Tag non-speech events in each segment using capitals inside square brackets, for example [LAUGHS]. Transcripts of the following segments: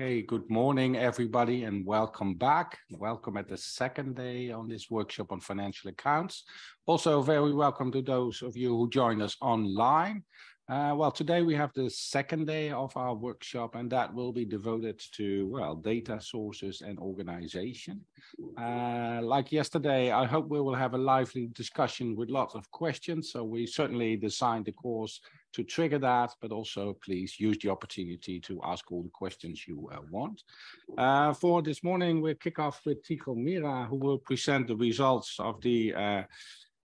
Hey, good morning, everybody, and welcome back. Welcome at the second day on this workshop on financial accounts. Also, very welcome to those of you who join us online. Uh, well, today we have the second day of our workshop, and that will be devoted to, well, data sources and organization. Uh, like yesterday, I hope we will have a lively discussion with lots of questions. So we certainly designed the course to trigger that, but also please use the opportunity to ask all the questions you uh, want. Uh, for this morning, we'll kick off with Tihomira, who will present the results of the uh,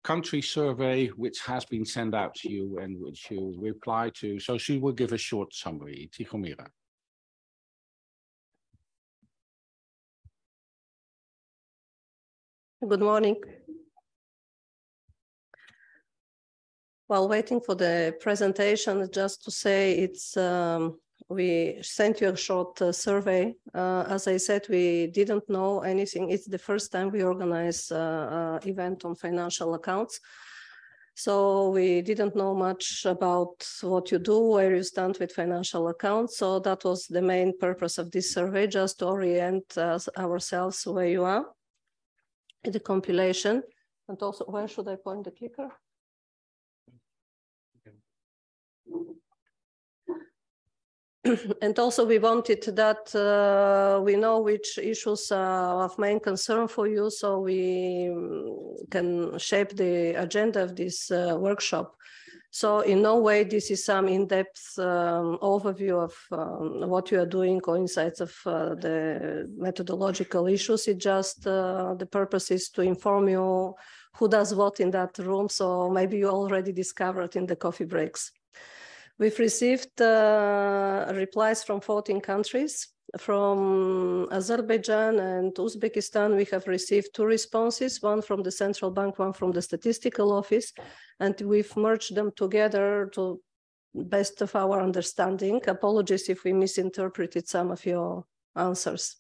country survey which has been sent out to you and which you reply to. So she will give a short summary. Tihomira. Good morning. While waiting for the presentation, just to say it's um, we sent you a short uh, survey. Uh, as I said, we didn't know anything. It's the first time we organize uh, uh event on financial accounts. So we didn't know much about what you do, where you stand with financial accounts. So that was the main purpose of this survey, just to orient ourselves where you are in the compilation. And also, where should I point the clicker? [CLEARS THROAT] and also we wanted that uh, we know which issues are of main concern for you so we mm, can shape the agenda of this uh, workshop. So in no way this is some in-depth um, overview of um, what you are doing or insights of uh, the methodological issues. It just, uh, the purpose is to inform you who does what in that room. So maybe you already discovered in the coffee breaks. We've received uh, replies from 14 countries. From Azerbaijan and Uzbekistan, we have received two responses, one from the central bank, one from the statistical office, and we've merged them together to best of our understanding. Apologies if we misinterpreted some of your answers.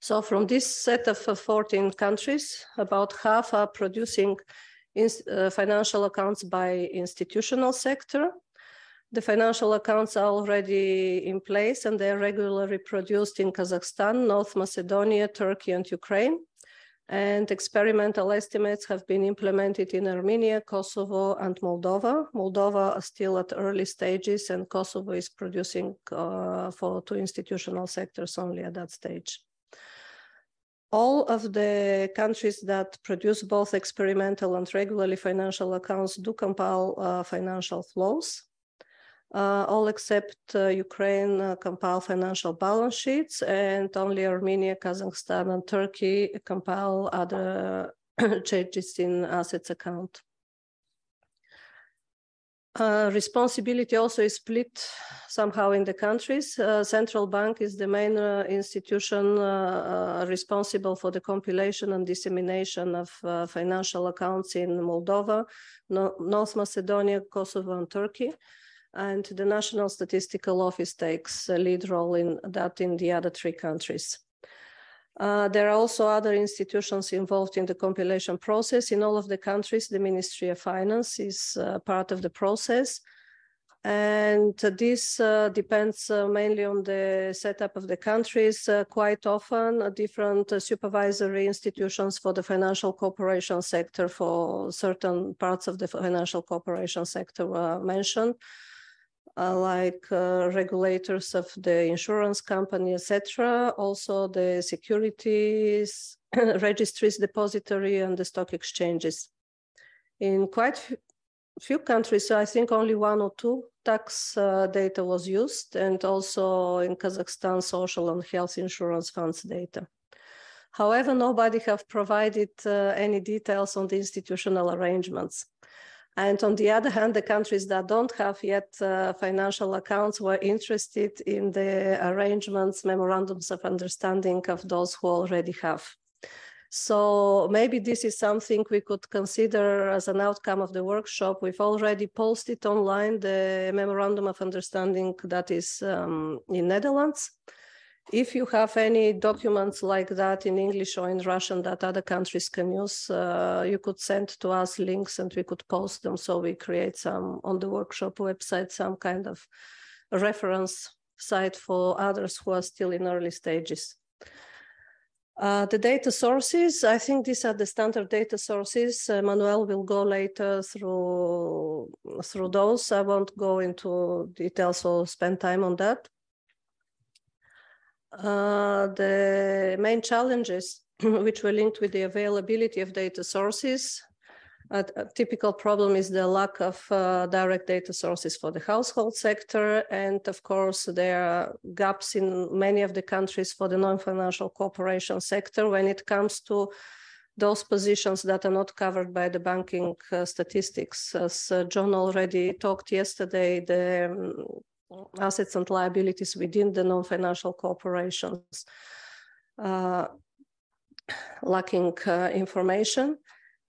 So from this set of 14 countries, about half are producing in, uh, financial accounts by institutional sector. The financial accounts are already in place and they're regularly produced in Kazakhstan, North Macedonia, Turkey, and Ukraine. And experimental estimates have been implemented in Armenia, Kosovo, and Moldova. Moldova are still at early stages, and Kosovo is producing uh, for two institutional sectors only at that stage all of the countries that produce both experimental and regularly financial accounts do compile uh, financial flows. Uh, all except uh, Ukraine uh, compile financial balance sheets, and only Armenia, Kazakhstan, and Turkey compile other [COUGHS] changes in assets account. Uh, responsibility also is split somehow in the countries. Uh, central bank is the main uh, institution uh, uh, responsible for the compilation and dissemination of uh, financial accounts in Moldova, no North Macedonia, Kosovo, and Turkey. And the National Statistical Office takes a lead role in that in the other three countries. Uh, there are also other institutions involved in the compilation process. In all of the countries, the Ministry of Finance is uh, part of the process. And this uh, depends uh, mainly on the setup of the countries. Uh, quite often, different supervisory institutions for the financial corporation sector for certain parts of the financial corporation sector were mentioned like uh, regulators of the insurance company, etc. Also the securities [COUGHS] registries depository and the stock exchanges. In quite few countries, I think only one or two tax uh, data was used, and also in Kazakhstan, social and health insurance funds data. However, nobody have provided uh, any details on the institutional arrangements. And on the other hand, the countries that don't have yet uh, financial accounts were interested in the arrangements, memorandums of understanding of those who already have. So maybe this is something we could consider as an outcome of the workshop. We've already posted online the memorandum of understanding that is um, in Netherlands if you have any documents like that in English or in Russian that other countries can use, uh, you could send to us links and we could post them. So we create some on the workshop website, some kind of reference site for others who are still in early stages. Uh, the data sources, I think these are the standard data sources. Uh, Manuel will go later through, through those. I won't go into details or spend time on that. Uh, the main challenges [CLEARS THROAT] which were linked with the availability of data sources a, a, typical problem is the lack of uh, direct data sources for the household sector. And of course, there are gaps in many of the countries for the non-financial corporation sector when it comes to those positions that are not covered by the banking uh, statistics. As uh, John already talked yesterday, the um, assets and liabilities within the non-financial corporations uh, lacking uh, information.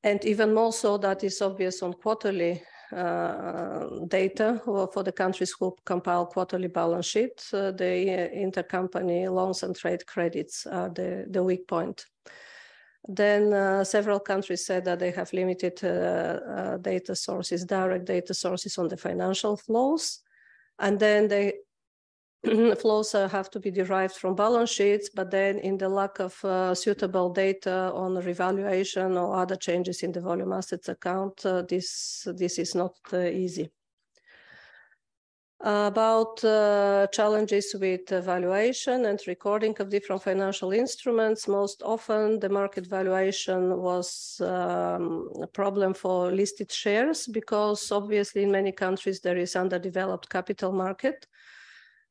And even more so, that is obvious on quarterly uh, data for the countries who compile quarterly balance sheet. Uh, the intercompany loans and trade credits are the, the weak point. Then uh, several countries said that they have limited uh, uh, data sources, direct data sources on the financial flows. And then the [CLEARS THROAT] flows uh, have to be derived from balance sheets, but then in the lack of uh, suitable data on revaluation or other changes in the volume assets account, uh, this, this is not uh, easy. About uh, challenges with valuation and recording of different financial instruments, most often the market valuation was um, a problem for listed shares because obviously in many countries there is underdeveloped capital market.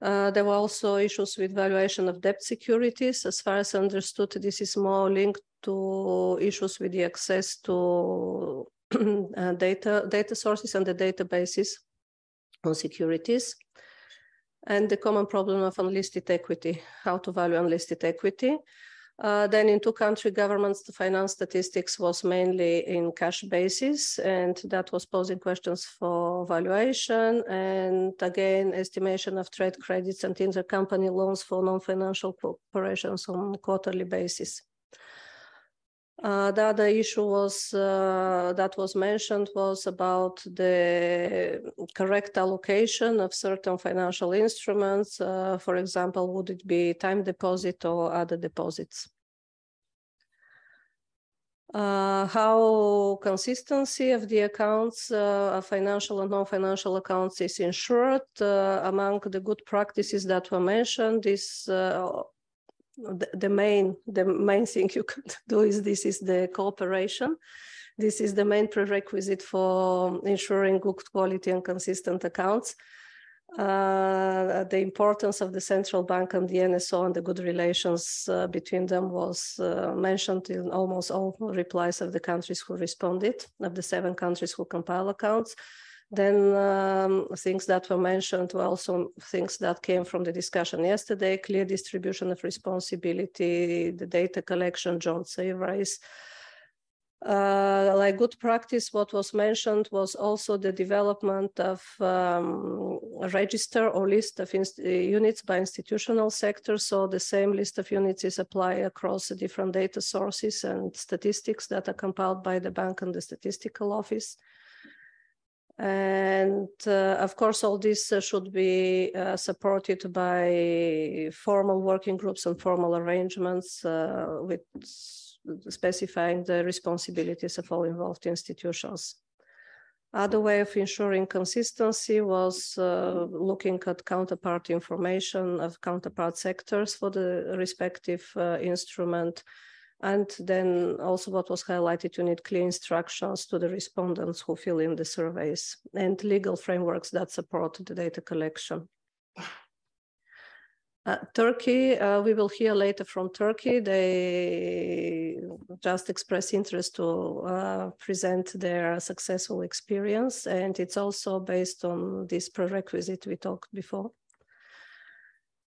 Uh, there were also issues with valuation of debt securities. As far as understood, this is more linked to issues with the access to [CLEARS THROAT] uh, data, data sources and the databases on securities. And the common problem of unlisted equity, how to value unlisted equity. Uh, then in two country governments, the finance statistics was mainly in cash basis, and that was posing questions for valuation and again, estimation of trade credits and intercompany loans for non-financial corporations on quarterly basis. Uh, the other issue was uh, that was mentioned was about the correct allocation of certain financial instruments. Uh, for example, would it be time deposit or other deposits? Uh, how consistency of the accounts, uh, financial and non-financial accounts is ensured. Uh, among the good practices that were mentioned is the, the main the main thing you could [LAUGHS] do is this is the cooperation this is the main prerequisite for ensuring good quality and consistent accounts uh, the importance of the central bank and the NSO and the good relations uh, between them was uh, mentioned in almost all replies of the countries who responded, of the seven countries who compile accounts. Then um, things that were mentioned were also things that came from the discussion yesterday, clear distribution of responsibility, the data collection, John Savrais. Uh, like good practice, what was mentioned was also the development of um, a register or list of units by institutional sector. So the same list of units is applied across the different data sources and statistics that are compiled by the bank and the statistical office. And uh, of course, all this uh, should be uh, supported by formal working groups and formal arrangements uh, with specifying the responsibilities of all involved institutions. Other way of ensuring consistency was uh, looking at counterpart information of counterpart sectors for the respective uh, instrument and then also what was highlighted, you need clear instructions to the respondents who fill in the surveys and legal frameworks that support the data collection. Uh, Turkey, uh, we will hear later from Turkey. They just express interest to uh, present their successful experience, and it's also based on this prerequisite we talked before.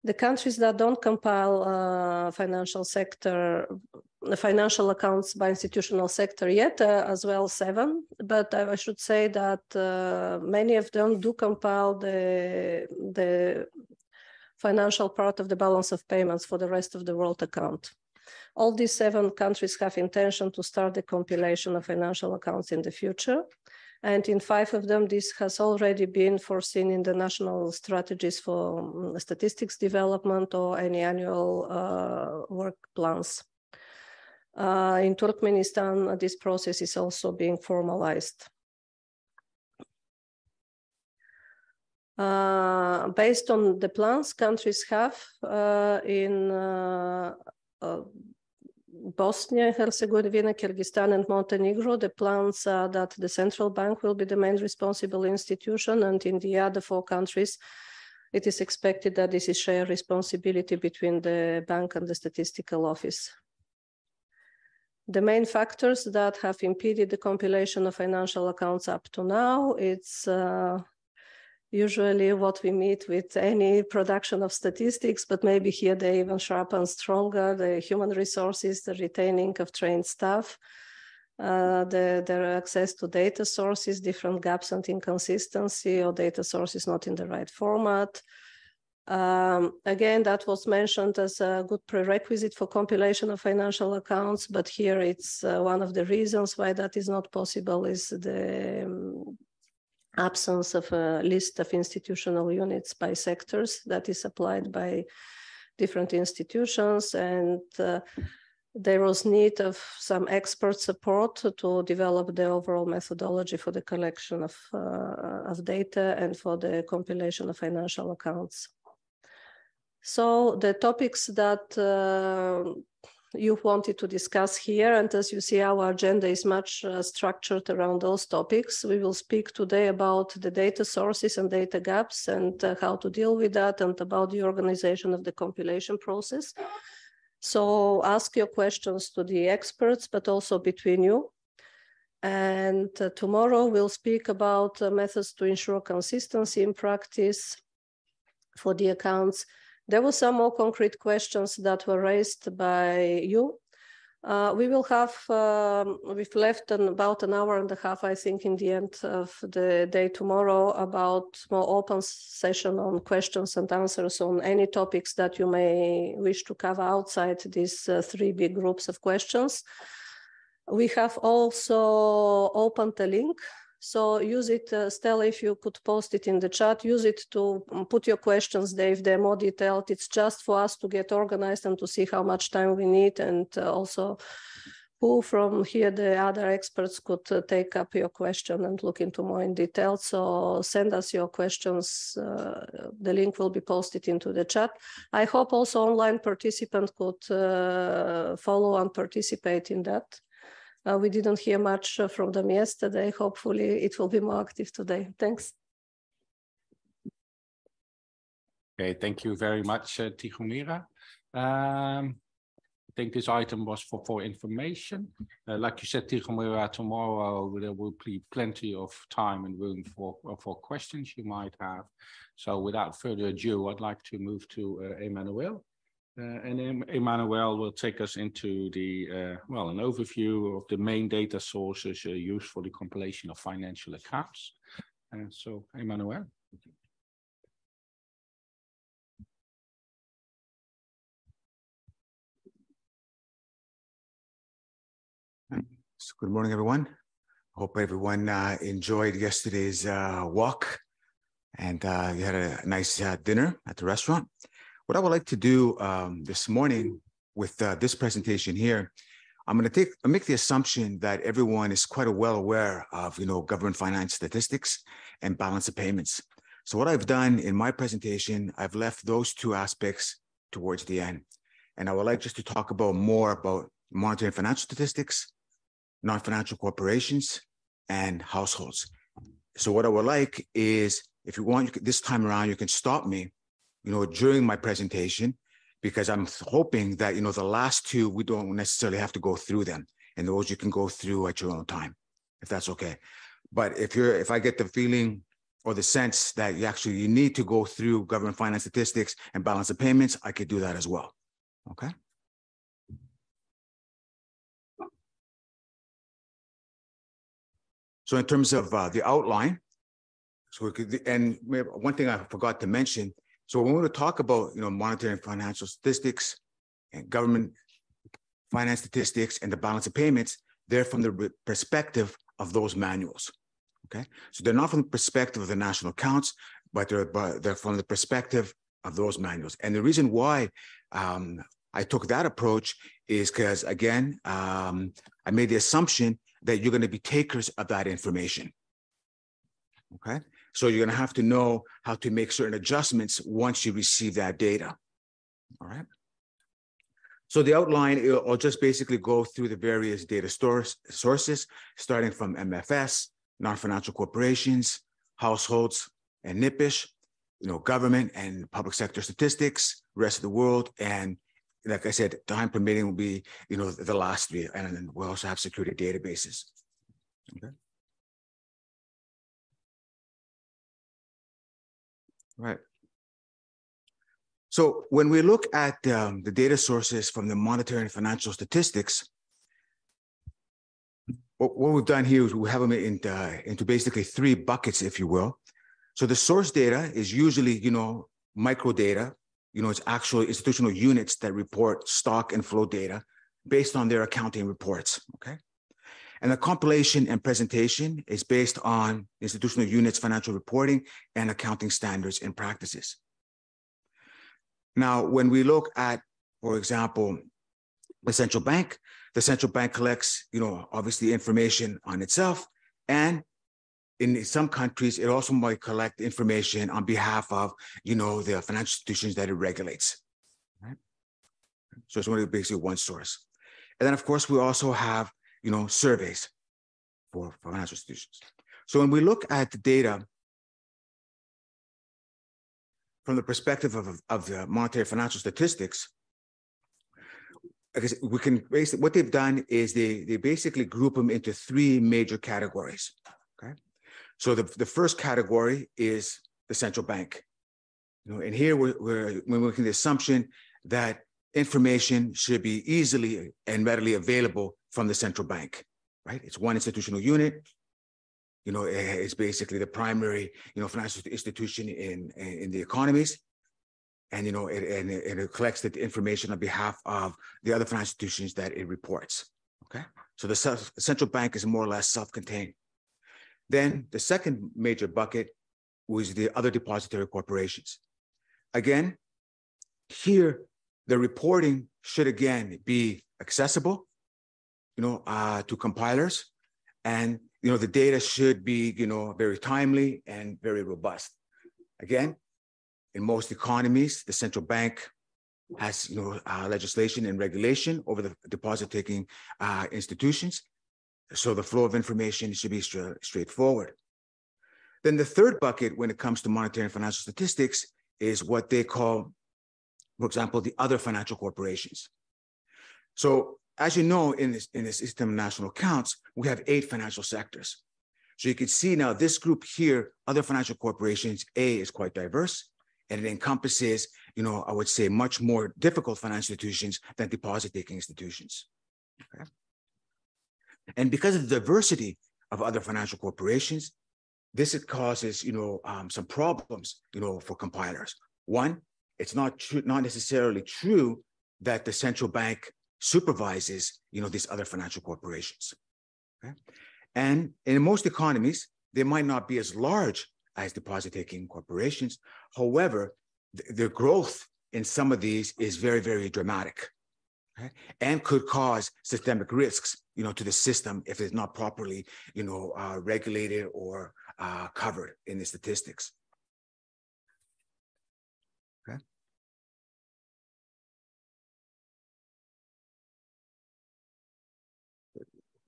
The countries that don't compile uh, financial sector financial accounts by institutional sector yet, uh, as well seven, but I should say that uh, many of them do compile the, the financial part of the balance of payments for the rest of the world account. All these seven countries have intention to start the compilation of financial accounts in the future. And in five of them, this has already been foreseen in the national strategies for um, statistics development or any annual uh, work plans. Uh, in Turkmenistan, this process is also being formalized. Uh, based on the plans countries have uh, in uh, uh Bosnia, Herzegovina, Kyrgyzstan, and Montenegro, the plans are that the central bank will be the main responsible institution, and in the other four countries, it is expected that this is shared responsibility between the bank and the statistical office. The main factors that have impeded the compilation of financial accounts up to now, it's uh, usually what we meet with any production of statistics, but maybe here they even sharpen stronger the human resources, the retaining of trained staff, uh, the, their access to data sources, different gaps and inconsistency or data sources not in the right format. Um, again, that was mentioned as a good prerequisite for compilation of financial accounts, but here it's uh, one of the reasons why that is not possible is the um, absence of a list of institutional units by sectors that is applied by different institutions and uh, there was need of some expert support to develop the overall methodology for the collection of, uh, of data and for the compilation of financial accounts. So the topics that uh, you wanted to discuss here. And as you see, our agenda is much uh, structured around those topics. We will speak today about the data sources and data gaps and uh, how to deal with that and about the organization of the compilation process. So ask your questions to the experts, but also between you. And uh, tomorrow we'll speak about uh, methods to ensure consistency in practice for the accounts there were some more concrete questions that were raised by you. Uh, we will have, um, we've left an, about an hour and a half, I think, in the end of the day tomorrow about more open session on questions and answers on any topics that you may wish to cover outside these uh, three big groups of questions. We have also opened a link so use it, uh, Stella, if you could post it in the chat, use it to um, put your questions there if they're more detailed. It's just for us to get organized and to see how much time we need and uh, also who from here the other experts could uh, take up your question and look into more in detail. So send us your questions. Uh, the link will be posted into the chat. I hope also online participants could uh, follow and participate in that. Uh, we didn't hear much uh, from them yesterday. Hopefully it will be more active today. Thanks. Okay, thank you very much, uh. Um, I think this item was for, for information. Uh, like you said, Tihomira, tomorrow there will be plenty of time and room for, for questions you might have. So without further ado, I'd like to move to uh, Emmanuel. Uh, and Emmanuel will take us into the, uh, well, an overview of the main data sources uh, used for the compilation of financial accounts. And so, Emmanuel. So good morning, everyone. Hope everyone uh, enjoyed yesterday's uh, walk and uh, you had a nice dinner at the restaurant. What I would like to do um, this morning with uh, this presentation here, I'm going to take make the assumption that everyone is quite well aware of, you know, government finance statistics and balance of payments. So what I've done in my presentation, I've left those two aspects towards the end. And I would like just to talk about more about monetary financial statistics, non-financial corporations, and households. So what I would like is, if you want, this time around, you can stop me you know, during my presentation, because I'm hoping that, you know, the last two, we don't necessarily have to go through them. And those you can go through at your own time, if that's okay. But if you're, if I get the feeling or the sense that you actually, you need to go through government finance statistics and balance of payments, I could do that as well. Okay. So in terms of uh, the outline, so we could, and one thing I forgot to mention so when we want to talk about, you know, monetary and financial statistics and government finance statistics and the balance of payments, they're from the perspective of those manuals. Okay, so they're not from the perspective of the national accounts, but they're but they're from the perspective of those manuals. And the reason why um, I took that approach is because again, um, I made the assumption that you're going to be takers of that information. Okay, so you're going to have to know how to make certain adjustments once you receive that data. All right. So the outline, I'll just basically go through the various data stores, sources, starting from MFS, non-financial corporations, households, and NPISH, you know, government and public sector statistics, rest of the world, and like I said, time permitting will be, you know, the last three, and then we'll also have security databases. Okay. Right. So when we look at um, the data sources from the monetary and financial statistics, what, what we've done here is we have them into, into basically three buckets, if you will. So the source data is usually, you know, micro data. You know, it's actual institutional units that report stock and flow data based on their accounting reports. Okay. And the compilation and presentation is based on institutional units, financial reporting, and accounting standards and practices. Now, when we look at, for example, the central bank, the central bank collects, you know, obviously information on itself. And in some countries, it also might collect information on behalf of, you know, the financial institutions that it regulates. Right? So it's only basically one source. And then, of course, we also have, you know, surveys for financial institutions. So when we look at the data from the perspective of, of the monetary financial statistics, I guess we can basically, what they've done is they, they basically group them into three major categories. Okay. So the, the first category is the central bank. You know, and here we're, we're, we're making the assumption that information should be easily and readily available from the central bank, right? It's one institutional unit. You know, it's basically the primary, you know, financial institution in, in the economies and you know it, and it, collects the information on behalf of the other financial institutions that it reports okay so the central bank is more or less self-contained then the second major bucket was the other depository corporations again here the reporting should again be accessible you know uh, to compilers and you know the data should be you know very timely and very robust again in most economies, the central bank has you know uh, legislation and regulation over the deposit taking uh, institutions. So the flow of information should be stra straightforward. Then the third bucket when it comes to monetary and financial statistics is what they call, for example, the other financial corporations. So as you know, in this, in this system of national accounts, we have eight financial sectors. So you can see now this group here, other financial corporations, A is quite diverse and it encompasses, you know, I would say much more difficult financial institutions than deposit taking institutions. Okay? And because of the diversity of other financial corporations, this it causes, you know, um, some problems, you know, for compilers. One, it's not true, not necessarily true that the central bank supervises, you know, these other financial corporations. Okay? And in most economies, they might not be as large as deposit taking corporations. However, th- the growth in some of these is very, very dramatic okay? and could cause systemic risks, you know, to the system if it's not properly, you know, uh, regulated or uh, covered in the statistics.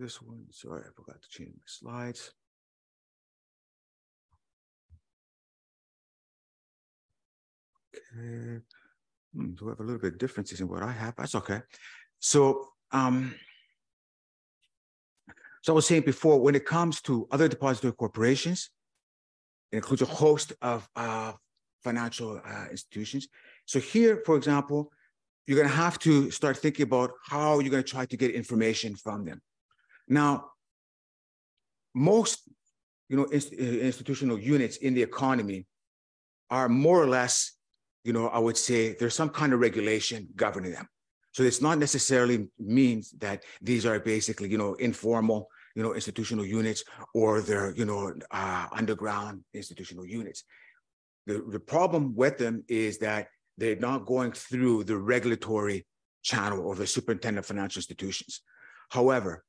This one, sorry, I forgot to change my slides. Okay. Hmm, so we have a little bit of differences in what I have. That's okay. So, um, so I was saying before, when it comes to other depository corporations, it includes a host of uh, financial uh, institutions. So here, for example, you're going to have to start thinking about how you're going to try to get information from them. Now, most, you know, inst institutional units in the economy are more or less you know, I would say there's some kind of regulation governing them. So it's not necessarily means that these are basically, you know, informal, you know, institutional units or their, you know, uh, underground institutional units. The, the problem with them is that they're not going through the regulatory channel or the superintendent of financial institutions. However,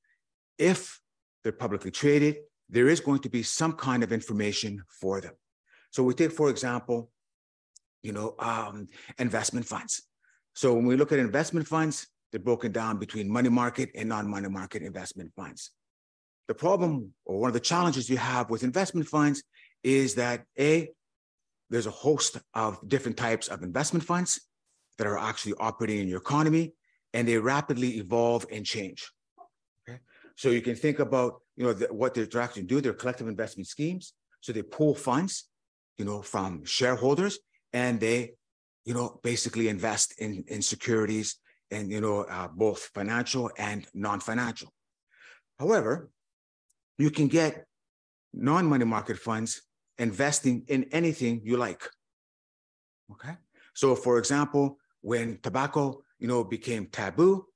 if they're publicly traded, there is going to be some kind of information for them. So we take, for example, you know, um, investment funds. So when we look at investment funds, they're broken down between money market and non-money market investment funds. The problem or one of the challenges you have with investment funds is that A, there's a host of different types of investment funds that are actually operating in your economy and they rapidly evolve and change. So you can think about, you know, the, what they're actually do, they're collective investment schemes. So they pool funds, you know, from shareholders and they, you know, basically invest in, in securities and, you know, uh, both financial and non-financial. However, you can get non-money market funds investing in anything you like. Okay. So for example, when tobacco, you know, became taboo,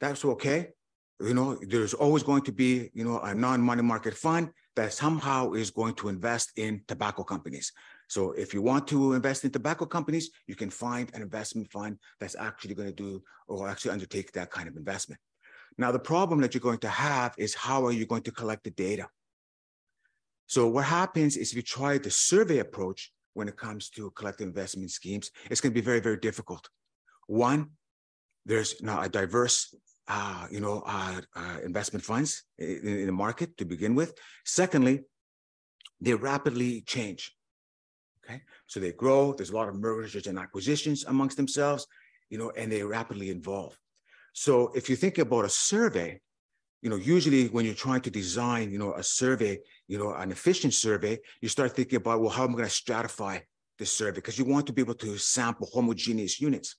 that's okay. You know, there's always going to be, you know, a non-money market fund that somehow is going to invest in tobacco companies. So if you want to invest in tobacco companies, you can find an investment fund that's actually going to do or actually undertake that kind of investment. Now, the problem that you're going to have is how are you going to collect the data? So what happens is if you try the survey approach when it comes to collective investment schemes, it's going to be very, very difficult. One, there's now a diverse, uh, you know, uh, uh, investment funds in, in the market to begin with. Secondly, they rapidly change. Okay, so they grow. There's a lot of mergers and acquisitions amongst themselves, you know, and they rapidly evolve. So if you think about a survey, you know, usually when you're trying to design, you know, a survey, you know, an efficient survey, you start thinking about, well, how am I going to stratify this survey? Because you want to be able to sample homogeneous units.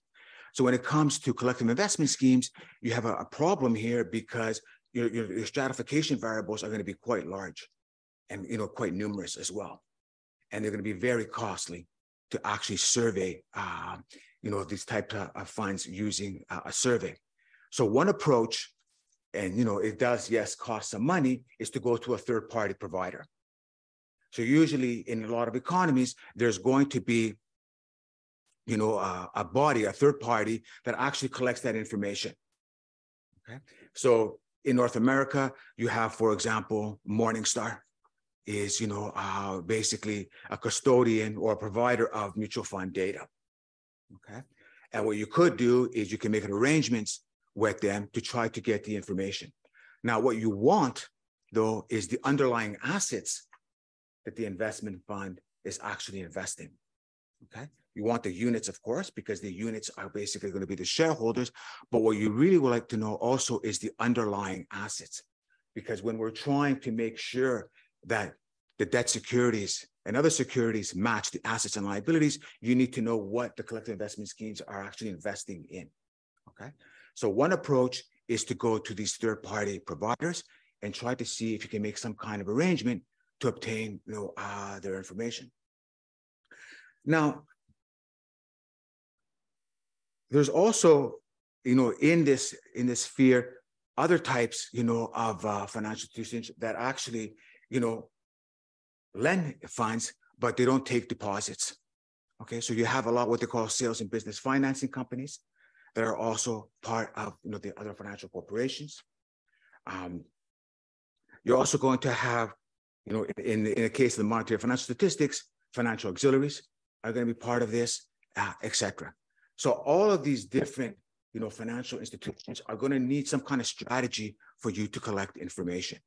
So when it comes to collective investment schemes, you have a, a problem here because your, your, your stratification variables are going to be quite large and, you know, quite numerous as well and they're going to be very costly to actually survey, uh, you know, these types of funds using uh, a survey. So one approach, and you know, it does yes cost some money, is to go to a third-party provider. So usually in a lot of economies, there's going to be, you know, a, a body, a third party that actually collects that information. Okay, so in North America, you have, for example, Morningstar is, you know, uh, basically a custodian or a provider of mutual fund data. Okay. And what you could do is you can make arrangements with them to try to get the information. Now, what you want, though, is the underlying assets that the investment fund is actually investing. Okay. You want the units, of course, because the units are basically going to be the shareholders. But what you really would like to know also is the underlying assets. Because when we're trying to make sure that the debt securities and other securities match the assets and liabilities, you need to know what the collective investment schemes are actually investing in. Okay. So one approach is to go to these third-party providers and try to see if you can make some kind of arrangement to obtain you know, uh, their information. Now, there's also, you know, in this in this sphere, other types, you know, of uh, financial institutions that actually, you know, lend funds, but they don't take deposits. Okay, so you have a lot what they call sales and business financing companies that are also part of you know the other financial corporations. Um, you're also going to have, you know, in, in the case of the monetary financial statistics, financial auxiliaries are going to be part of this, uh, etc. So all of these different, you know, financial institutions are going to need some kind of strategy for you to collect information.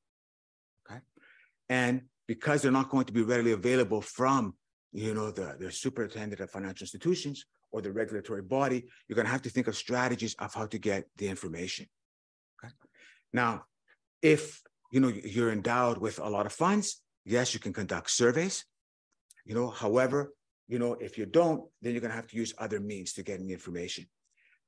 Okay, and because they're not going to be readily available from you know the, the superintendent of financial institutions or the regulatory body you're going to have to think of strategies of how to get the information okay now if you know you're endowed with a lot of funds yes you can conduct surveys you know however you know if you don't then you're going to have to use other means to getting the information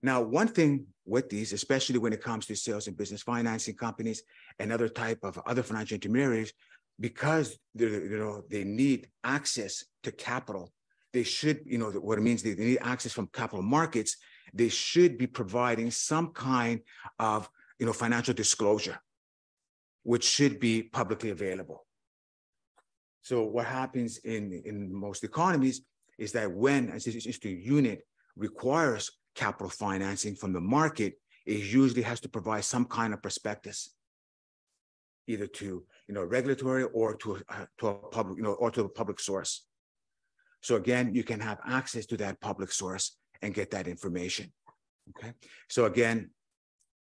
now one thing with these especially when it comes to sales and business financing companies and other type of other financial intermediaries because you know they need access to capital they should you know what it means they, they need access from capital markets they should be providing some kind of you know financial disclosure which should be publicly available. So what happens in, in most economies is that when a statistical unit requires capital financing from the market, it usually has to provide some kind of prospectus, either to you know regulatory or to a, uh, to a public you know or to a public source. So again, you can have access to that public source and get that information. Okay. So again,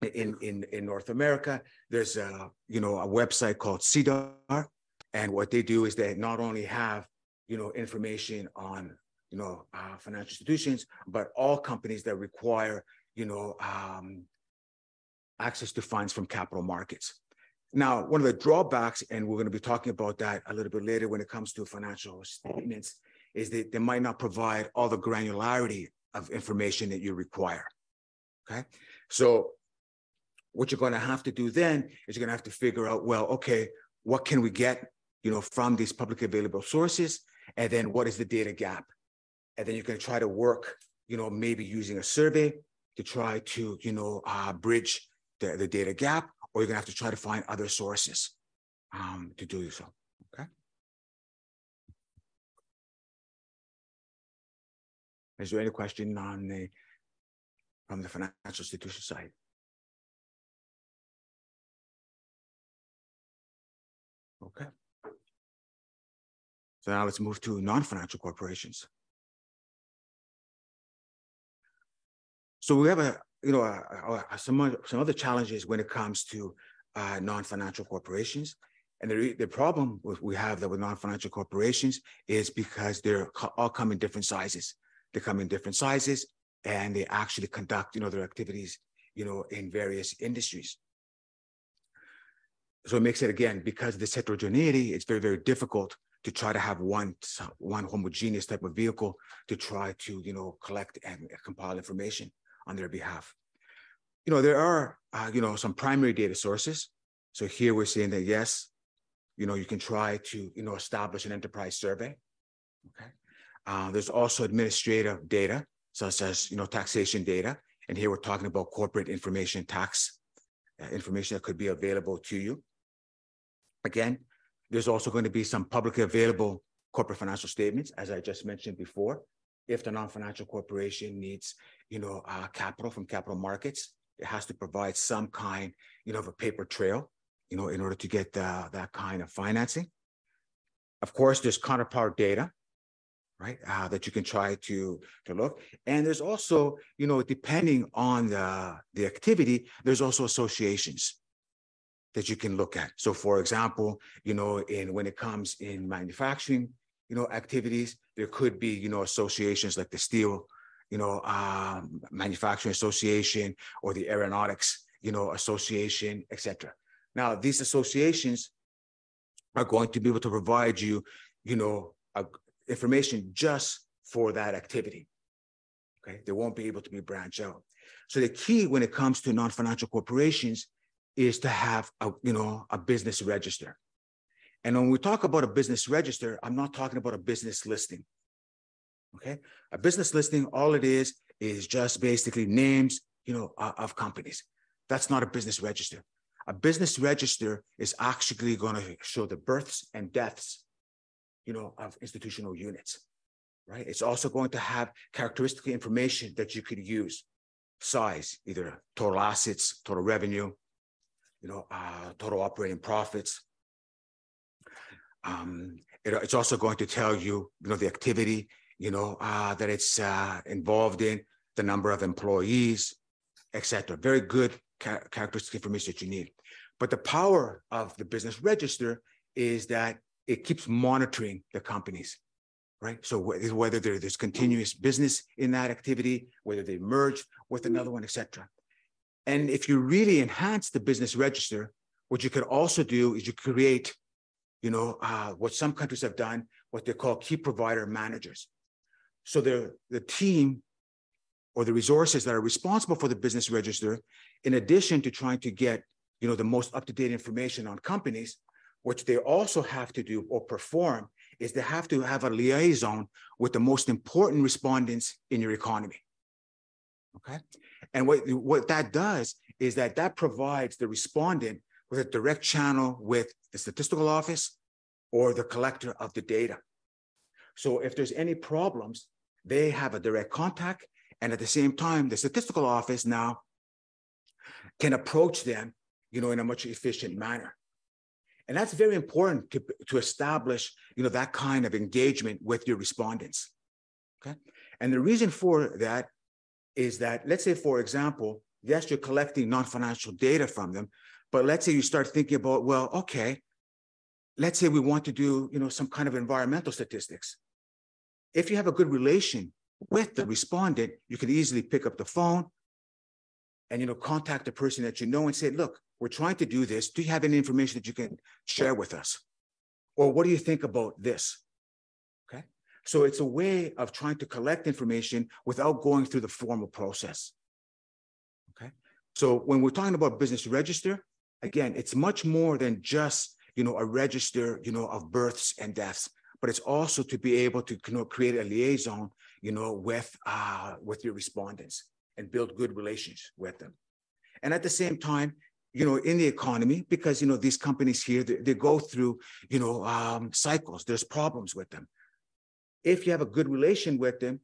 in in in North America, there's a you know a website called SEDAR, and what they do is they not only have you know information on you know uh, financial institutions, but all companies that require you know um, access to funds from capital markets. Now, one of the drawbacks, and we're going to be talking about that a little bit later when it comes to financial statements, is that they might not provide all the granularity of information that you require. Okay. So what you're going to have to do then is you're going to have to figure out, well, okay, what can we get, you know, from these publicly available sources? And then what is the data gap? And then you can try to work, you know, maybe using a survey to try to, you know, uh, bridge the, the data gap, or you're to have to try to find other sources um, to do so. Okay. Is there any question on the from the financial institution side? Okay. Now let's move to non-financial corporations. So we have a, you know, a, a, some, some other challenges when it comes to uh, non-financial corporations. And the, the problem with, we have that with non-financial corporations is because they're all come in different sizes. They come in different sizes and they actually conduct, you know, their activities, you know, in various industries so it makes it again because of this heterogeneity it's very very difficult to try to have one one homogeneous type of vehicle to try to you know collect and compile information on their behalf. You know there are uh, you know some primary data sources. So here we're saying that yes you know you can try to you know establish an enterprise survey okay? Uh, there's also administrative data such as you know taxation data. And here we're talking about corporate information tax uh, information that could be available to you. Again, there's also going to be some publicly available corporate financial statements, as I just mentioned before. If the non-financial corporation needs, you know, uh, capital from capital markets, it has to provide some kind, you know, of a paper trail, you know, in order to get uh, that kind of financing. Of course, there's counterpart data, right, uh, that you can try to to look. And there's also, you know, depending on the the activity, there's also associations that you can look at. So for example, you know, in when it comes in manufacturing, you know, activities, there could be, you know, associations like the steel, you know, um, manufacturing association or the aeronautics, you know, association, etc. Now, these associations are going to be able to provide you, you know, information just for that activity. Okay, they won't be able to be branched out. So the key when it comes to non-financial corporations is to have a, you know, a business register. And when we talk about a business register, I'm not talking about a business listing. Okay. A business listing, all it is, is just basically names, you know, of companies. That's not a business register. A business register is actually going to show the births and deaths, you know, of institutional units, right? It's also going to have characteristic information that you could use, size, either total assets, total revenue, you know, uh, total operating profits. Um, it, it's also going to tell you, you know, the activity, you know, uh, that it's uh, involved in, the number of employees, etc. Very good ca- characteristic information that you need. But the power of the business register is that it keeps monitoring the companies, right? So whether there's continuous business in that activity, whether they merge with another one, etc. And if you really enhance the business register, what you could also do is you create, you know, uh, what some countries have done, what they call key provider managers. So the, the team or the resources that are responsible for the business register, in addition to trying to get, you know, the most up-to-date information on companies, what they also have to do or perform is they have to have a liaison with the most important respondents in your economy. Okay. And what, what that does is that that provides the respondent with a direct channel with the statistical office or the collector of the data. So if there's any problems, they have a direct contact. And at the same time, the statistical office now can approach them, you know, in a much efficient manner. And that's very important to, to establish, you know, that kind of engagement with your respondents. Okay. And the reason for that is that, let's say, for example, yes, you're collecting non-financial data from them, but let's say you start thinking about, well, okay, let's say we want to do, you know, some kind of environmental statistics. If you have a good relation with the respondent, you can easily pick up the phone and, you know, contact the person that you know and say, look, we're trying to do this. Do you have any information that you can share with us? Or what do you think about this? So it's a way of trying to collect information without going through the formal process. Okay. So when we're talking about business register, again, it's much more than just, you know, a register, you know, of births and deaths, but it's also to be able to you know, create a liaison, you know, with, uh, with your respondents and build good relations with them. And at the same time, you know, in the economy, because, you know, these companies here, they, they go through, you know, um, cycles, there's problems with them. If you have a good relation with them,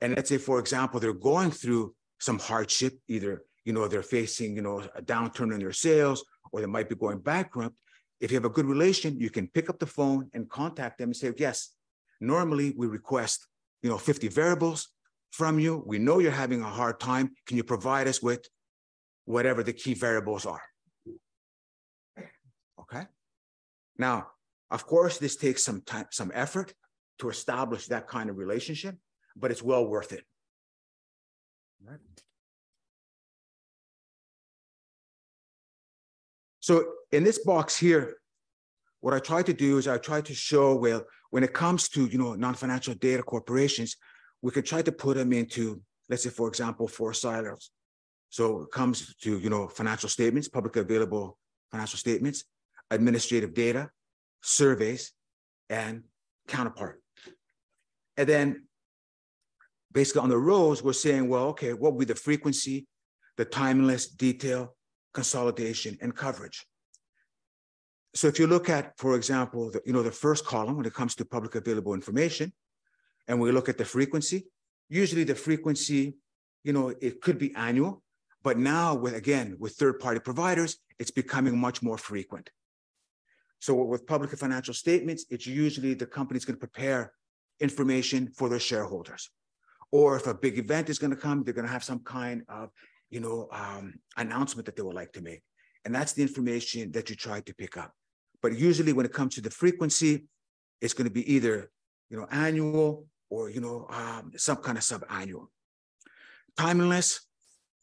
and let's say, for example, they're going through some hardship, either, you know, they're facing, you know, a downturn in their sales, or they might be going bankrupt. If you have a good relation, you can pick up the phone and contact them and say, yes, normally we request, you know, 50 variables from you. We know you're having a hard time. Can you provide us with whatever the key variables are. Okay. Now, of course, this takes some time, some effort to establish that kind of relationship, but it's well worth it. So in this box here, what I try to do is I try to show, well, when it comes to, you know, non-financial data corporations, we can try to put them into, let's say, for example, four silos. So it comes to, you know, financial statements, publicly available financial statements, administrative data, surveys, and counterpart. And then basically on the rows, we're saying, well, okay, what would be the frequency, the timeless, detail, consolidation, and coverage? So if you look at, for example, the, you know, the first column when it comes to public available information, and we look at the frequency, usually the frequency, you know, it could be annual, but now with, again, with third-party providers, it's becoming much more frequent. So with public financial statements, it's usually the company's going to prepare information for their shareholders. Or if a big event is going to come, they're going to have some kind of, you know, um, announcement that they would like to make. And that's the information that you try to pick up. But usually when it comes to the frequency, it's going to be either, you know, annual or, you know, um, some kind of sub-annual. Timeless,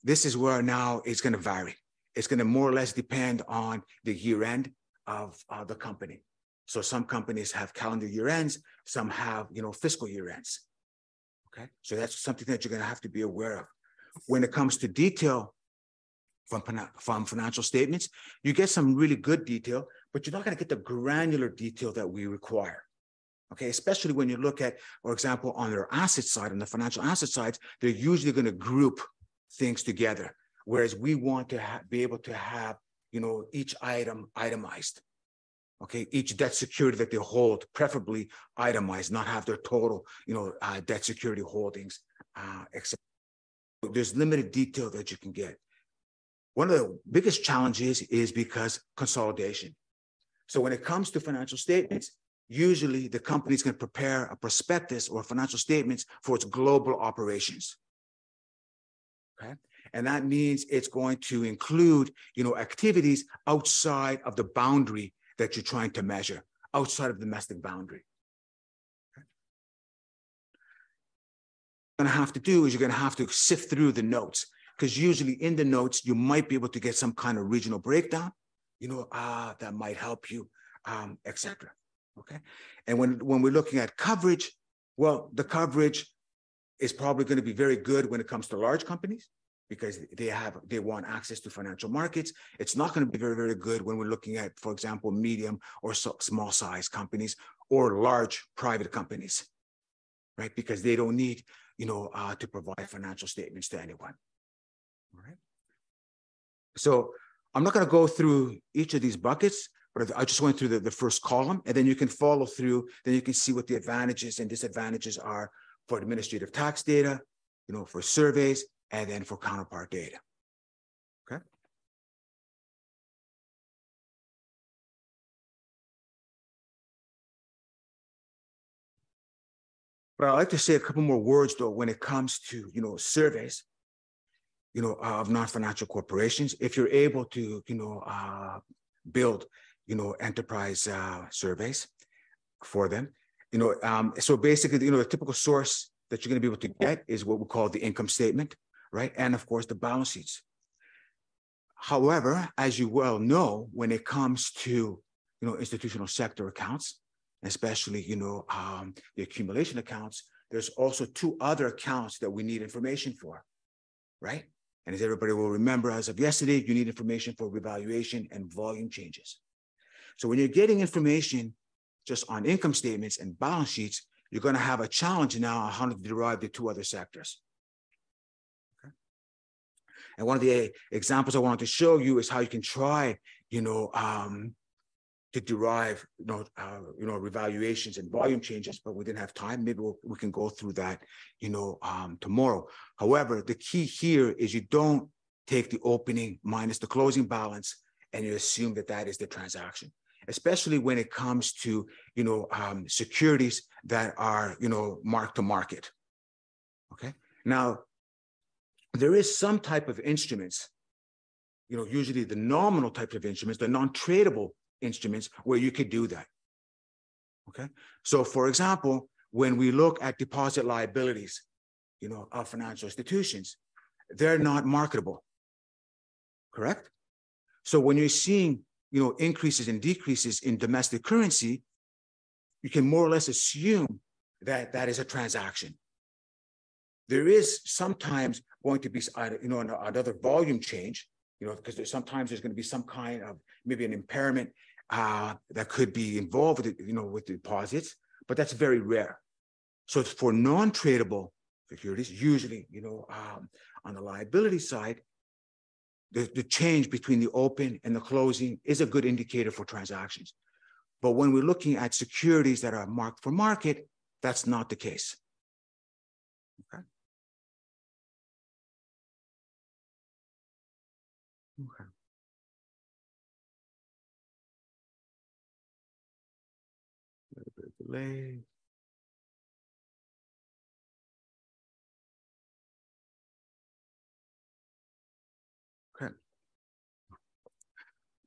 this is where now it's going to vary. It's going to more or less depend on the year end of uh, the company. So some companies have calendar year ends, some have you know fiscal year ends. Okay, so that's something that you're going to have to be aware of. When it comes to detail from from financial statements, you get some really good detail, but you're not going to get the granular detail that we require. Okay, especially when you look at, for example, on their asset side, on the financial asset side, they're usually going to group things together. Whereas we want to be able to have, you know, each item itemized. Okay, each debt security that they hold, preferably itemized, not have their total, you know, uh, debt security holdings. Uh, except there's limited detail that you can get. One of the biggest challenges is because consolidation. So when it comes to financial statements, usually the company is going to prepare a prospectus or financial statements for its global operations okay? And that means it's going to include, you know, activities outside of the boundary that you're trying to measure, outside of the domestic boundary. Gonna have to do is you're gonna have to sift through the notes because usually in the notes, you might be able to get some kind of regional breakdown, you know, ah, that might help you, um, etc. Okay. And when, when we're looking at coverage, well, the coverage is probably going to be very good when it comes to large companies because they have they want access to financial markets. It's not going to be very very good when we're looking at for example medium or so, small size companies or large private companies right? Because they don't need you know uh, to provide financial statements to anyone. All right? So I'm not going to go through each of these buckets, but I just went through the, the first column, and then you can follow through. Then you can see what the advantages and disadvantages are for administrative tax data, you know, for surveys, and then for counterpart data. Okay. But I'd like to say a couple more words though when it comes to you know surveys, you know, of non-financial corporations. If you're able to you know uh, build you know enterprise uh, surveys for them, you know, um, so basically you know the typical source that you're going to be able to get is what we call the income statement, right, and of course the balance sheets. However, as you well know, when it comes to you know institutional sector accounts, especially, you know, um, the accumulation accounts, there's also two other accounts that we need information for, right? And as everybody will remember, as of yesterday, you need information for revaluation and volume changes. So when you're getting information just on income statements and balance sheets, you're going to have a challenge now on how to derive the two other sectors. And one of the examples I wanted to show you is how you can try, you know, um, to derive, you know, uh, you know, revaluations and volume changes, but we didn't have time. Maybe we'll, we can go through that, you know, um, tomorrow. However, the key here is you don't take the opening minus the closing balance and you assume that that is the transaction, especially when it comes to, you know, um, securities that are, you know, mark to market. Okay. Now, there is some type of instruments, you know, usually the nominal types of instruments, the non-tradable instruments where you could do that. Okay. So for example, when we look at deposit liabilities, you know, of financial institutions, they're not marketable. Correct? So when you're seeing, you know, increases and decreases in domestic currency, you can more or less assume that that is a transaction. There is sometimes going to be, you know, another volume change, you know, because there's sometimes there's going to be some kind of maybe an impairment uh, that could be involved with, you know, with deposits, but that's very rare. So for non-tradable securities, usually, you know, um, on the liability side, the, the change between the open and the closing is a good indicator for transactions. But when we're looking at securities that are marked for market, that's not the case. Delay. Okay.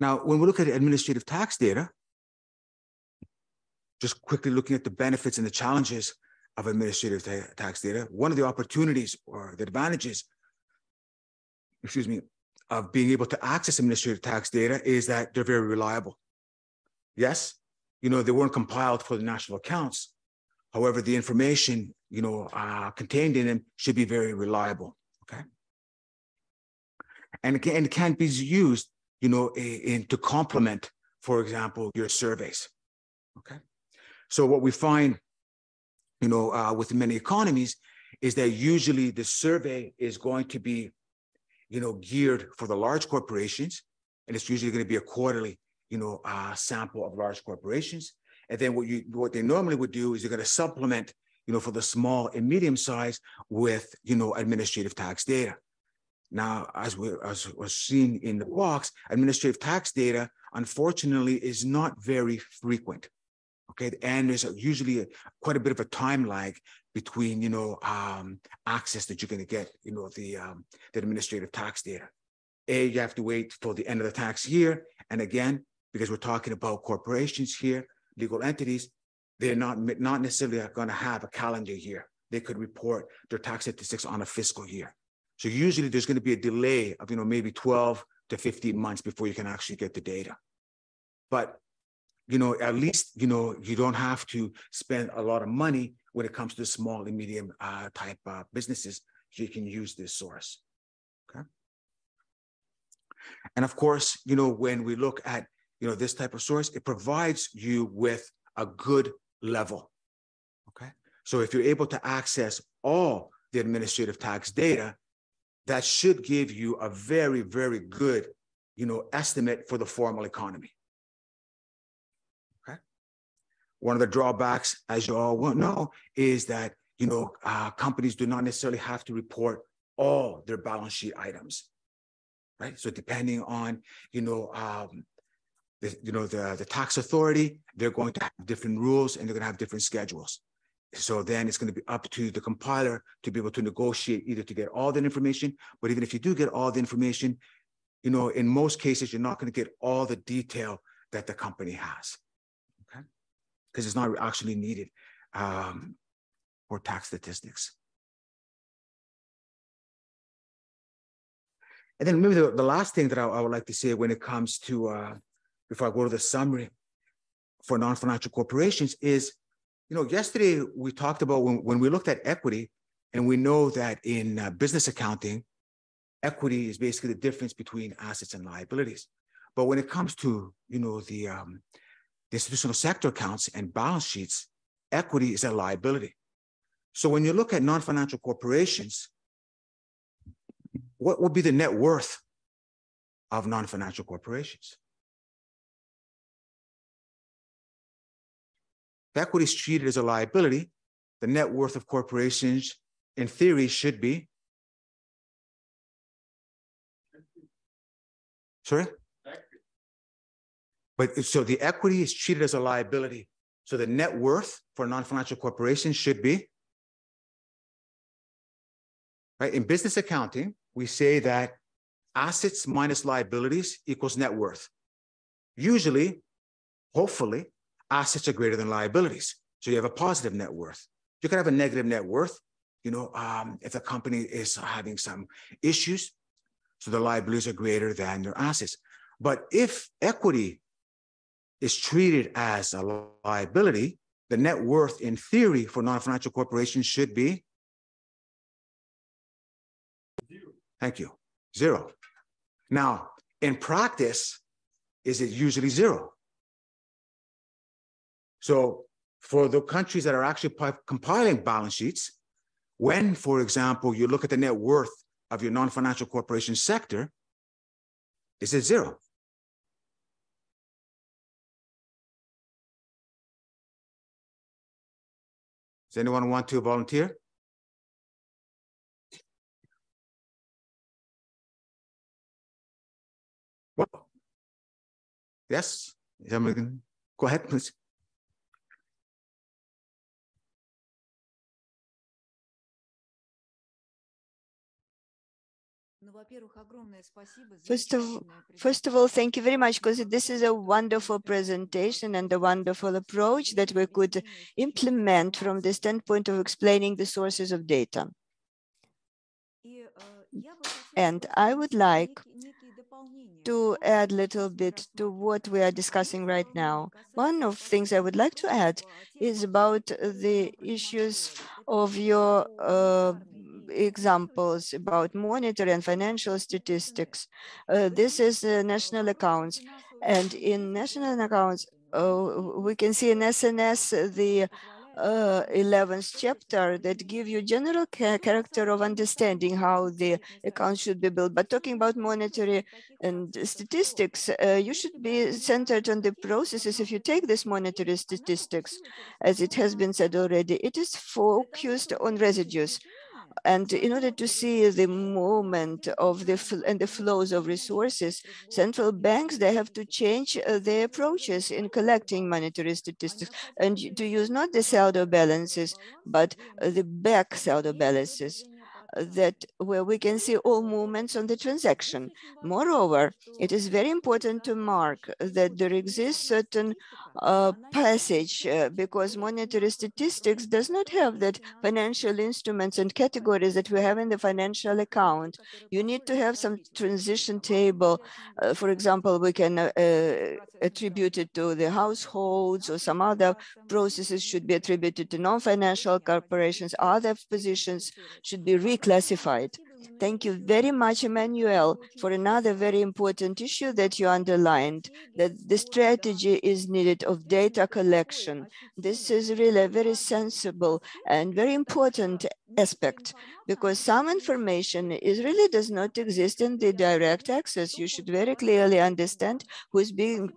Now, when we look at administrative tax data, just quickly looking at the benefits and the challenges of administrative ta tax data, one of the opportunities or the advantages, excuse me, of being able to access administrative tax data is that they're very reliable. Yes, you know, they weren't compiled for the national accounts. However, the information, you know, uh, contained in them should be very reliable. Okay. And it, can, and it can be used, you know, in, to complement, for example, your surveys. Okay. So what we find, you know, uh, with many economies is that usually the survey is going to be, you know, geared for the large corporations, and it's usually going to be a quarterly you know, uh, sample of large corporations. And then what you what they normally would do is they're going to supplement, you know, for the small and medium size with, you know, administrative tax data. Now, as we as was seen in the box, administrative tax data, unfortunately, is not very frequent. Okay, and there's usually a, quite a bit of a time lag between, you know, um, access that you're going to get, you know, the um, the administrative tax data. A, you have to wait till the end of the tax year, and again, because we're talking about corporations here, legal entities, they're not, not necessarily going to have a calendar year. They could report their tax statistics on a fiscal year. So usually there's going to be a delay of, you know, maybe 12 to 15 months before you can actually get the data. But, you know, at least, you know, you don't have to spend a lot of money when it comes to small and medium uh, type uh, businesses. So you can use this source. Okay. And of course, you know, when we look at you know, this type of source, it provides you with a good level. Okay. So if you're able to access all the administrative tax data, that should give you a very, very good, you know, estimate for the formal economy. Okay. One of the drawbacks, as you all will know, is that, you know, uh, companies do not necessarily have to report all their balance sheet items, right? So depending on, you know, um, the, you know, the, the tax authority, they're going to have different rules and they're going to have different schedules. So then it's going to be up to the compiler to be able to negotiate either to get all that information, but even if you do get all the information, you know, in most cases, you're not going to get all the detail that the company has, okay? Because it's not actually needed um, for tax statistics. And then maybe the, the last thing that I, I, would like to say when it comes to, uh, before I go to the summary for non-financial corporations is, you know, yesterday we talked about when, when we looked at equity and we know that in uh, business accounting, equity is basically the difference between assets and liabilities. But when it comes to, you know, the, um, the institutional sector accounts and balance sheets, equity is a liability. So when you look at non-financial corporations, what would be the net worth of non-financial corporations? If equity is treated as a liability, the net worth of corporations, in theory, should be. Sorry? But so the equity is treated as a liability. So the net worth for non-financial corporations should be. Right? In business accounting, we say that assets minus liabilities equals net worth. Usually, hopefully, assets are greater than liabilities. So you have a positive net worth. You can have a negative net worth, you know, um, if the company is having some issues, so the liabilities are greater than their assets. But if equity is treated as a liability, the net worth in theory for non-financial corporations should be Thank you. Zero. Now, in practice, is it usually zero? So for the countries that are actually compiling balance sheets, when, for example, you look at the net worth of your non-financial corporation sector, is it zero? Does anyone want to volunteer? Well, yes, go ahead, please. First of, first of all, thank you very much because this is a wonderful presentation and a wonderful approach that we could implement from the standpoint of explaining the sources of data. And I would like to add a little bit to what we are discussing right now. One of the things I would like to add is about the issues of your uh, examples about monetary and financial statistics. Uh, this is uh, national accounts. And in national accounts, uh, we can see in SNS the uh, 11th chapter that give you general character of understanding how the account should be built. But talking about monetary and statistics, uh, you should be centered on the processes. If you take this monetary statistics, as it has been said already, it is focused on residues. And in order to see the movement of the and the flows of resources, central banks, they have to change uh, their approaches in collecting monetary statistics. And to use not the saldo balances, but uh, the back saldo balances that where we can see all movements on the transaction. Moreover, it is very important to mark that there exists certain uh, passage uh, because monetary statistics does not have that financial instruments and categories that we have in the financial account. You need to have some transition table. Uh, for example, we can uh, uh, attribute it to the households or some other processes should be attributed to non-financial corporations. Other positions should be reclassified. Thank you very much, Emmanuel, for another very important issue that you underlined, that the strategy is needed of data collection. This is really a very sensible and very important aspect because some information is really does not exist in the direct access. You should very clearly understand who is being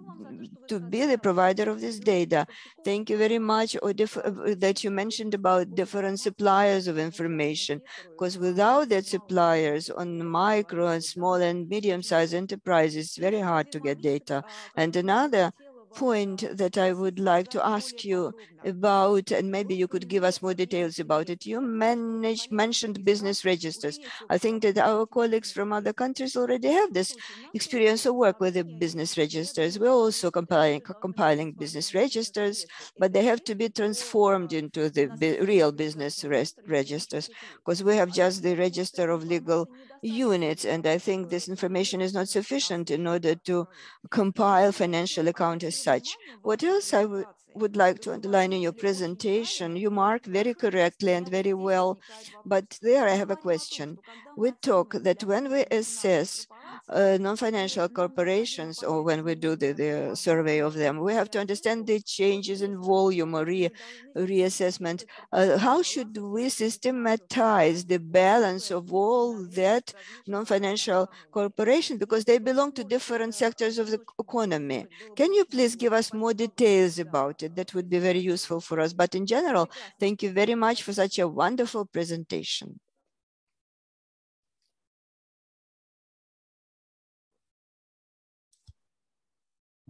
to be the provider of this data. Thank you very much or uh, that you mentioned about different suppliers of information because without that suppliers on micro and small and medium sized enterprises, it's very hard to get data. And another point that I would like to ask you about, and maybe you could give us more details about it. You manage, mentioned business registers. I think that our colleagues from other countries already have this experience of work with the business registers. We're also compiling, compiling business registers, but they have to be transformed into the real business registers because we have just the register of legal units. And I think this information is not sufficient in order to compile financial account as such. What else I would would like to underline in your presentation, you mark very correctly and very well, but there I have a question. We talk that when we assess uh, non-financial corporations or when we do the, the, survey of them, we have to understand the changes in volume or re reassessment. Uh, how should we systematize the balance of all that non-financial corporation because they belong to different sectors of the economy? Can you please give us more details about it? That would be very useful for us. But in general, thank you very much for such a wonderful presentation.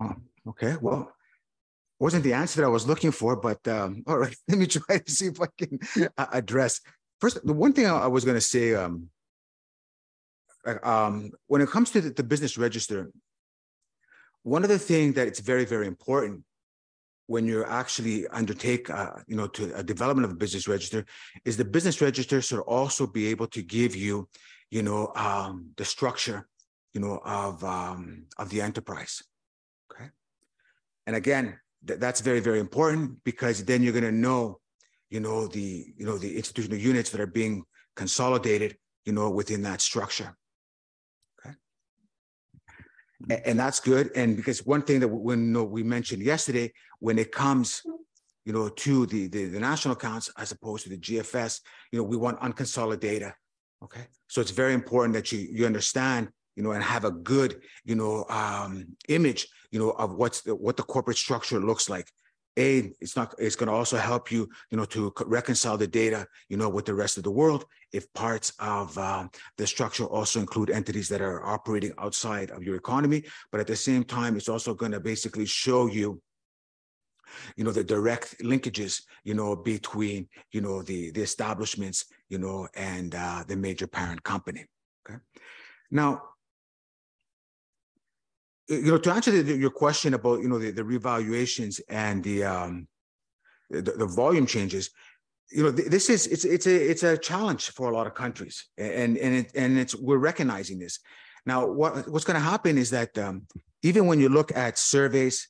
Oh, okay, well, wasn't the answer that I was looking for, but um, [LAUGHS] all right, let me try to see if I can uh, address. First, the one thing I, was going to say, um, um, when it comes to the, the, business register, one of the things that it's very, very important when you actually undertake, uh, you know, to a development of a business register, is the business register should also be able to give you, you know, um, the structure, you know, of um, of the enterprise. And again, th- that's very, very important because then you're going to know, you know, the, you know, the institutional units that are being consolidated, you know, within that structure. Okay. And, and that's good. And because one thing that we, know, we mentioned yesterday, when it comes, you know, to the, the, the national accounts as opposed to the GFS, you know, we want unconsolidated. Data. Okay. So it's very important that you, you understand you know, and have a good, you know, um, image, you know, of what's the, what the corporate structure looks like. A, it's not, it's going to also help you, you know, to reconcile the data, you know, with the rest of the world. If parts of um, the structure also include entities that are operating outside of your economy, but at the same time, it's also going to basically show you, you know, the direct linkages, you know, between, you know, the the establishments, you know, and uh, the major parent company. Okay. Now, you know, to answer the, your question about, you know, the, the revaluations and the, um, the, the volume changes, you know, this is, it's, it's a, it's a challenge for a lot of countries and, and, it, and it's, we're recognizing this. Now, what, what's going to happen is that um, even when you look at surveys,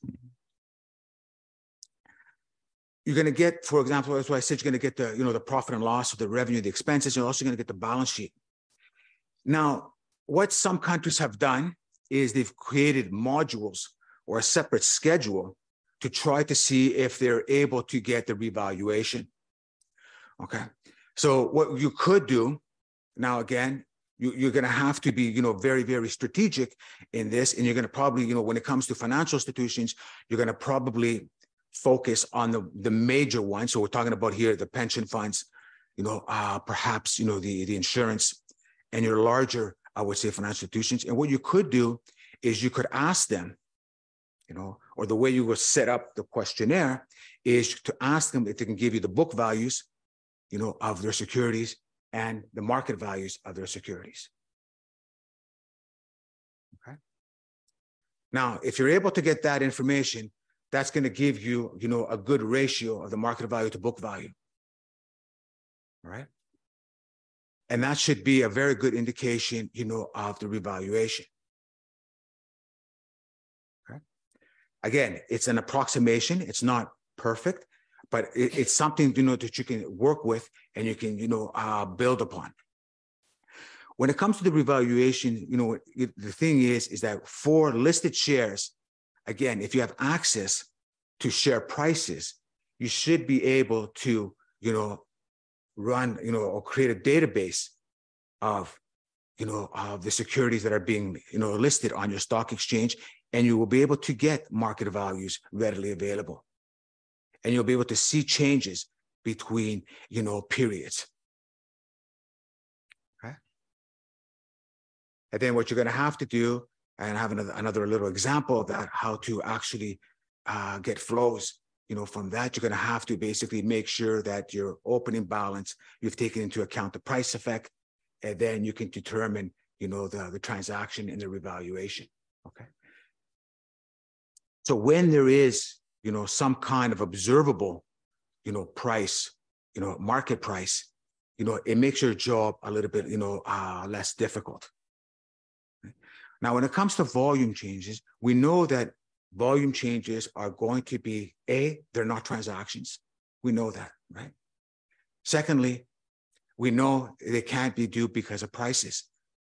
you're going to get, for example, that's why I said you're going to get the, you know, the profit and loss the revenue, the expenses. You're also going to get the balance sheet. Now, what some countries have done is they've created modules or a separate schedule to try to see if they're able to get the revaluation. Okay. So what you could do now again, you, are going to have to be, you know, very, very strategic in this. And you're going to probably, you know, when it comes to financial institutions, you're going to probably focus on the, the major ones. So we're talking about here, the pension funds, you know, uh, perhaps, you know, the, the insurance and your larger I would say financial institutions. And what you could do is you could ask them, you know, or the way you would set up the questionnaire is to ask them if they can give you the book values, you know, of their securities and the market values of their securities. Okay. Now, if you're able to get that information, that's going to give you, you know, a good ratio of the market value to book value. All right. And that should be a very good indication, you know, of the revaluation. Okay. Again, it's an approximation. It's not perfect, but it, it's something, you know, that you can work with and you can, you know, uh, build upon. When it comes to the revaluation, you know, it, the thing is, is that for listed shares, again, if you have access to share prices, you should be able to, you know, run, you know, or create a database of, you know, of the securities that are being, you know, listed on your stock exchange, and you will be able to get market values readily available. And you'll be able to see changes between, you know, periods. Okay. And then what you're going to have to do, and I have another, another little example of that, how to actually uh, get flows you know, from that, you're going to have to basically make sure that your opening balance, you've taken into account the price effect, and then you can determine, you know, the, the transaction and the revaluation. Okay. So when there is, you know, some kind of observable, you know, price, you know, market price, you know, it makes your job a little bit, you know, uh, less difficult. Now, when it comes to volume changes, we know that volume changes are going to be A, they're not transactions. We know that, right? Secondly, we know they can't be due because of prices.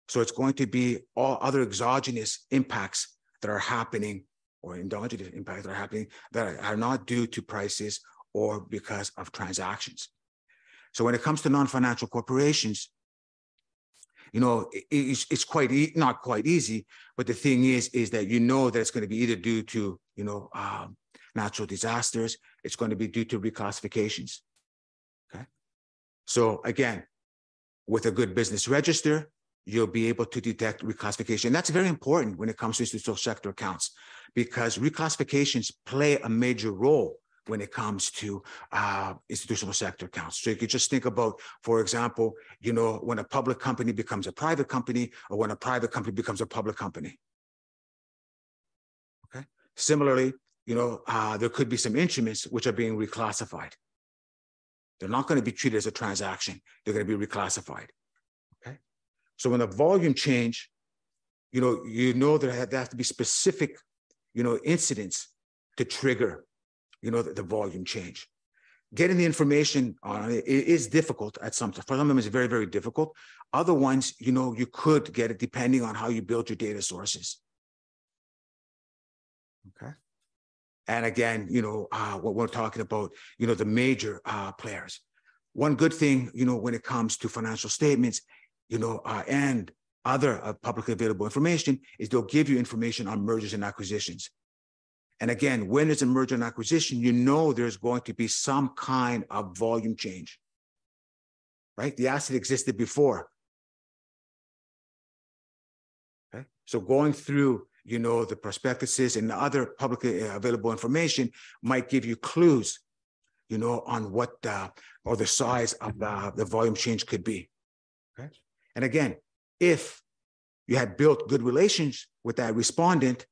So it's going to be all other exogenous impacts that are happening or endogenous impacts that are happening that are not due to prices or because of transactions. So when it comes to non-financial corporations, you know, it's, it's quite e- not quite easy. But the thing is, is that you know that it's going to be either due to you know um, natural disasters, it's going to be due to reclassifications. Okay, so again, with a good business register, you'll be able to detect reclassification. That's very important when it comes to institutional sector accounts because reclassifications play a major role when it comes to uh, institutional sector accounts. So you could just think about, for example, you know, when a public company becomes a private company or when a private company becomes a public company. Okay. Similarly, you know, uh, there could be some instruments which are being reclassified. They're not going to be treated as a transaction. They're going to be reclassified. Okay. So when the volume change, you know, you know there have to be specific, you know, incidents to trigger you know, the, the volume change. Getting the information on it is difficult at some, time. for some of them it's very, very difficult. Other ones, you know, you could get it depending on how you build your data sources. Okay. And again, you know, uh, what we're talking about, you know, the major uh, players. One good thing, you know, when it comes to financial statements, you know, uh, and other uh, publicly available information is they'll give you information on mergers and acquisitions. And again, when it's a merger and acquisition, you know there's going to be some kind of volume change, right? The asset existed before. Okay. So going through, you know, the prospectuses and other publicly available information might give you clues, you know, on what uh, or the size of the, the volume change could be. Okay. And again, if you had built good relations with that respondent,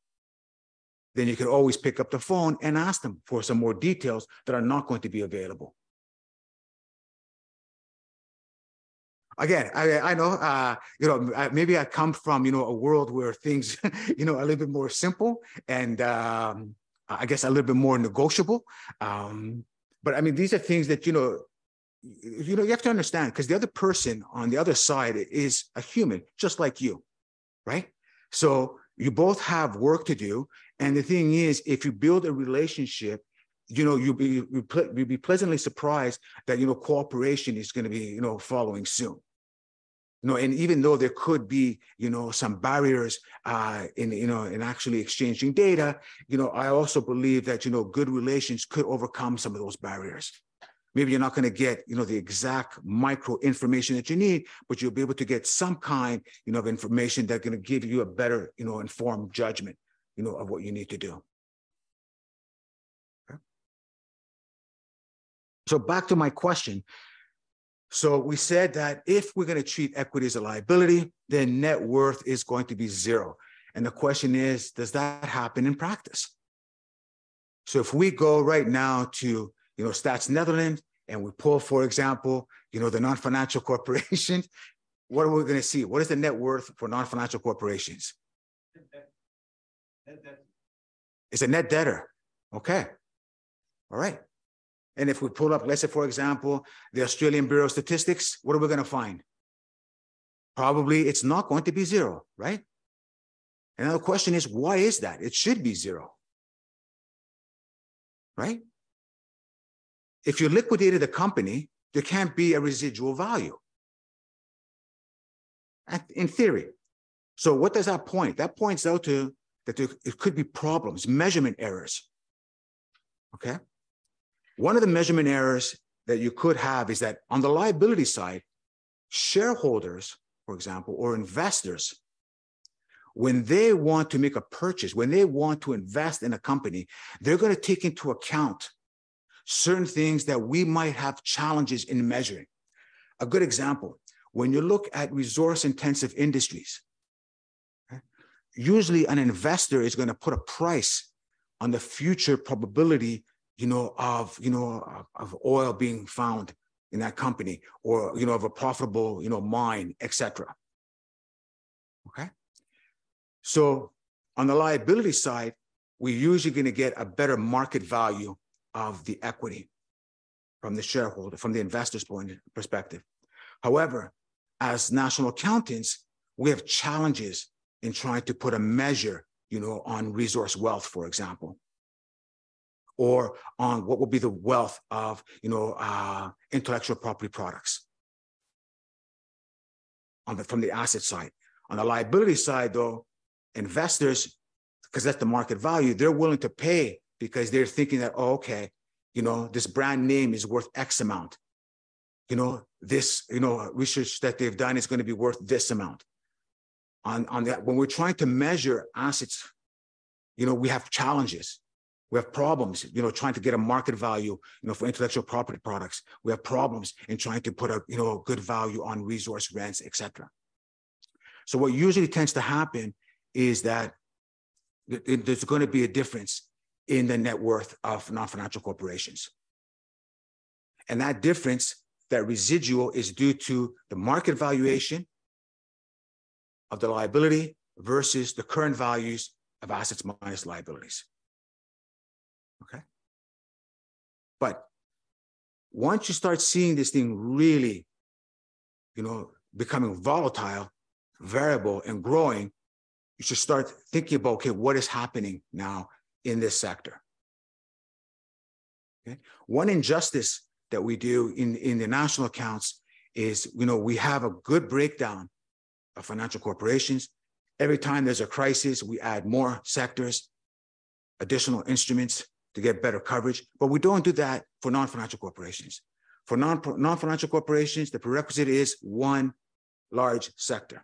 then you can always pick up the phone and ask them for some more details that are not going to be available. Again, I, I know, uh, you know, maybe I come from, you know, a world where things, [LAUGHS] you know, a little bit more simple and um, I guess a little bit more negotiable. Um, but I mean, these are things that, you know, you know, you have to understand because the other person on the other side is a human, just like you, right? So you both have work to do and the thing is, if you build a relationship, you know, you'll be you'll be pleasantly surprised that you know cooperation is going to be you know following soon. You know, and even though there could be you know some barriers uh, in you know in actually exchanging data, you know, I also believe that you know good relations could overcome some of those barriers. Maybe you're not going to get you know the exact micro information that you need, but you'll be able to get some kind you know of information that's going to give you a better you know informed judgment you know, of what you need to do. Okay. So back to my question. So we said that if we're going to treat equity as a liability, then net worth is going to be zero. And the question is, does that happen in practice? So if we go right now to, you know, Stats Netherlands and we pull, for example, you know, the non-financial [LAUGHS] corporations, what are we going to see? What is the net worth for non-financial corporations? It's a net debtor. Okay. All right. And if we pull up, let's say, for example, the Australian Bureau of Statistics, what are we going to find? Probably it's not going to be zero, right? And the question is, why is that? It should be zero, right? If you liquidated a company, there can't be a residual value. In theory. So what does that point? That points out to that there, it could be problems, measurement errors. Okay. One of the measurement errors that you could have is that on the liability side, shareholders, for example, or investors, when they want to make a purchase, when they want to invest in a company, they're going to take into account certain things that we might have challenges in measuring. A good example, when you look at resource intensive industries, usually an investor is going to put a price on the future probability, you know, of, you know, of, oil being found in that company or, you know, of a profitable, you know, mine, etc. Okay. So on the liability side, we're usually going to get a better market value of the equity from the shareholder, from the investor's point perspective. However, as national accountants, we have challenges in trying to put a measure, you know, on resource wealth, for example, or on what will be the wealth of, you know, uh, intellectual property products on the, from the asset side. On the liability side, though, investors, because that's the market value, they're willing to pay because they're thinking that, oh, okay, you know, this brand name is worth X amount. You know, this, you know, research that they've done is going to be worth this amount. On, on that, when we're trying to measure assets, you know, we have challenges. We have problems, you know, trying to get a market value, you know, for intellectual property products. We have problems in trying to put a, you know, good value on resource rents, etc. So what usually tends to happen is that there's going to be a difference in the net worth of non-financial corporations. And that difference, that residual is due to the market valuation of the liability versus the current values of assets minus liabilities. Okay. But once you start seeing this thing really, you know, becoming volatile, variable, and growing, you should start thinking about okay, what is happening now in this sector? Okay. One injustice that we do in, in the national accounts is, you know, we have a good breakdown of financial corporations. Every time there's a crisis, we add more sectors, additional instruments to get better coverage, but we don't do that for non-financial corporations. For non, non-financial corporations, the prerequisite is one large sector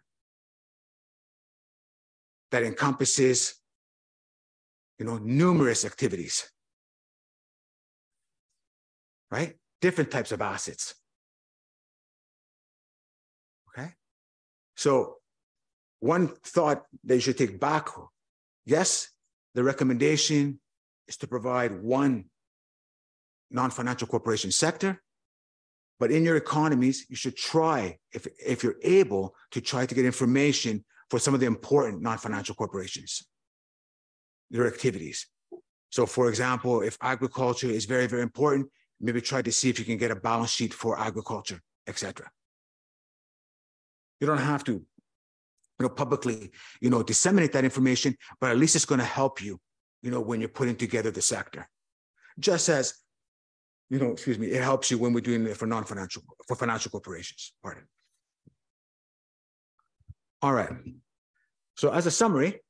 that encompasses you know, numerous activities, right? Different types of assets. Okay. So one thought that you should take back, yes, the recommendation is to provide one non-financial corporation sector, but in your economies, you should try, if, if you're able, to try to get information for some of the important non-financial corporations, their activities. So for example, if agriculture is very, very important, maybe try to see if you can get a balance sheet for agriculture, etc. You don't have to, you know, publicly, you know, disseminate that information, but at least it's going to help you, you know, when you're putting together the sector. Just as, you know, excuse me, it helps you when we're doing it for non-financial, for financial corporations. Pardon. All right. So as a summary,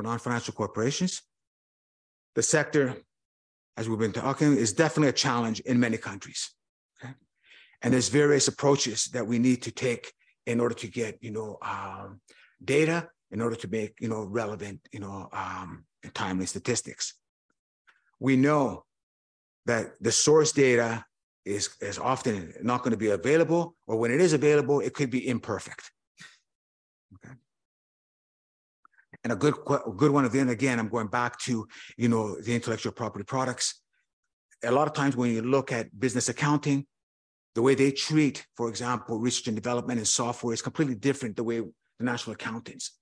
for non-financial corporations, the sector, as we've been talking, is definitely a challenge in many countries. Okay? And there's various approaches that we need to take in order to get, you know, um, data, in order to make, you know, relevant, you know, um, timely statistics. We know that the source data is, is often not going to be available, or when it is available, it could be imperfect. Okay. And a good, a good one of again, I'm going back to, you know, the intellectual property products. A lot of times when you look at business accounting, the way they treat, for example, research and development and software is completely different the way the national accountants.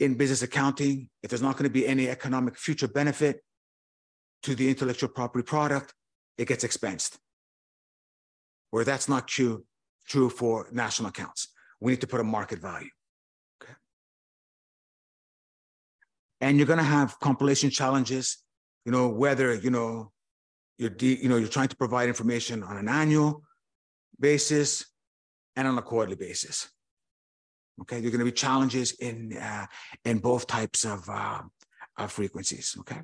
In business accounting, if there's not going to be any economic future benefit to the intellectual property product, it gets expensed. Where that's not true, true for national accounts. We need to put a market value. And you're going to have compilation challenges, you know, whether, you know, you're, de- you know, you're trying to provide information on an annual basis and on a quarterly basis. Okay, are going to be challenges in uh, in both types of, uh, of frequencies. Okay.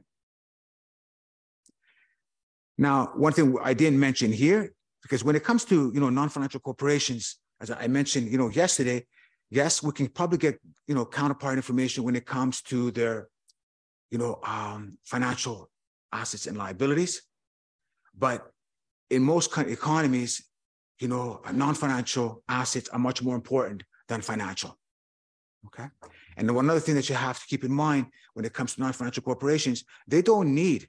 Now, one thing I didn't mention here, because when it comes to you know non-financial corporations, as I mentioned, you know yesterday, yes, we can probably get you know counterpart information when it comes to their you know um, financial assets and liabilities, but in most economies, you know, non-financial assets are much more important than financial. Okay. And one other thing that you have to keep in mind when it comes to non-financial corporations, they don't need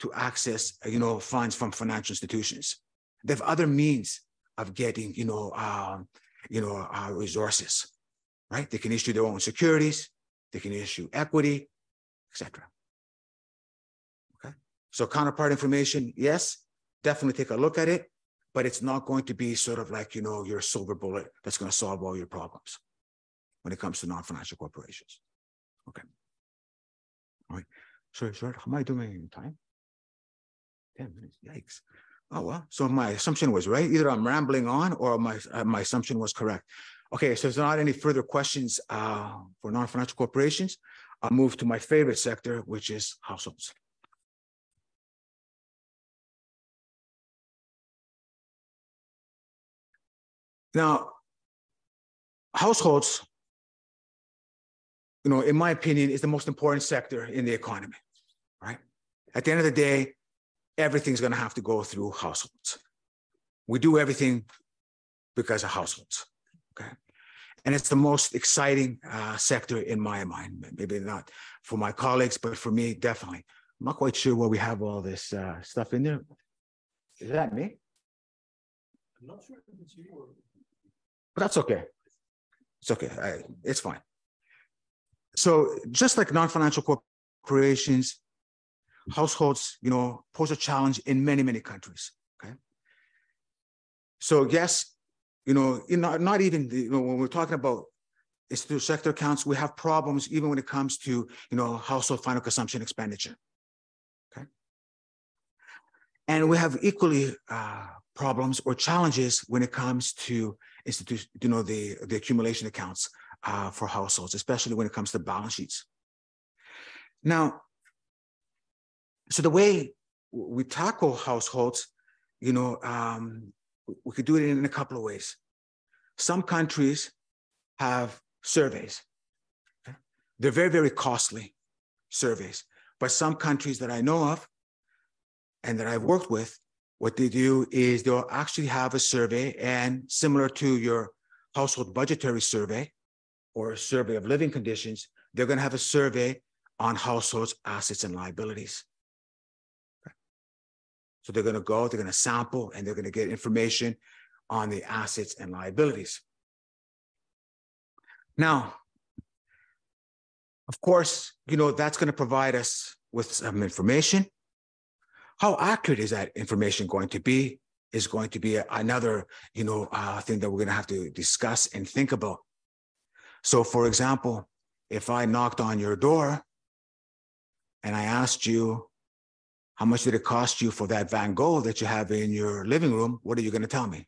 to access, you know, funds from financial institutions. They have other means of getting, you know, um, you know, uh, resources, right? They can issue their own securities, they can issue equity, etc. Okay. So counterpart information, yes, definitely take a look at it but it's not going to be sort of like, you know, your silver bullet that's going to solve all your problems when it comes to non-financial corporations. Okay. All right. Sorry, sorry. How am I doing in time? 10 minutes. Yikes. Oh, well, so my assumption was right. Either I'm rambling on or my, uh, my assumption was correct. Okay, so there's not any further questions uh, for non-financial corporations. I'll move to my favorite sector, which is households. Now, households, you know, in my opinion, is the most important sector in the economy, right? At the end of the day, everything's going to have to go through households. We do everything because of households, okay? And it's the most exciting uh, sector in my mind. Maybe not for my colleagues, but for me, definitely. I'm not quite sure where we have all this uh, stuff in there. Is that me? I'm not sure if it's you or but that's okay. It's okay. I, it's fine. So just like non-financial corporations, households, you know, pose a challenge in many, many countries. Okay. So yes, you know, not, not even the, you know, when we're talking about institutional sector accounts, we have problems even when it comes to you know household final consumption expenditure. Okay. And we have equally uh, problems or challenges when it comes to institution, you know, the, the accumulation accounts uh, for households, especially when it comes to balance sheets. Now, so the way we tackle households, you know, um, we could do it in a couple of ways. Some countries have surveys. They're very, very costly surveys. But some countries that I know of and that I've worked with, what they do is they'll actually have a survey and similar to your household budgetary survey or a survey of living conditions, they're going to have a survey on households, assets, and liabilities. So they're going to go, they're going to sample, and they're going to get information on the assets and liabilities. Now, of course, you know, that's going to provide us with some information. How accurate is that information going to be? Is going to be another, you know, uh, thing that we're going to have to discuss and think about. So, for example, if I knocked on your door and I asked you, how much did it cost you for that Van Gogh that you have in your living room? What are you going to tell me?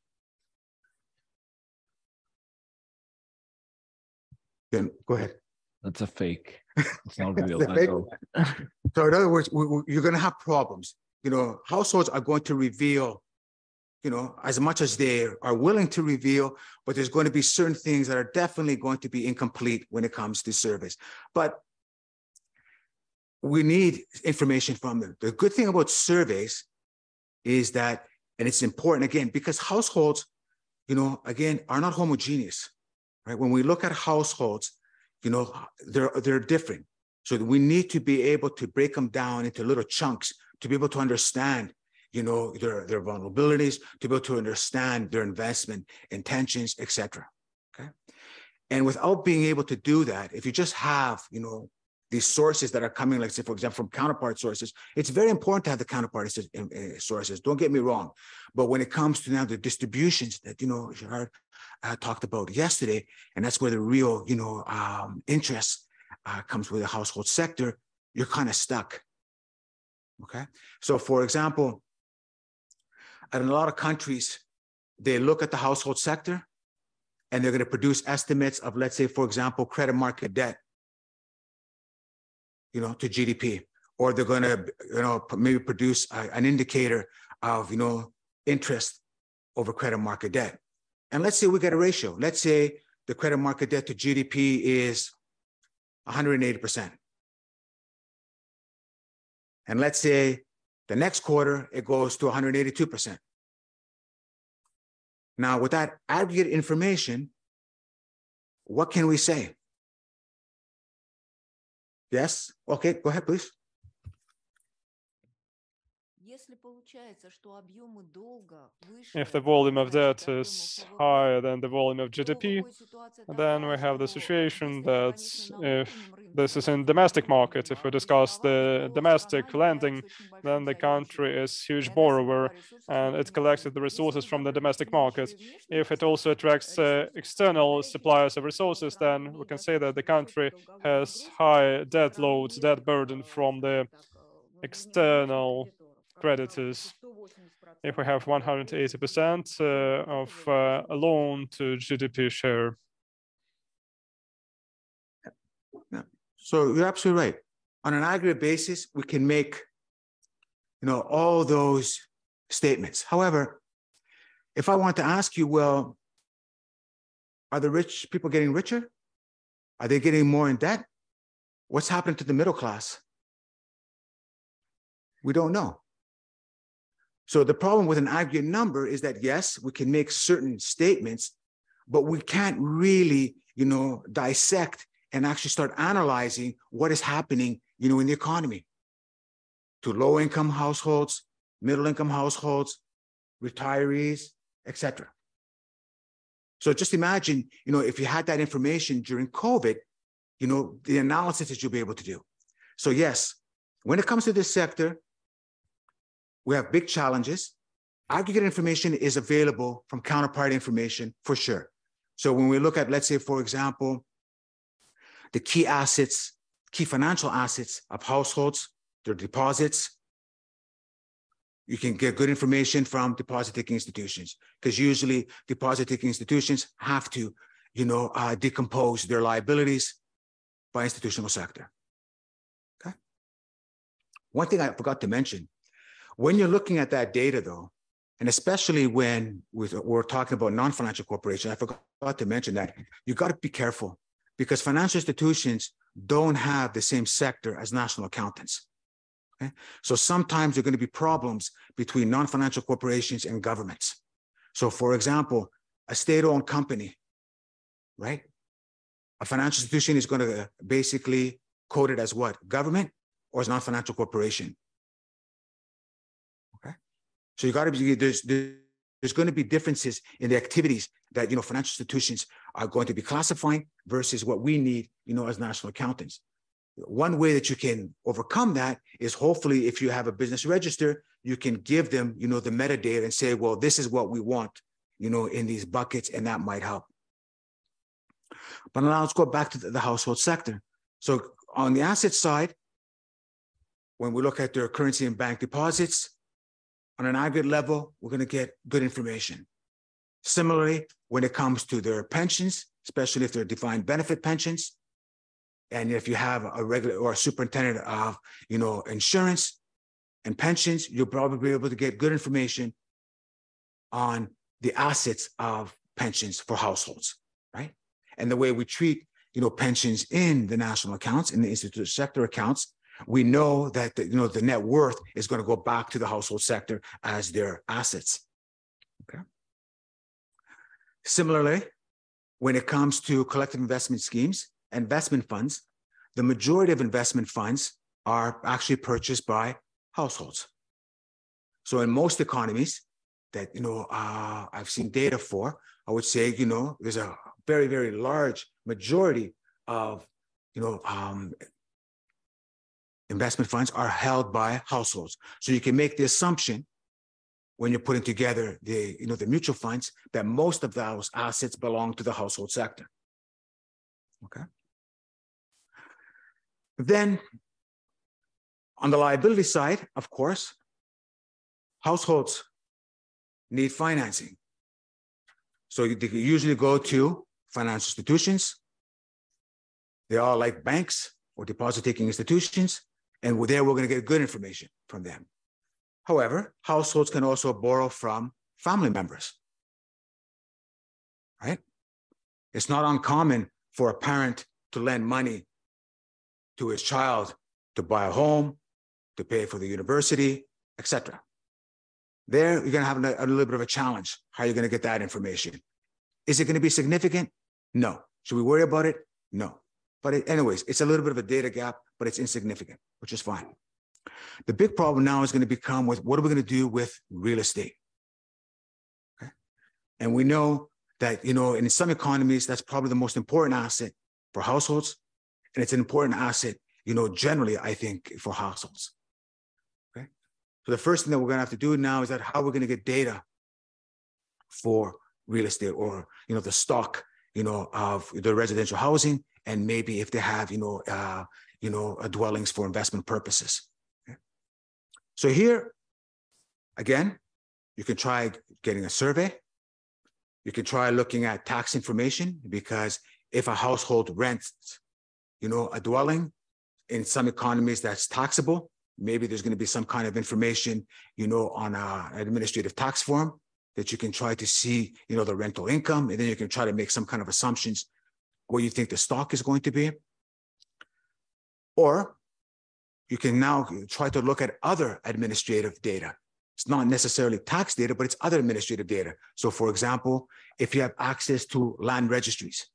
Then go ahead. That's a fake. [LAUGHS] It's not real. so in other words, we, we, you're going to have problems you know, households are going to reveal, you know, as much as they are willing to reveal, but there's going to be certain things that are definitely going to be incomplete when it comes to surveys. But we need information from them. The good thing about surveys is that, and it's important again, because households, you know, again, are not homogeneous, right? When we look at households, you know, they're, they're different. So we need to be able to break them down into little chunks to be able to understand you know their their vulnerabilities to be able to understand their investment intentions etc okay and without being able to do that if you just have you know these sources that are coming like say for example from counterpart sources it's very important to have the counterpart sources don't get me wrong. But when it comes to now the distributions that you know Gerard uh, talked about yesterday and that's where the real you know um, interest uh, comes with the household sector you're kind of stuck. Okay. So for example, in a lot of countries, they look at the household sector and they're going to produce estimates of, let's say, for example, credit market debt, you know, to GDP, or they're going to, you know, maybe produce a, an indicator of, you know, interest over credit market debt. And let's say we get a ratio. Let's say the credit market debt to GDP is 180%. And let's say the next quarter, it goes to 182%. Now, with that aggregate information, what can we say? Yes? Okay, go ahead, please. If the volume of debt is higher than the volume of GDP, then we have the situation that if this is in domestic market, if we discuss the domestic lending, then the country is huge borrower and it collected the resources from the domestic market. If it also attracts uh, external suppliers of resources, then we can say that the country has high debt loads, debt burden from the external creditors. If we have 180% uh, of uh, a loan to GDP share. Yeah. So you're absolutely right. On an aggregate basis, we can make, you know, all those statements. However, if I want to ask you, well, are the rich people getting richer? Are they getting more in debt? What's happening to the middle class? We don't know. So the problem with an aggregate number is that yes, we can make certain statements, but we can't really, you know, dissect and actually start analyzing what is happening, you know, in the economy to low income households, middle income households, retirees, etc. So just imagine, you know, if you had that information during COVID, you know, the analysis that you'll be able to do. So yes, when it comes to this sector, we have big challenges. Aggregate information is available from counterparty information for sure. So when we look at, let's say, for example, the key assets, key financial assets of households, their deposits, you can get good information from deposit taking institutions because usually deposit taking institutions have to, you know, uh, decompose their liabilities by institutional sector. Okay. One thing I forgot to mention when you're looking at that data, though, and especially when we're talking about non-financial corporations, I forgot to mention that you got to be careful because financial institutions don't have the same sector as national accountants. Okay? So sometimes there are going to be problems between non-financial corporations and governments. So for example, a state-owned company, right? A financial institution is going to basically code it as what? Government or as non-financial corporation? So you got to be there's there's going to be differences in the activities that you know financial institutions are going to be classifying versus what we need, you know, as national accountants. One way that you can overcome that is hopefully if you have a business register, you can give them, you know, the metadata and say, well, this is what we want, you know, in these buckets, and that might help. But now let's go back to the household sector. So on the asset side, when we look at their currency and bank deposits, on an aggregate level, we're going to get good information. Similarly, when it comes to their pensions, especially if they're defined benefit pensions, and if you have a regular or a superintendent of, you know, insurance and pensions, you'll probably be able to get good information on the assets of pensions for households, right? And the way we treat, you know, pensions in the national accounts, in the institute sector accounts, we know that the, you know the net worth is going to go back to the household sector as their assets. Okay. Similarly, when it comes to collective investment schemes, investment funds, the majority of investment funds are actually purchased by households. So in most economies that you know uh, I've seen data for, I would say you know there's a very very large majority of you know um, investment funds are held by households. So you can make the assumption when you're putting together the, you know, the mutual funds that most of those assets belong to the household sector. Okay. Then On the liability side, of course, households need financing. So they usually go to financial institutions. They are like banks or deposit taking institutions. And there we're going to get good information from them. However, households can also borrow from family members. Right? It's not uncommon for a parent to lend money to his child to buy a home, to pay for the university, etc. There, you're going to have a, little bit of a challenge. How are you going to get that information? Is it going to be significant? No. Should we worry about it? No. But it, anyways, it's a little bit of a data gap, but it's insignificant, which is fine. The big problem now is going to become with what are we going to do with real estate? Okay. And we know that, you know, in some economies, that's probably the most important asset for households. And it's an important asset, you know, generally, I think, for households. Okay. So the first thing that we're going to have to do now is that how we're going to get data for real estate or, you know, the stock, you know, of the residential housing and maybe if they have, you know, uh, you know, uh, dwellings for investment purposes. Okay. So here, again, you can try getting a survey. You can try looking at tax information because if a household rents, you know, a dwelling in some economies that's taxable, maybe there's going to be some kind of information, you know, on an administrative tax form that you can try to see, you know, the rental income, and then you can try to make some kind of assumptions what you think the stock is going to be. Or you can now try to look at other administrative data. It's not necessarily tax data, but it's other administrative data. So for example, if you have access to land registries,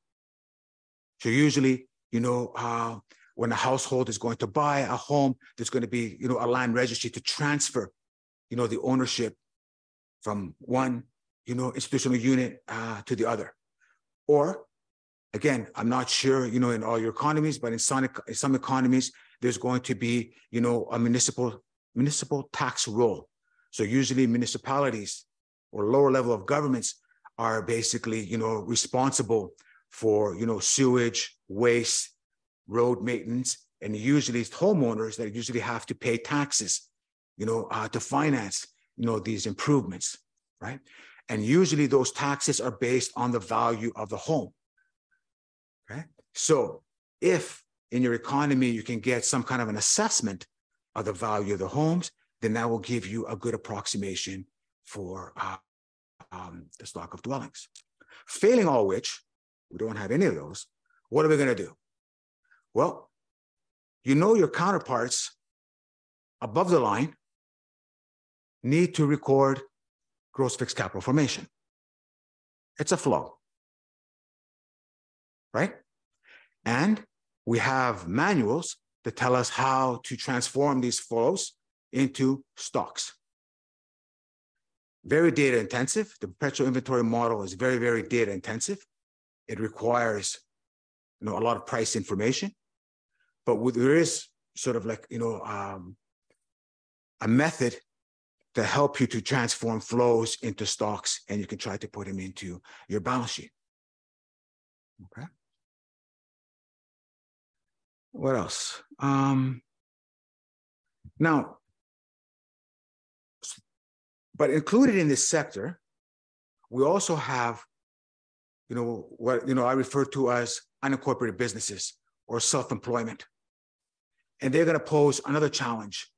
so usually, you know, uh, when a household is going to buy a home, there's going to be, you know, a land registry to transfer, you know, the ownership from one, you know, institutional unit uh, to the other. Or again, I'm not sure, you know, in all your economies, but in some, in some economies, there's going to be, you know, a municipal municipal tax roll. So usually municipalities or lower level of governments are basically, you know, responsible for you know sewage, waste, road maintenance, and usually it's homeowners that usually have to pay taxes, you know, uh, to finance you know these improvements, right? And usually those taxes are based on the value of the home. Okay, so if in your economy you can get some kind of an assessment of the value of the homes, then that will give you a good approximation for uh, um, the stock of dwellings. Failing all which, we don't have any of those. What are we going to do? Well, you know your counterparts above the line need to record gross fixed capital formation. It's a flow, right? And we have manuals that tell us how to transform these flows into stocks. Very data intensive. The perpetual inventory model is very, very data intensive. It requires, you know, a lot of price information, but there is sort of like, you know, um, a method to help you to transform flows into stocks, and you can try to put them into your balance sheet. Okay. What else? Um, now, but included in this sector, we also have you know, what you know I refer to as unincorporated businesses or self-employment. And they're going to pose another challenge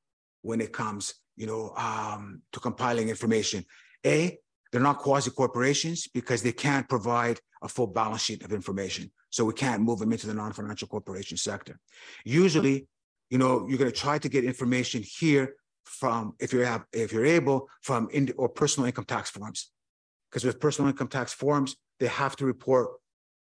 when it comes, you know, um, to compiling information. A, they're not quasi corporations because they can't provide a full balance sheet of information. So we can't move them into the non-financial corporation sector. Usually, you know, you're going to try to get information here from, if you have, if you're able, from or personal income tax forms. Because with personal income tax forms, they have to report,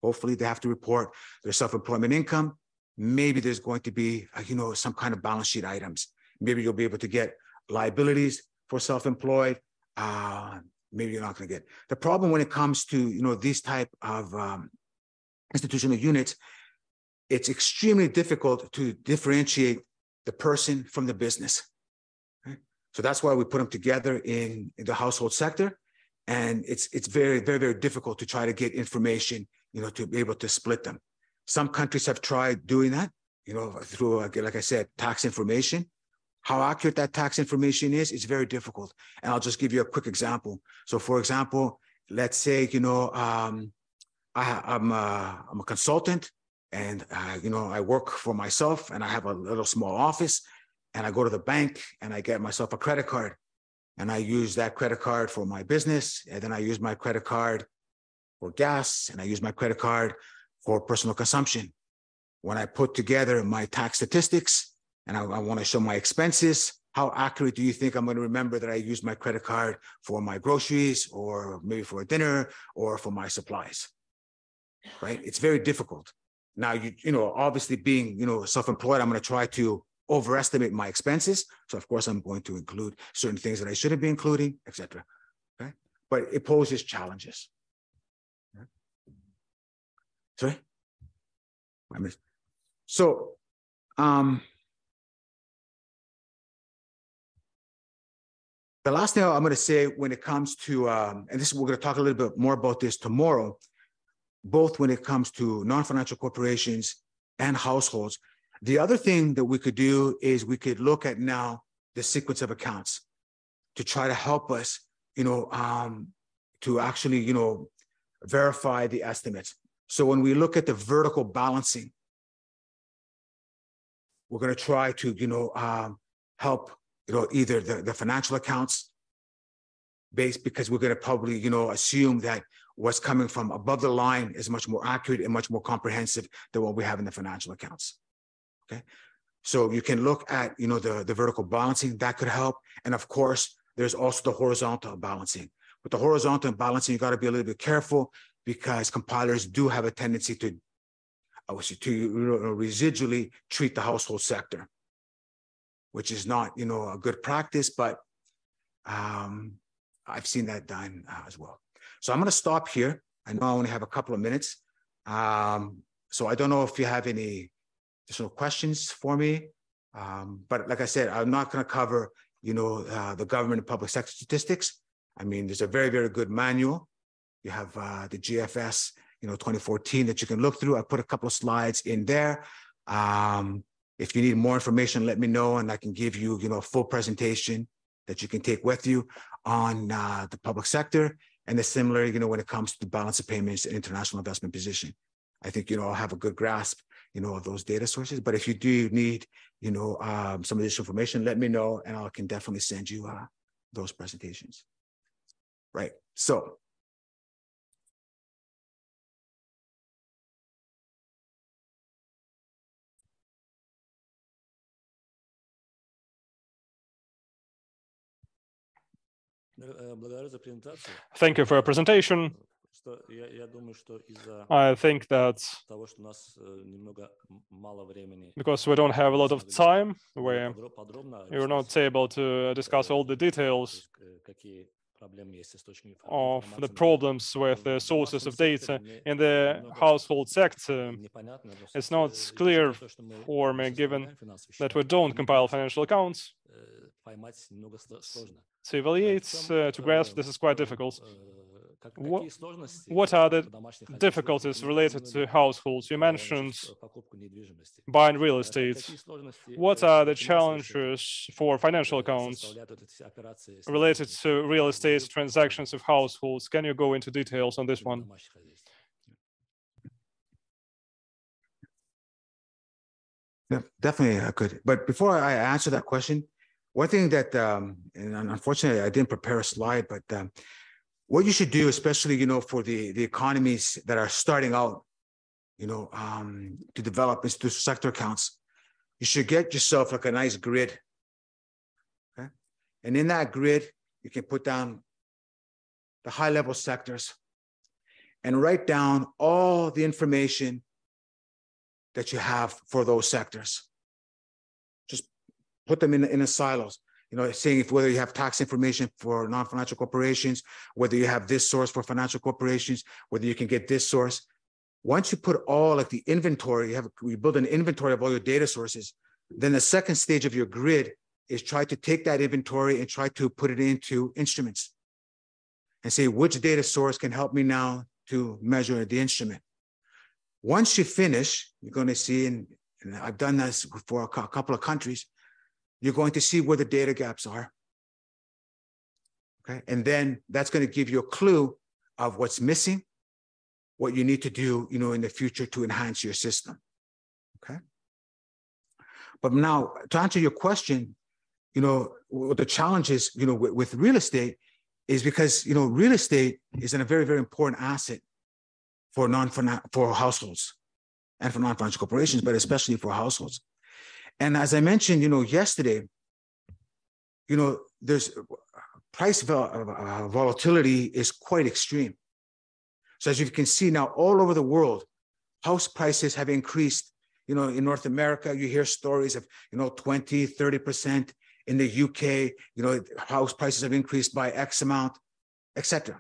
hopefully they have to report their self-employment income. Maybe there's going to be, you know, some kind of balance sheet items. Maybe you'll be able to get liabilities for self-employed. Uh, maybe you're not going to get. The problem when it comes to, you know, these type of um, institutional units, it's extremely difficult to differentiate the person from the business. So that's why we put them together in, in the household sector and it's it's very very very difficult to try to get information you know to be able to split them some countries have tried doing that you know through like i said tax information how accurate that tax information is, it's very difficult. And I'll just give you a quick example. So for example, let's say, you know, um, I, I'm, a, I'm a consultant and, uh, you know, I work for myself and I have a little small office and I go to the bank and I get myself a credit card and I use that credit card for my business. And then I use my credit card for gas and I use my credit card for personal consumption. When I put together my tax statistics, and I, I want to show my expenses. How accurate do you think I'm going to remember that I used my credit card for my groceries or maybe for a dinner or for my supplies? Right? It's very difficult. Now, you, you know, obviously being, you know, self-employed, I'm going to try to overestimate my expenses. So of course, I'm going to include certain things that I shouldn't be including, etc. Okay. But it poses challenges. Sorry? I missed. So um The last thing I'm going to say when it comes to, um, and this we're going to talk a little bit more about this tomorrow, both when it comes to non-financial corporations and households. The other thing that we could do is we could look at now the sequence of accounts to try to help us, you know, um, to actually, you know, verify the estimates. So when we look at the vertical balancing, we're going to try to, you know, um, help know, either the, the financial accounts based because we're going to probably, you know, assume that what's coming from above the line is much more accurate and much more comprehensive than what we have in the financial accounts. Okay. So you can look at, you know, the, the vertical balancing that could help. And of course, there's also the horizontal balancing. With the horizontal balancing, you got to be a little bit careful because compilers do have a tendency to, I would say, to you know, residually treat the household sector which is not, you know, a good practice, but um, I've seen that done uh, as well. So I'm going to stop here. I know I only have a couple of minutes. Um, so I don't know if you have any additional questions for me. Um, but like I said, I'm not going to cover, you know, uh, the government and public sector statistics. I mean, there's a very, very good manual. You have uh, the GFS, you know, 2014 that you can look through. I put a couple of slides in there. Um, if you need more information, let me know and I can give you, you know, a full presentation that you can take with you on uh, the public sector and the similar, you know, when it comes to the balance of payments and international investment position. I think, you know, I'll have a good grasp, you know, of those data sources. But if you do need, you know, um, some additional information, let me know and I can definitely send you uh, those presentations. Right. So Thank you for your presentation. I think that because we don't have a lot of time, we, you're not able to discuss all the details of the problems with the sources of data in the household sector. It's not clear for me, given that we don't compile financial accounts. To evaluate, uh, to grasp, this is quite difficult. What, what are the difficulties related to households? You mentioned buying real estate. What are the challenges for financial accounts related to real estate transactions of households? Can you go into details on this one? Yeah, definitely I could. But before I answer that question, one thing that, um, and unfortunately, I didn't prepare a slide, but um, what you should do, especially you know for the the economies that are starting out, you know, um, to develop is institutional sector accounts, you should get yourself like a nice grid. Okay, and in that grid, you can put down the high level sectors and write down all the information that you have for those sectors put them in, in a silos. You know, saying if whether you have tax information for non-financial corporations, whether you have this source for financial corporations, whether you can get this source. Once you put all like the inventory, you have you build an inventory of all your data sources. Then the second stage of your grid is try to take that inventory and try to put it into instruments and say which data source can help me now to measure the instrument. Once you finish, you're going to see, and, and I've done this for a couple of countries, you're going to see where the data gaps are. Okay, and then that's going to give you a clue of what's missing, what you need to do, you know, in the future to enhance your system. Okay. But now to answer your question, you know, the challenges, you know, with, with real estate is because, you know, real estate is a very, very important asset for non for households and for non-financial corporations, but especially for households. And as I mentioned, you know, yesterday, you know, there's price uh, volatility is quite extreme. So as you can see now, all over the world, house prices have increased. You know, in North America, you hear stories of, you know, 20, 30%. In the UK, you know, house prices have increased by X amount, etc.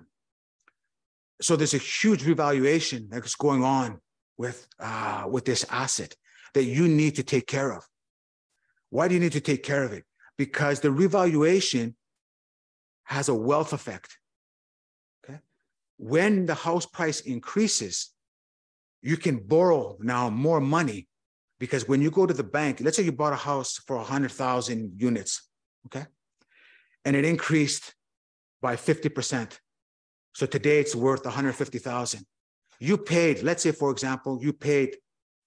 So there's a huge revaluation that's going on with, uh, with this asset that you need to take care of. Why do you need to take care of it? Because the revaluation has a wealth effect. Okay. When the house price increases, you can borrow now more money because when you go to the bank, let's say you bought a house for 100,000 units, okay? And it increased by 50%. So today it's worth 150,000. You paid, let's say, for example, you paid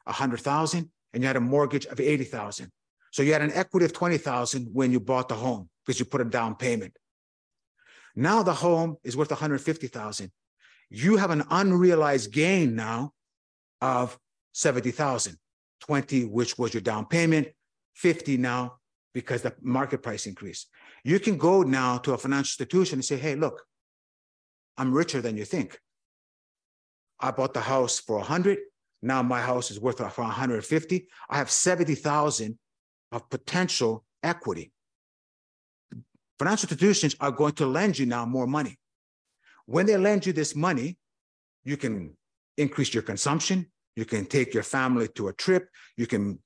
100,000 and you had a mortgage of 80,000. So you had an equity of 20,000 when you bought the home because you put a down payment. Now the home is worth 150,000. You have an unrealized gain now of 70,000, 20 which was your down payment, 50 now because the market price increased. You can go now to a financial institution and say, "Hey, look, I'm richer than you think. I bought the house for 100. Now my house is worth for 150. I have 70,000 of potential equity. Financial institutions are going to lend you now more money. When they lend you this money, you can increase your consumption. You can take your family to a trip. You can,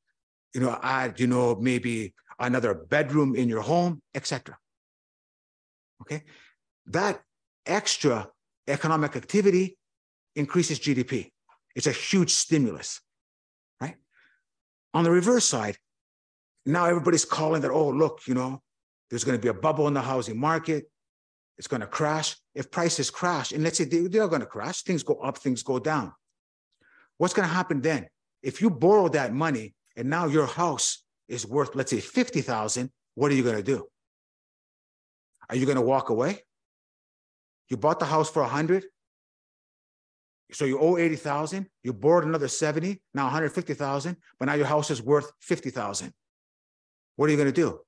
you know, add, you know, maybe another bedroom in your home, etc. Okay, that extra economic activity increases GDP. It's a huge stimulus, right? On the reverse side, now everybody's calling that, oh, look, you know, there's going to be a bubble in the housing market. It's going to crash. If prices crash, and let's say they, they are going to crash, things go up, things go down. What's going to happen then? If you borrow that money and now your house is worth, let's say, 50,000, what are you going to do? Are you going to walk away? You bought the house for 100, so you owe 80,000, you borrowed another 70, now 150,000, but now your house is worth 50,000. What are you going to do?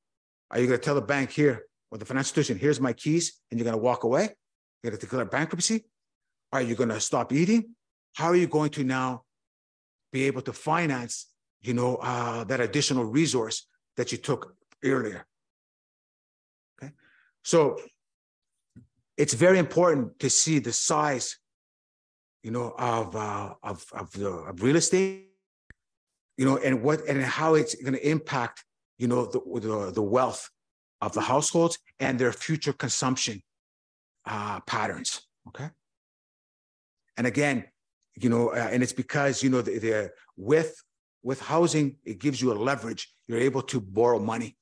Are you going to tell the bank here or the financial institution, here's my keys, and you're going to walk away? You're going to declare bankruptcy? Are you going to stop eating? How are you going to now be able to finance, you know, uh, that additional resource that you took earlier? Okay. So it's very important to see the size, you know, of uh, of of the of real estate, you know, and what and how it's going to impact, you know, the, the the wealth of the households and their future consumption uh, patterns. Okay. And again, you know, uh, and it's because you know the, the with with housing, it gives you a leverage. You're able to borrow money.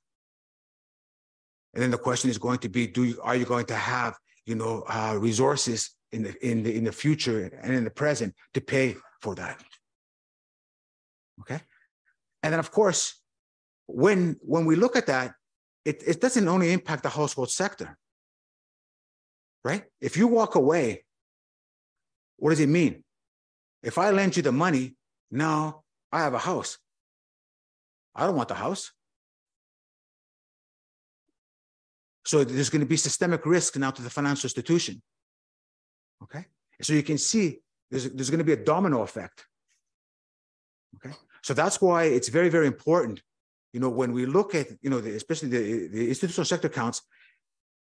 And then the question is going to be: Do you are you going to have you know, uh, resources in the in the in the future and in the present to pay for that. Okay, and then of course, when when we look at that, it, it doesn't only impact the household sector, right? If you walk away, what does it mean? If I lend you the money, now I have a house. I don't want the house. So there's going to be systemic risk now to the financial institution. Okay. So you can see there's, there's going to be a domino effect. Okay. So that's why it's very, very important. You know, when we look at, you know, the, especially the, the institutional sector accounts,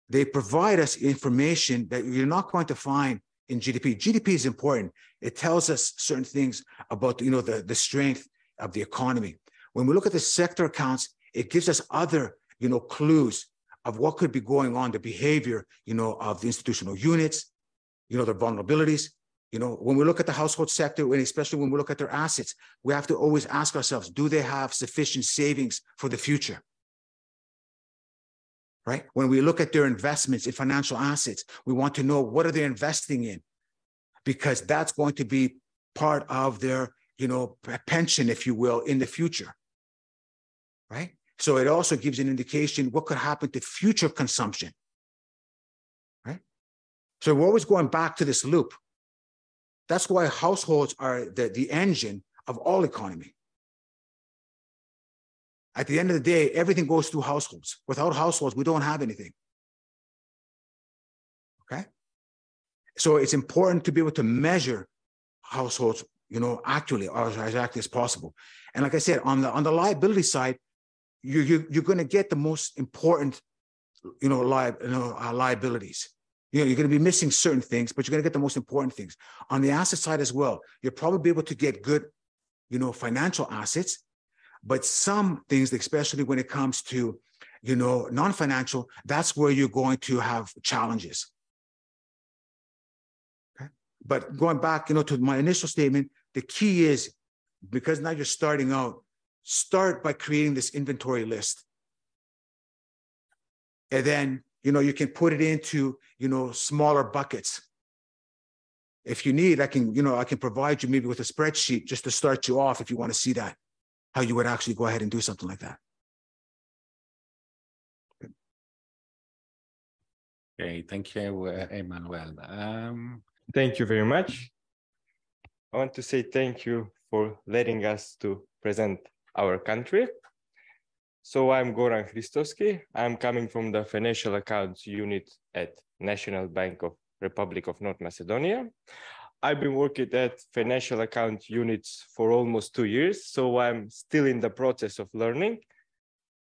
they provide us information that you're not going to find in GDP. GDP is important. It tells us certain things about, you know, the, the strength of the economy. When we look at the sector accounts, it gives us other, you know, clues of what could be going on, the behavior, you know, of the institutional units, you know, their vulnerabilities. You know, when we look at the household sector, and especially when we look at their assets, we have to always ask ourselves, do they have sufficient savings for the future? right? When we look at their investments in financial assets, we want to know what are they investing in? Because that's going to be part of their, you know, pension, if you will, in the future, right? So it also gives an indication what could happen to future consumption, right? So we're always going back to this loop. That's why households are the, the engine of all economy. At the end of the day, everything goes through households. Without households, we don't have anything. Okay? So it's important to be able to measure households, you know, accurately or as accurately as possible. And like I said, on the on the liability side, you, you you're going to get the most important, you know, li- you know uh, liabilities. You know, you're going to be missing certain things, but you're going to get the most important things. On the asset side as well, you'll probably be able to get good, you know, financial assets, but some things, especially when it comes to, you know, non-financial, that's where you're going to have challenges. Okay. But going back, you know, to my initial statement, the key is because now you're starting out, start by creating this inventory list. And then, you know, you can put it into, you know, smaller buckets. If you need, I can, you know, I can provide you maybe with a spreadsheet just to start you off if you want to see that how you would actually go ahead and do something like that. Okay, thank you, uh, Emmanuel. Um, thank you very much. I want to say thank you for letting us to present our country. So I'm Goran Hristovski. I'm coming from the financial accounts unit at National Bank of Republic of North Macedonia. I've been working at financial account units for almost two years, so I'm still in the process of learning.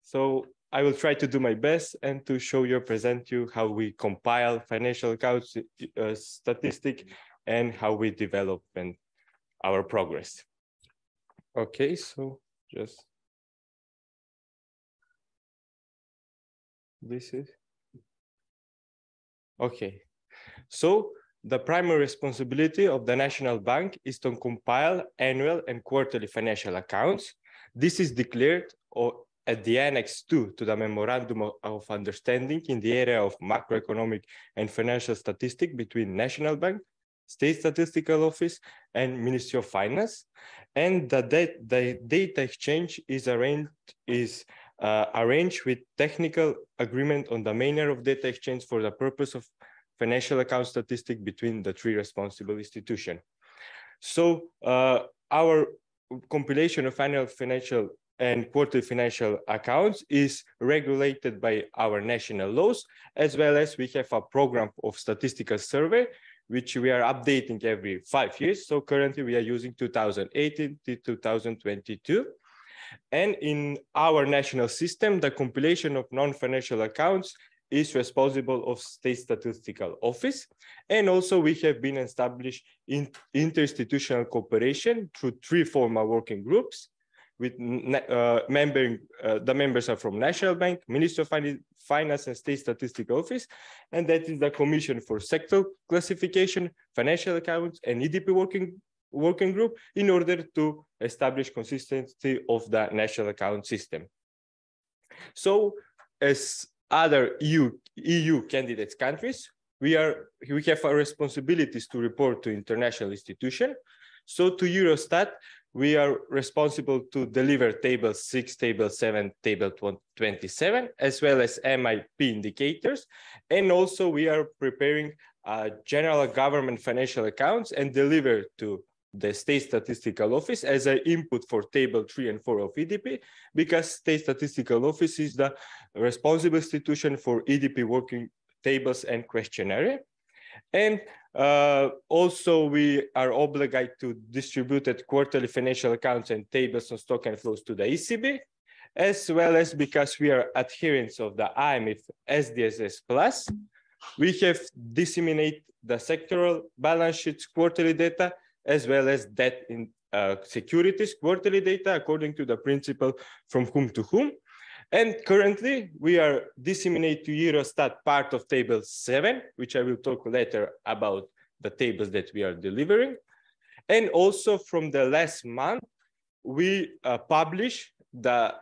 So I will try to do my best and to show you, present you how we compile financial accounts uh, statistic and how we develop and our progress. Okay, so just this is okay. So the primary responsibility of the National Bank is to compile annual and quarterly financial accounts. This is declared or at the Annex 2 to the Memorandum of Understanding in the area of macroeconomic and financial statistics between National Bank, State Statistical Office, and Ministry of Finance. And the, the data exchange is arranged, is, uh, arranged with technical agreement on the manner of data exchange for the purpose of financial account statistic between the three responsible institutions. So uh, our compilation of annual financial and quarterly financial accounts is regulated by our national laws, as well as we have a program of statistical survey, which we are updating every five years. So currently we are using 2018 to 2022. And in our national system, the compilation of non-financial accounts is responsible of state statistical office. And also we have been established in interinstitutional cooperation through three formal working groups with uh, member, uh, the members are from National Bank, Ministry of Finance and State Statistical Office, and that is the Commission for Sector Classification, Financial Accounts, and EDP working, working group in order to establish consistency of the national account system. So as other EU, EU candidate countries, we, are, we have our responsibilities to report to international institutions. So to Eurostat, we are responsible to deliver table 6, table 7, table 27, as well as MIP indicators. And also we are preparing uh, general government financial accounts and deliver to the State Statistical Office as an input for table three and four of EDP, because State Statistical Office is the responsible institution for EDP working tables and questionnaire. And uh, also we are obligated to distribute quarterly financial accounts and tables on stock and flows to the ECB, as well as because we are adherents of the IMF SDDS Plus, we have disseminate the sectoral balance sheets quarterly data as well as debt in uh, securities quarterly data according to the principle from whom to whom. And currently we are disseminate to Eurostat part of table seven, which I will talk later about the tables that we are delivering. And also from the last month, we uh, publish the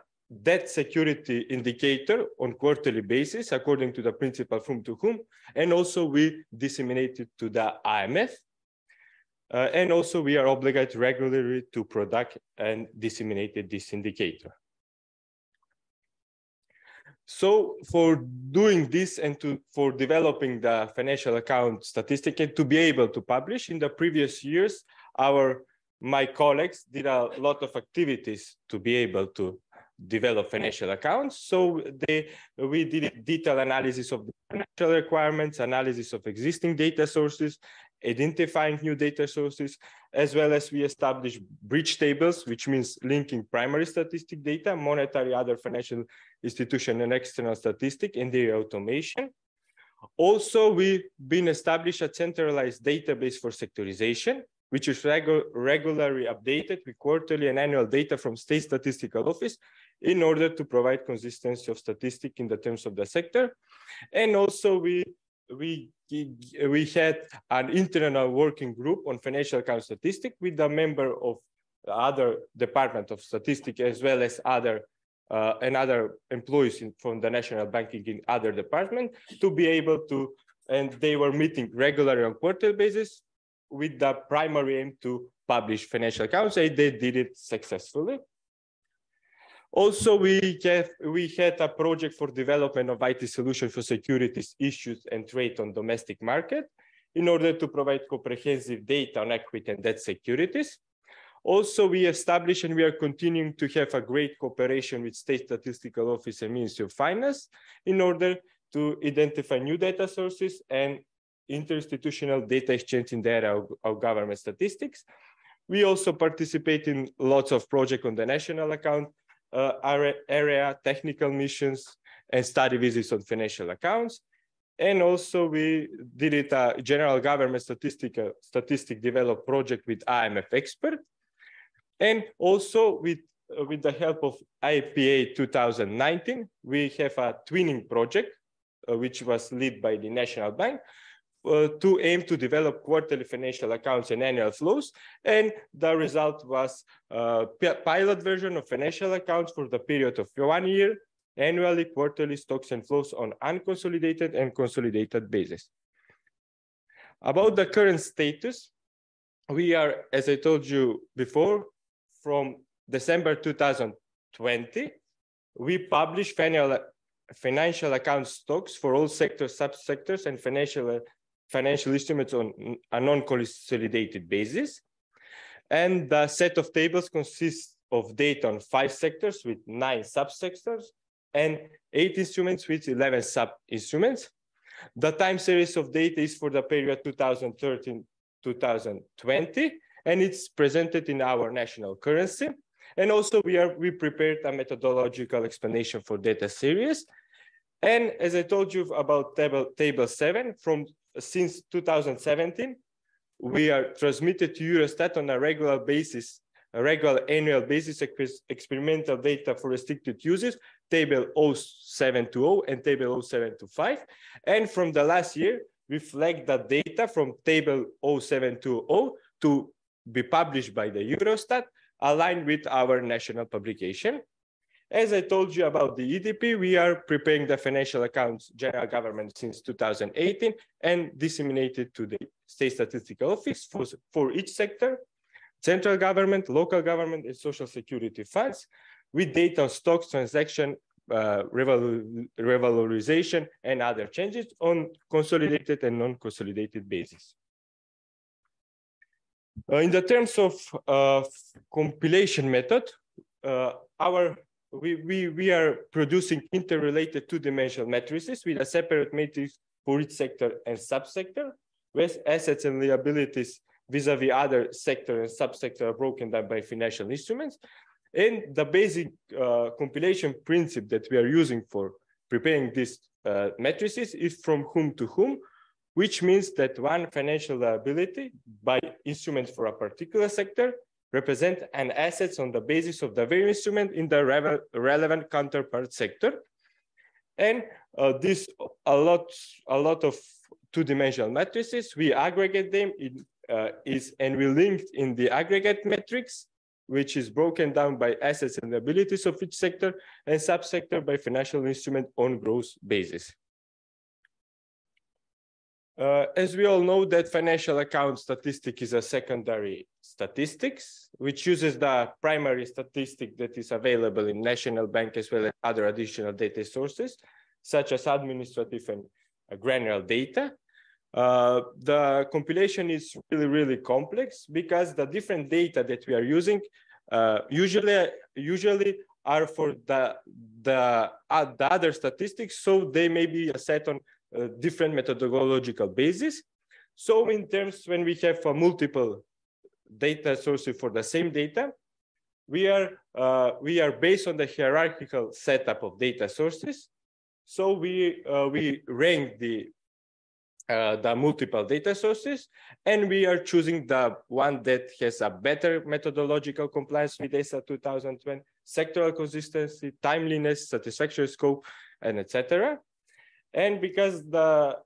debt security indicator on quarterly basis according to the principle from to whom and also we disseminate it to the IMF uh, and also we are obligated regularly to product and disseminate this indicator. So for doing this and to, for developing the financial account statistic and to be able to publish in the previous years, our my colleagues did a lot of activities to be able to develop financial accounts. So they, we did a detailed analysis of the financial requirements, analysis of existing data sources, identifying new data sources, as well as we establish bridge tables, which means linking primary statistic data, monetary, other financial institution and external statistic in their automation. Also, we've been established a centralized database for sectorization, which is regu regularly updated with quarterly and annual data from state statistical office in order to provide consistency of statistic in the terms of the sector. And also we, we, we had an internal working group on financial account statistics with a member of the other department of statistics as well as other uh, and other employees in, from the national banking in other department to be able to, and they were meeting regularly on quarterly basis with the primary aim to publish financial accounts. And they did it successfully. Also, we, have, we had a project for development of IT solution for securities issues and trade on domestic market in order to provide comprehensive data on equity and debt securities. Also, we established and we are continuing to have a great cooperation with State Statistical Office and Ministry of Finance in order to identify new data sources and interinstitutional data exchange in the area of, of government statistics. We also participate in lots of projects on the national account uh, area, technical missions, and study visits on financial accounts. And also we did it a general government statistical statistic develop project with IMF expert. And also with, uh, with the help of IPA 2019, we have a twinning project, uh, which was led by the National Bank, uh, to aim to develop quarterly financial accounts and annual flows. And the result was a pilot version of financial accounts for the period of one year, annually, quarterly stocks and flows on unconsolidated and consolidated basis. About the current status, we are, as I told you before, from December 2020, we publish financial, financial account stocks for all sectors, subsectors, and financial financial instruments on a non-consolidated basis. And the set of tables consists of data on five sectors with nine subsectors and eight instruments with 11 sub-instruments. The time series of data is for the period 2013-2020, and it's presented in our national currency. And also we are we prepared a methodological explanation for data series. And as I told you about table, table seven, from since 2017, we are transmitted to Eurostat on a regular basis, a regular annual basis, experimental data for restricted uses, table 0720 and table 0725. And from the last year, we flagged the data from table 0720 to be published by the Eurostat, aligned with our national publication. As I told you about the EDP, we are preparing the financial accounts general government since 2018 and disseminated to the state statistical office for, for each sector, central government, local government, and social security funds with data on stocks, transaction, uh, revalorization, and other changes on consolidated and non-consolidated basis. Uh, in the terms of uh, compilation method, uh, our we, we, we are producing interrelated two-dimensional matrices with a separate matrix for each sector and subsector, where assets and liabilities vis-a-vis -vis other sector and subsector are broken down by financial instruments. And the basic uh, compilation principle that we are using for preparing these uh, matrices is from whom to whom, which means that one financial liability by instrument for a particular sector represent an assets on the basis of the very instrument in the re relevant counterpart sector. And uh, this a lot, a lot of two-dimensional matrices, we aggregate them in uh, is and we linked in the aggregate matrix which is broken down by assets and liabilities of each sector and subsector by financial instrument on gross basis. Uh, as we all know that financial account statistic is a secondary statistics, which uses the primary statistic that is available in national bank as well as other additional data sources, such as administrative and uh, granular data. Uh, the compilation is really, really complex because the different data that we are using uh, usually, usually are for the, the, uh, the other statistics. So they may be set on different methodological basis. So in terms when we have multiple data sources for the same data, we are, uh, we are based on the hierarchical setup of data sources. So we, uh, we rank the, uh, the multiple data sources, and we are choosing the one that has a better methodological compliance with ESA 2020, sectoral consistency, timeliness, satisfactory scope, and etc. And because the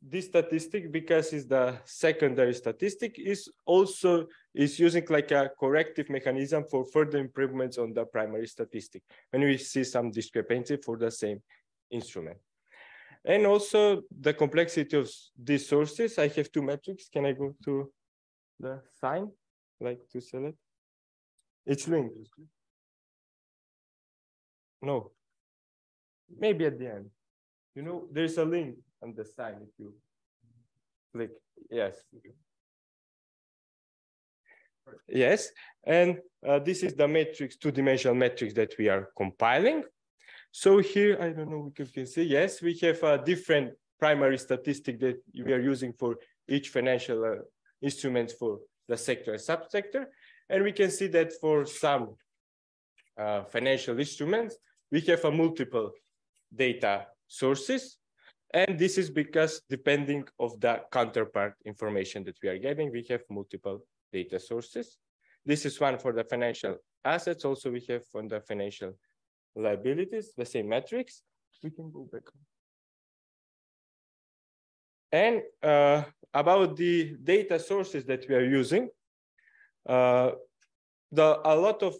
this statistic, because it's the secondary statistic, is also is using like a corrective mechanism for further improvements on the primary statistic when we see some discrepancy for the same instrument. And also the complexity of these sources. I have two metrics. Can I go to the sign, like to select? It's linked. No, maybe at the end. You know, there's a link on the side if you click. Yes. Yes, and uh, this is the matrix, two-dimensional matrix that we are compiling. So here, I don't know if you can see, yes, we have a different primary statistic that we are using for each financial uh, instrument for the sector and subsector. And we can see that for some uh, financial instruments, we have a multiple data sources. And this is because depending of the counterpart information that we are getting, we have multiple data sources. This is one for the financial assets. Also, we have on the financial liabilities, the same metrics. We can go back. And uh, about the data sources that we are using, uh, the, a lot of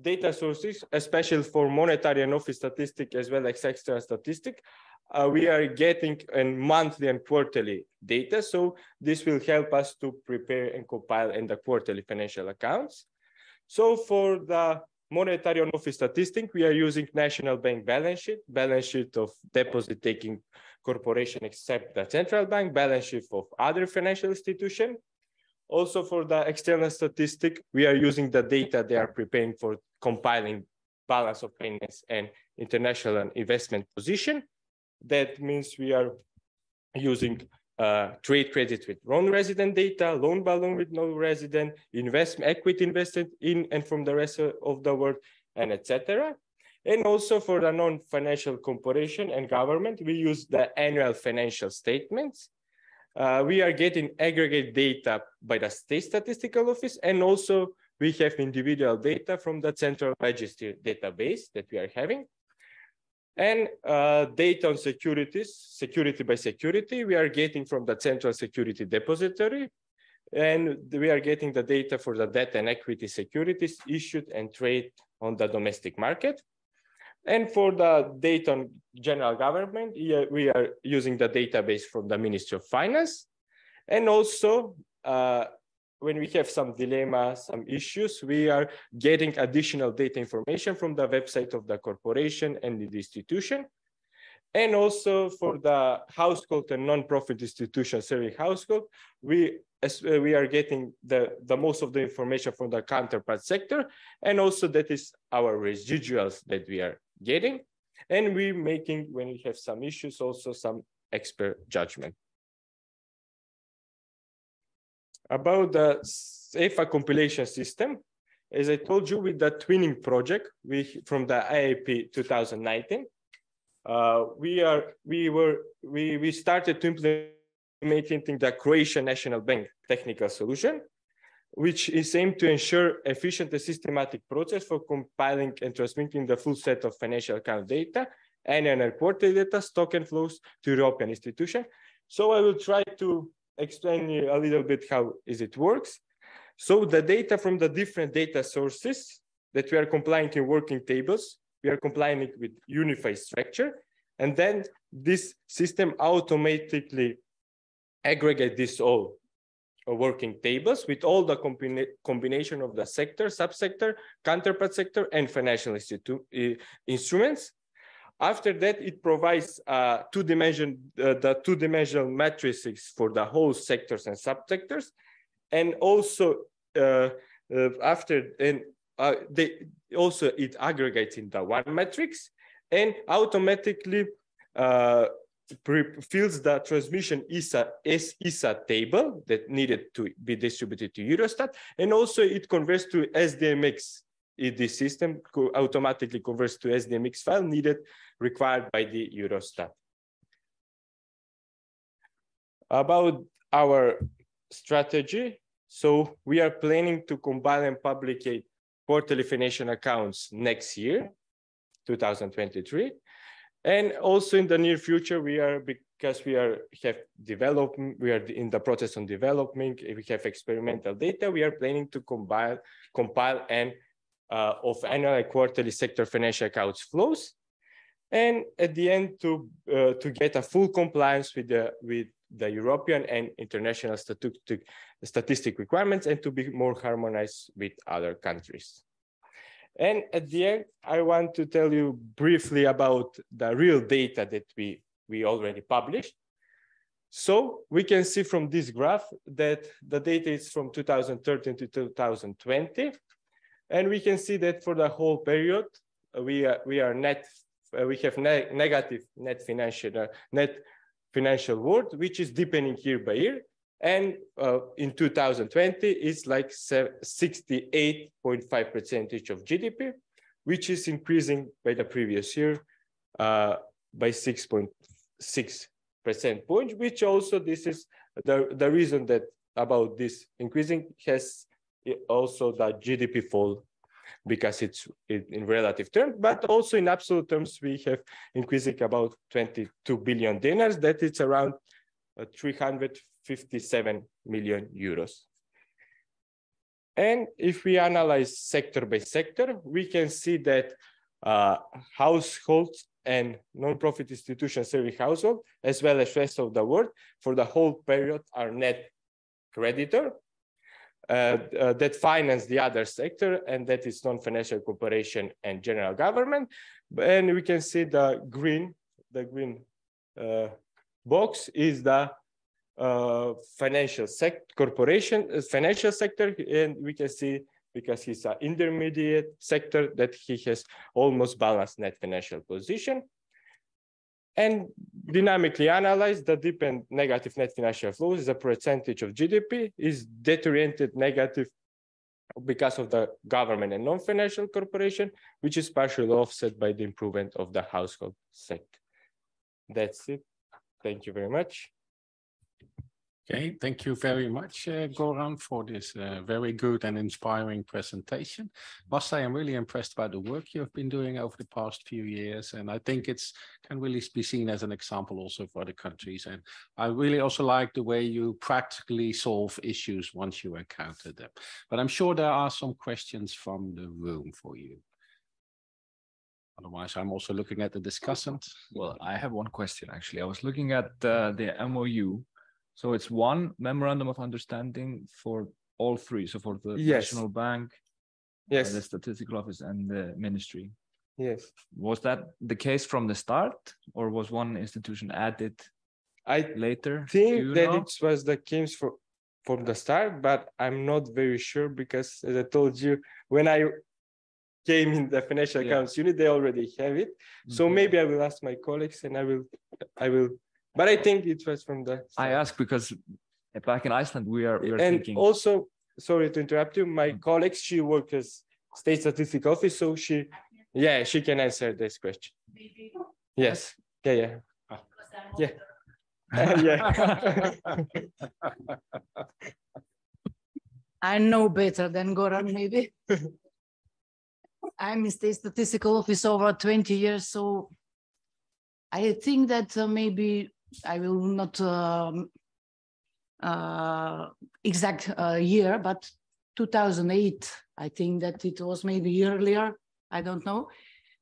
data sources, especially for monetary and office statistic as well as extra statistic, uh, we are getting in monthly and quarterly data. So this will help us to prepare and compile in the quarterly financial accounts. So for the monetary and office statistic, we are using national bank balance sheet, balance sheet of deposit taking corporation except the central bank, balance sheet of other financial institution, also for the external statistic, we are using the data they are preparing for compiling balance of payments and international investment position. That means we are using uh, trade credit with non-resident data, loan by loan with non-resident, investment equity invested in and from the rest of the world, and etc. And also for the non-financial corporation and government, we use the annual financial statements uh, we are getting aggregate data by the state statistical office and also we have individual data from the central register database that we are having. And uh, data on securities security by security we are getting from the central security depository. And we are getting the data for the debt and equity securities issued and trade on the domestic market. And for the data on general government, we are using the database from the Ministry of Finance. And also, uh, when we have some dilemma, some issues, we are getting additional data information from the website of the corporation and the institution. And also for the household and non-profit institution serving household, we as uh, we are getting the, the most of the information from the counterpart sector. And also that is our residuals that we are getting. And we're making, when we have some issues, also some expert judgment. About the EFA compilation system, as I told you with the twinning project we, from the IAP 2019, uh, we are we were we we started to implementing the Croatian National Bank technical solution, which is aimed to ensure efficient and systematic process for compiling and transmitting the full set of financial account data and an reported data, stock and flows to European institution. So I will try to explain you a little bit how is it works. So the data from the different data sources that we are complying in working tables, we are complying with unified structure. And then this system automatically aggregate this all uh, working tables with all the combina combination of the sector, subsector, counterpart sector, and financial institute uh, instruments. After that, it provides uh, two-dimension, uh, the two-dimensional matrices for the whole sectors and subsectors, and also uh, uh, after and they also it aggregates in the one matrix and automatically fills the transmission ESA, ESA table that needed to be distributed to Eurostat, and also it converts to SDMX. This system automatically converts to SDMX file needed, required by the Eurostat. About our strategy, so we are planning to compile and publicate quarterly financial accounts next year, 2023. And also in the near future, we are because we are have developed, we are in the process of developing, we have experimental data, we are planning to compile, compile and uh, of annual and quarterly sector financial accounts flows. And at the end to, uh, to get a full compliance with the, with the European and international statistic, statistic requirements and to be more harmonized with other countries. And at the end, I want to tell you briefly about the real data that we, we already published. So we can see from this graph that the data is from 2013 to 2020. And we can see that for the whole period, we are, we are net, uh, we have ne negative net financial, uh, net financial worth, which is deepening year by year. And uh, in 2020, it's like 68.5 percentage of GDP, which is increasing by the previous year uh, by 6.6 percent point, which also this is the, the reason that about this increasing has also the GDP fall because it's in relative terms, but also in absolute terms, we have increasing about 22 billion dinars, That is around uh, 300 57 million euros. And if we analyze sector by sector, we can see that uh, households and non-profit institutions serving household, as well as rest of the world, for the whole period are net creditor that finance the other sector, and that is non-financial corporation and general government. And we can see the green, the green uh, box is the uh, financial sector, corporation, uh, financial sector, and we can see because he's an intermediate sector that he has almost balanced net financial position. And dynamically analyze the deep and negative net financial flows a percentage of GDP is deteriorated negative because of the government and non-financial corporation, which is partially offset by the improvement of the household sector. That's it. Thank you very much. Okay, thank you very much, uh, Goran, for this uh, very good and inspiring presentation. Must say, I'm really impressed by the work you've been doing over the past few years, and I think it's can really be seen as an example also for other countries. And I really also like the way you practically solve issues once you encounter them. But I'm sure there are some questions from the room for you. Otherwise, I'm also looking at the discussant. Well, I have one question actually. I was looking at uh, the MOU so it's one memorandum of understanding for all three. So for the yes. national bank, yes, uh, the statistical office, and the ministry. Yes. Was that the case from the start, or was one institution added? I later think that know? it was the case for from the start, but I'm not very sure because, as I told you, when I came in the financial accounts unit, they already have it. So -hmm. maybe I will ask my colleagues, and I will I will but I think it was from the. Start. I ask because back in Iceland we are we are and thinking. also sorry to interrupt you. My mm. colleague she works as state statistic office, so she yeah she can answer this question. Maybe. Yes. Yeah. Yeah. Yeah. [LAUGHS] yeah. [LAUGHS] I know better than Goran, maybe. [LAUGHS] I'm in state statistical office over 20 years, so I think that uh, maybe I will not um, uh, exact uh, year, but 2008. I think that it was maybe earlier. I don't know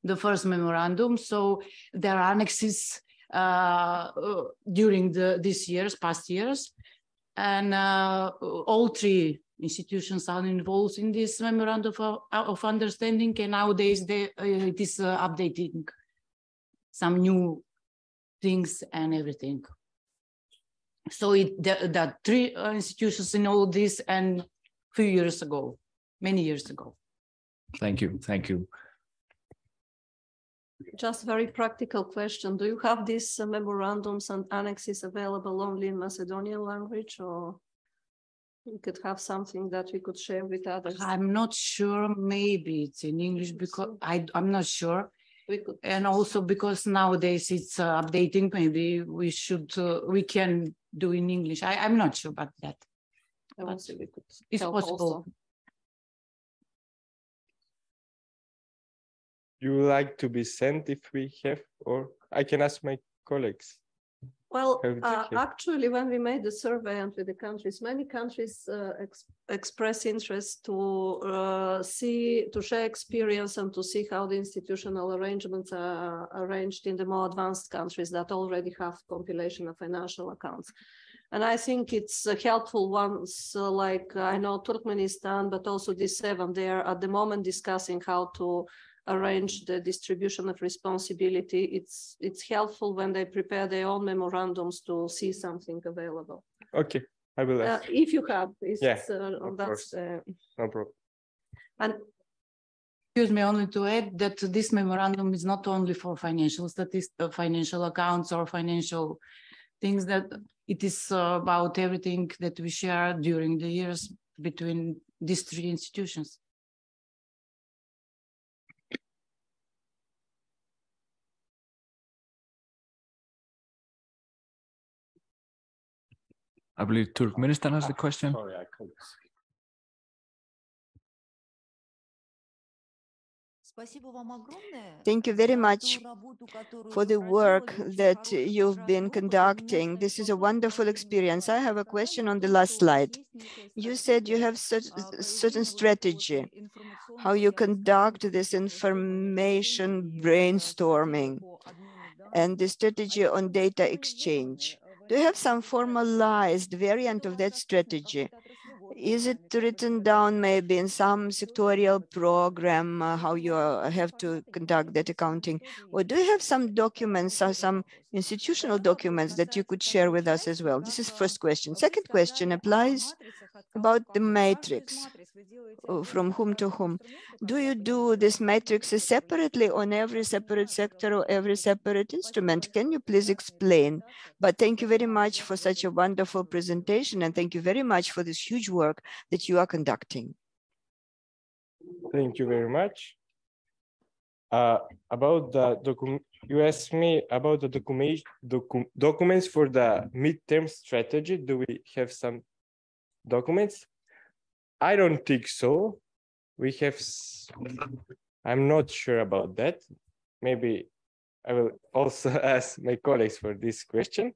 the first memorandum. So there are annexes uh, during the these years, past years, and uh, all three institutions are involved in this memorandum of, of understanding. And nowadays, they, uh, it is uh, updating some new things and everything. So it the, the three uh, institutions in all this and few years ago, many years ago. Thank you. Thank you. Just very practical question. Do you have these uh, memorandums and annexes available only in Macedonian language or we could have something that we could share with others? I'm not sure. Maybe it's in English because I, I'm not sure. We could, And also because nowadays it's uh, updating, maybe we should, uh, we can do in English. I, I'm not sure about that. I would say we could. It's possible. also. You like to be sent if we have, or I can ask my colleagues. Well, uh, actually, when we made the survey and with the countries, many countries uh, ex- express interest to uh, see, to share experience and to see how the institutional arrangements are arranged in the more advanced countries that already have compilation of financial accounts. And I think it's uh, helpful once, uh, like I know Turkmenistan, but also D7, they are at the moment discussing how to arrange the distribution of responsibility. It's it's helpful when they prepare their own memorandums to see something available. Okay, I will Uh, if you have, it's, Yeah, uh, of that's, uh, No problem. and Excuse me, only to add that this memorandum is not only for financial statistics, uh, financial accounts or financial things that it is uh, about everything that we share during the years between these three institutions. I believe Turkmenistan has the question. Sorry, I couldn't. Thank you very much for the work that you've been conducting. This is a wonderful experience. I have a question on the last slide. You said you have cer- a certain strategy, how you conduct this information brainstorming and the strategy on data exchange. Do you have some formalized variant of that strategy? Is it written down maybe in some sectorial program, uh, how you uh, have to conduct that accounting? Or do you have some documents or some institutional documents that you could share with us as well? This is first question. Second question applies about the matrix, uh, from whom to whom. Do you do this matrices separately on every separate sector or every separate instrument? Can you please explain? But thank you very much for such a wonderful presentation and thank you very much for this huge work that you are conducting. Thank you very much. Uh, about the document, you asked me about the document, docu documents for the midterm strategy. Do we have some documents? I don't think so. We have, I'm not sure about that. Maybe I will also [LAUGHS] ask my colleagues for this question.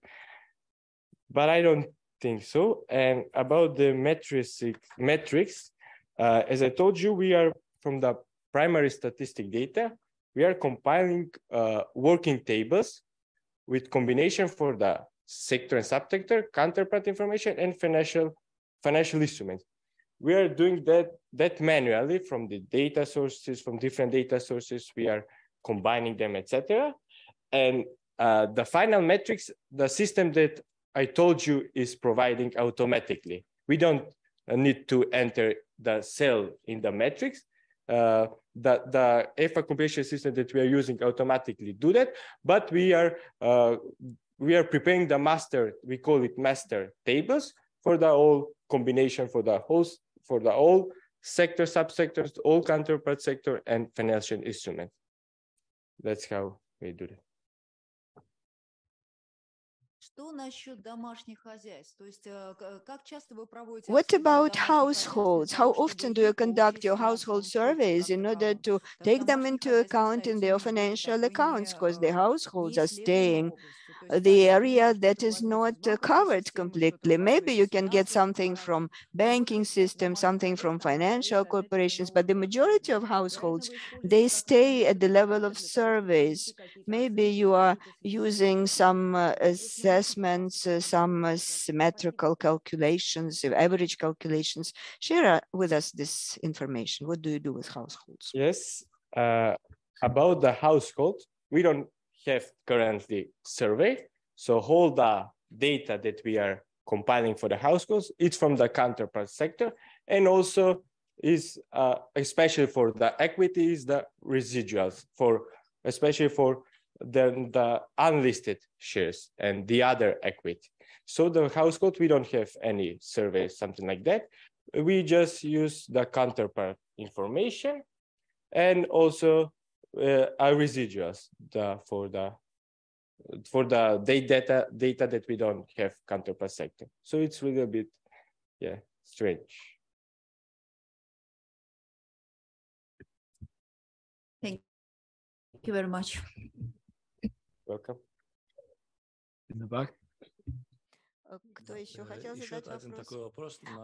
But I don't think so. And about the metrics, metrics, uh, as I told you, we are from the primary statistic data, we are compiling uh, working tables with combination for the sector and subsector, counterpart information, and financial financial instruments. We are doing that that manually from the data sources, from different data sources. We are combining them, etc. And uh, the final metrics, the system that I told you is providing automatically. We don't need to enter the cell in the metrics. Uh, the, the EFA compilation system that we are using automatically do that, but we are, uh, we are preparing the master, we call it master tables for the whole combination for the whole, for the all sector, subsectors, all counterpart sector and financial instrument. That's how we do it. What about households? How often do you conduct your household surveys in order to take them into account in their financial accounts? Because the households are staying the area that is not covered completely. Maybe you can get something from banking system, something from financial corporations, but the majority of households, they stay at the level of surveys. Maybe you are using some uh, assessments, uh, some uh, symmetrical calculations, average calculations. Share uh, with us this information. What do you do with households? Yes, uh, about the household, we don't have currently survey. So all the data that we are compiling for the households, it's from the counterpart sector and also is uh, especially for the equities, the residuals for especially for the, the unlisted shares and the other equity. So the household, we don't have any survey, something like that. We just use the counterpart information and also uh, our residuals the, for the for the data data that we don't have counterpart sector. So it's a bit, yeah, strange. Thank you very much. Welcome. In the back.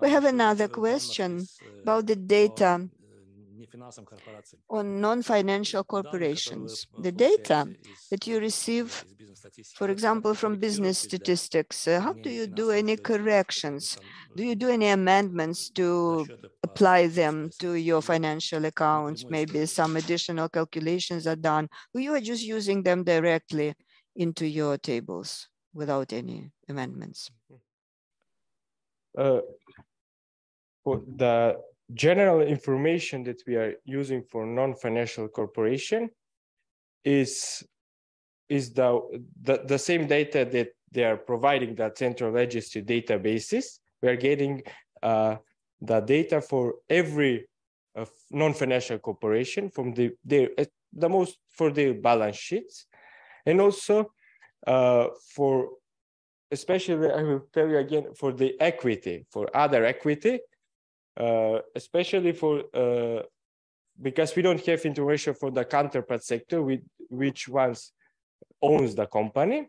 We have another question about the data on non-financial corporations. The data that you receive, for example, from business statistics, uh, how do you do any corrections? Do you do any amendments to apply them to your financial accounts? Maybe some additional calculations are done, or you are just using them directly into your tables without any amendments? Uh, the general information that we are using for non-financial corporation is is the, the the same data that they are providing the central registry databases. We are getting uh, the data for every uh, non-financial corporation from the their uh, the most for their balance sheets, and also uh, for especially I will tell you again for the equity, for other equity, especially for uh, because we don't have information for the counterpart sector, with which ones owns the company.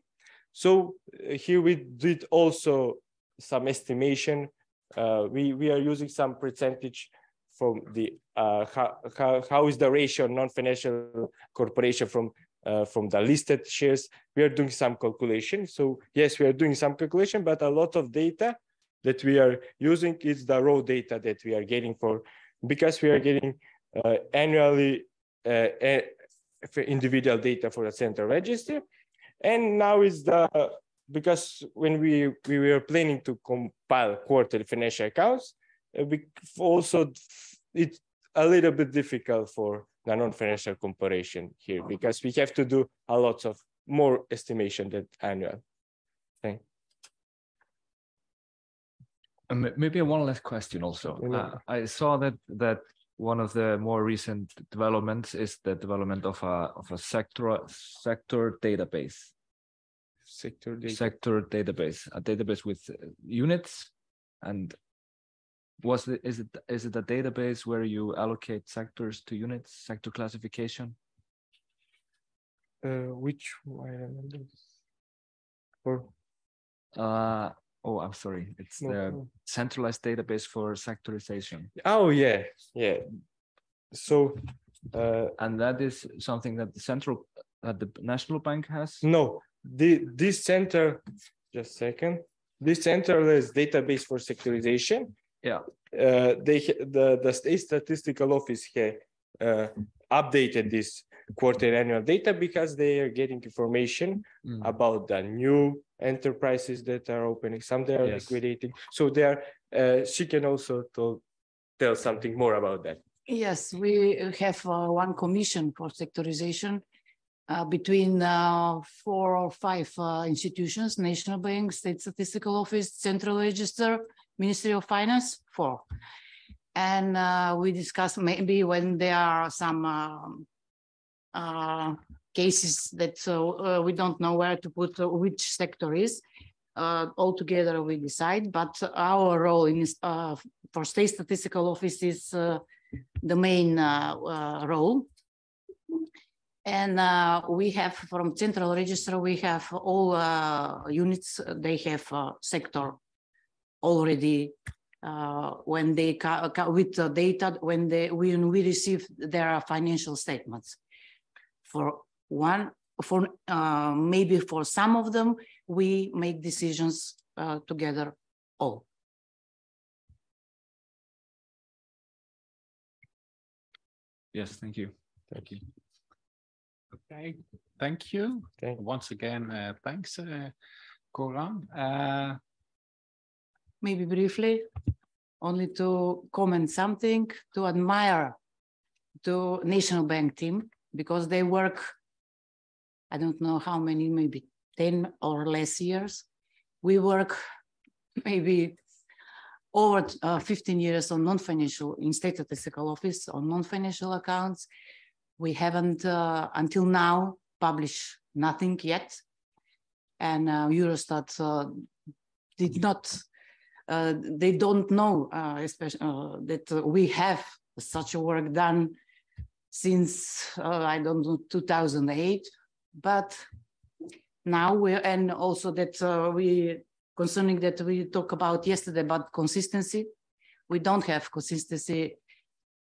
So uh, here we did also some estimation. Uh, we we are using some percentage from the uh, how, how how is the ratio non-financial corporation from uh, from the listed shares. We are doing some calculation. So yes, we are doing some calculation, but a lot of data that we are using is the raw data that we are getting for because we are getting uh, annually uh, individual data for the central register. And now is the because when we we were planning to compile quarterly financial accounts, uh, we also it's a little bit difficult for the non-financial comparison here because we have to do a lot of more estimation than annual. Thank maybe one last question also. Yeah. Uh, I saw that that one of the more recent developments is the development of a of a sector sector database. sector data. Sector database, a database with uh, units, and was it is it is it a database where you allocate sectors to units, sector classification? Uh, which I remember. For Uh, oh, I'm sorry. It's No, the no. centralized database for sectorization, oh yeah, yeah. So uh, and that is something that the central that the national bank has. no, the this center, just a second. This centralized database for sectorization. Yeah. Uh, they the the state statistical office had uh, updated this quarter annual data because they are getting information Mm. about the new enterprises that are opening. Some they are Yes. liquidating. So they are. Uh, she can also tell tell something more about that. Yes, we have uh, one commission for sectorization uh, between uh, four or five uh, institutions, National Bank, State Statistical Office, Central Register, Ministry of Finance, four. And uh, we discuss maybe when there are some um, uh, cases that so uh, we don't know where to put uh, which sector is. Uh, altogether we decide, but our role in uh, for state statistical office is uh, the main uh, uh, role. And uh, we have from central register, we have all uh, units, they have uh, sector already uh, when they with data, when they when we receive their financial statements. For one, for uh, maybe for some of them, we make decisions uh, together all. Yes, thank you. Thank you. Okay, thank you. Okay. Once again, uh, thanks, uh, Goran. Uh, Maybe briefly, only to comment something, to admire the National Bank team because they work, I don't know how many, maybe 10 or less years. We work maybe over uh, 15 years on non-financial, in state statistical office on non-financial accounts. We haven't uh, until now published nothing yet. And uh, Eurostat uh, did not, uh, they don't know uh, especially that we have such a work done since, I don't know, 2008. But now we and also that we concerning that we talked about yesterday about consistency. We don't have consistency,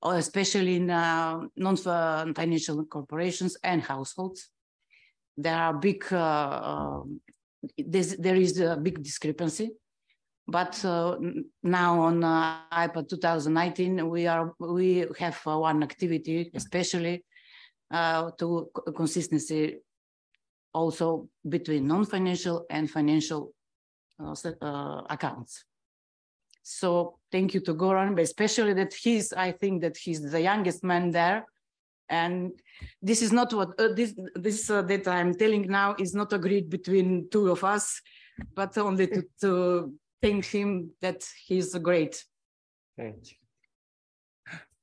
uh, especially in uh, non-financial corporations and households. There are big, uh, um, there is a big discrepancy. But uh, now on uh, IPA 2019, we are we have uh, one activity, especially to consistency also between non-financial and financial uh, uh, accounts. So thank you to Goran, but especially that he's, I think that he's the youngest man there. And this is not what uh, this this uh, that I'm telling now is not agreed between two of us, but only to, to thank him that he's great. Thank you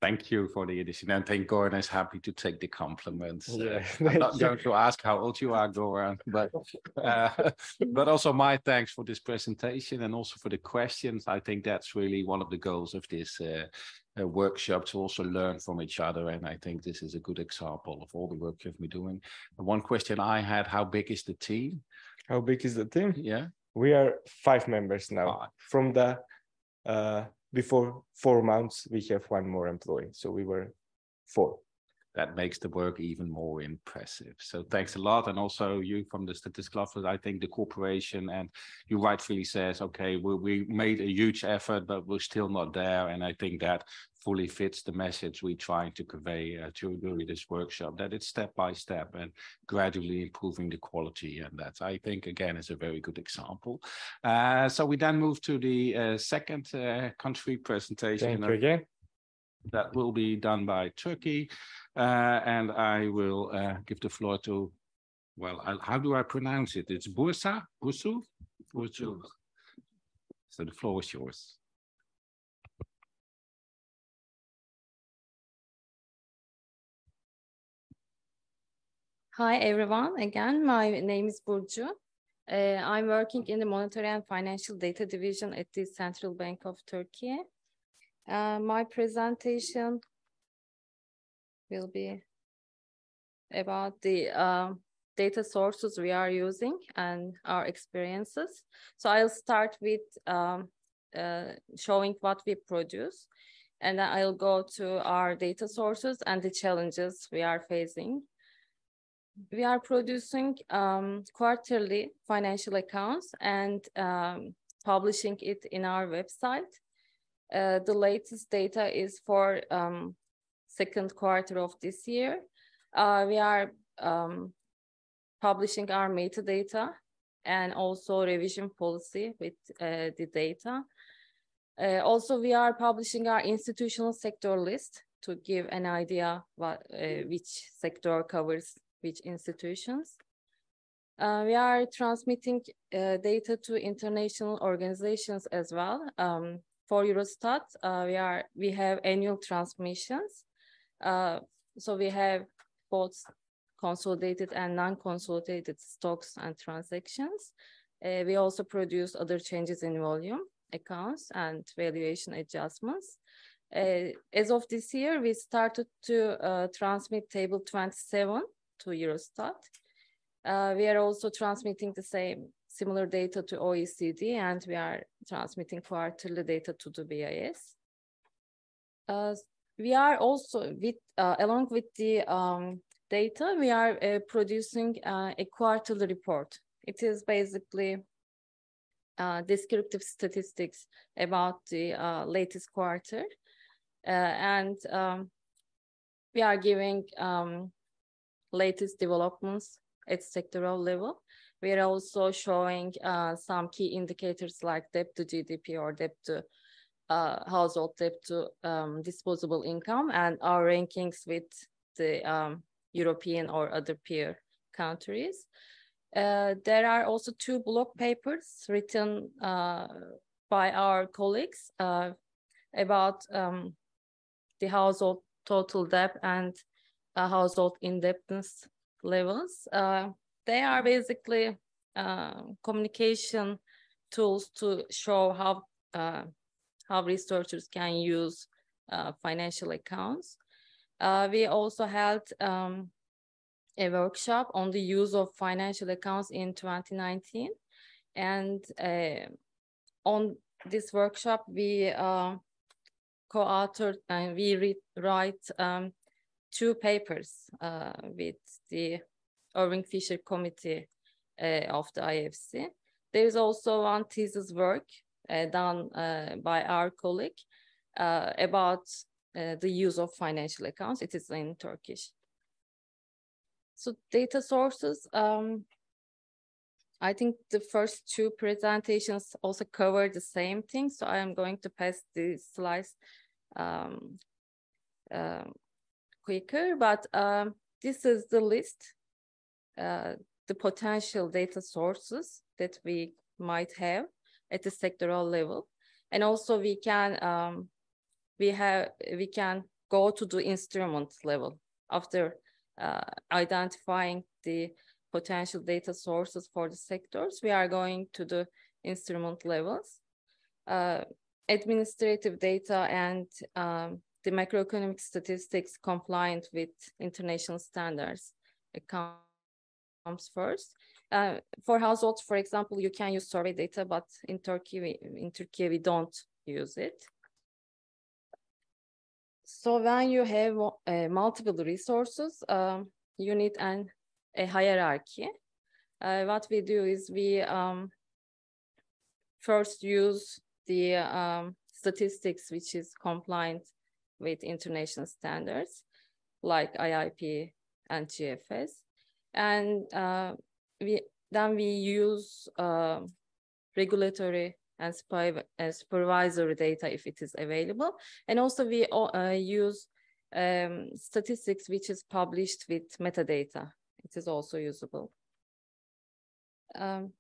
thank you for the addition. And I think Goran is happy to take the compliments. Uh, yeah, uh, I'm [LAUGHS] not going to ask how old you are, Goran, but uh, [LAUGHS] but also my thanks for this presentation and also for the questions. I think that's really one of the goals of this uh, uh, workshop to also learn from each other. And I think this is a good example of all the work you've been doing. One question I had, how big is the team? How big is the team? Yeah. We are five members now from the uh, before four months, we have one more employee. So we were four. That makes the work even more impressive. So thanks a lot. And also you from the statistical office, I think the corporation and you rightfully says, okay, we, we made a huge effort, but we're still not there. And I think that fully fits the message we're trying to convey uh, during this workshop, that it's step by step and gradually improving the quality. And that I think, again, is a very good example. Uh, so we then move to the uh, second uh, country presentation. Thank you again. That will be done by Turkey. Uh, and I will uh, give the floor to, well, I, how do I pronounce it? It's Bursa? Bursu? Bursu. So the floor is yours. Hi, everyone. Again, my name is Burcu. Uh, I'm working in the Monetary and Financial Data Division at the Central Bank of Turkey. Uh, my presentation will be about the uh, data sources we are using and our experiences. So I'll start with um, uh, showing what we produce, and then I'll go to our data sources and the challenges we are facing we are producing um, quarterly financial accounts and um, publishing it in our website. Uh, the latest data is for um, second quarter of this year. Uh, we are um, publishing our metadata and also revision policy with uh, the data. Uh, also, we are publishing our institutional sector list to give an idea what uh, which sector covers which institutions. Uh, we are transmitting uh, data to international organizations as well. Um, for Eurostat, uh, we are we have annual transmissions. Uh, so we have both consolidated and non-consolidated stocks and transactions. Uh, we also produce other changes in volume accounts and valuation adjustments. Uh, as of this year, we started to transmit table 27 to Eurostat. Uh, we are also transmitting the same similar data to OECD, and we are transmitting quarterly data to the BIS. Uh, we are also, with, uh, along with the um, data, we are uh, producing uh, a quarterly report. It is basically uh, descriptive statistics about the latest quarter. and um, we are giving um, latest developments at sectoral level. We are also showing uh, some key indicators like debt to GDP or debt to uh, household debt to um, disposable income and our rankings with the um, European or other peer countries. Uh, there are also two blog papers written uh, by our colleagues uh, about um, the household total debt and uh, household indebtedness levels. Uh, they are basically uh, communication tools to show how uh, how researchers can use uh, financial accounts. We also held um, a workshop on the use of financial accounts in 2019. And on this workshop, we co-authored and we write um, two papers uh, with the Irving Fisher Committee uh, of the IFC. There is also one thesis work uh, done uh, by our colleague uh, about uh, the use of financial accounts. It is in Turkish. So data sources, um, I think the first two presentations also cover the same thing. So I am going to pass these slides um, uh, quicker, but um, this is the list, uh, the potential data sources that we might have at the sectoral level. And also we can, um, we have, we can go to the instrument level after uh, identifying the potential data sources for the sectors. We are going to the instrument levels. Uh, administrative data and um, the macroeconomic statistics compliant with international standards comes first. Uh, for households, for example, you can use survey data, but in Turkey, we, in Turkey, we don't use it. So when you have uh, multiple resources, um, you need an, a hierarchy. Uh, what we do is we um, first use the um, statistics which is compliant with international standards like IIP and GFS. And uh, we then we use uh, regulatory and supervisory data if it is available. And also we uh, use um, statistics which is published with metadata. It is also usable. Um,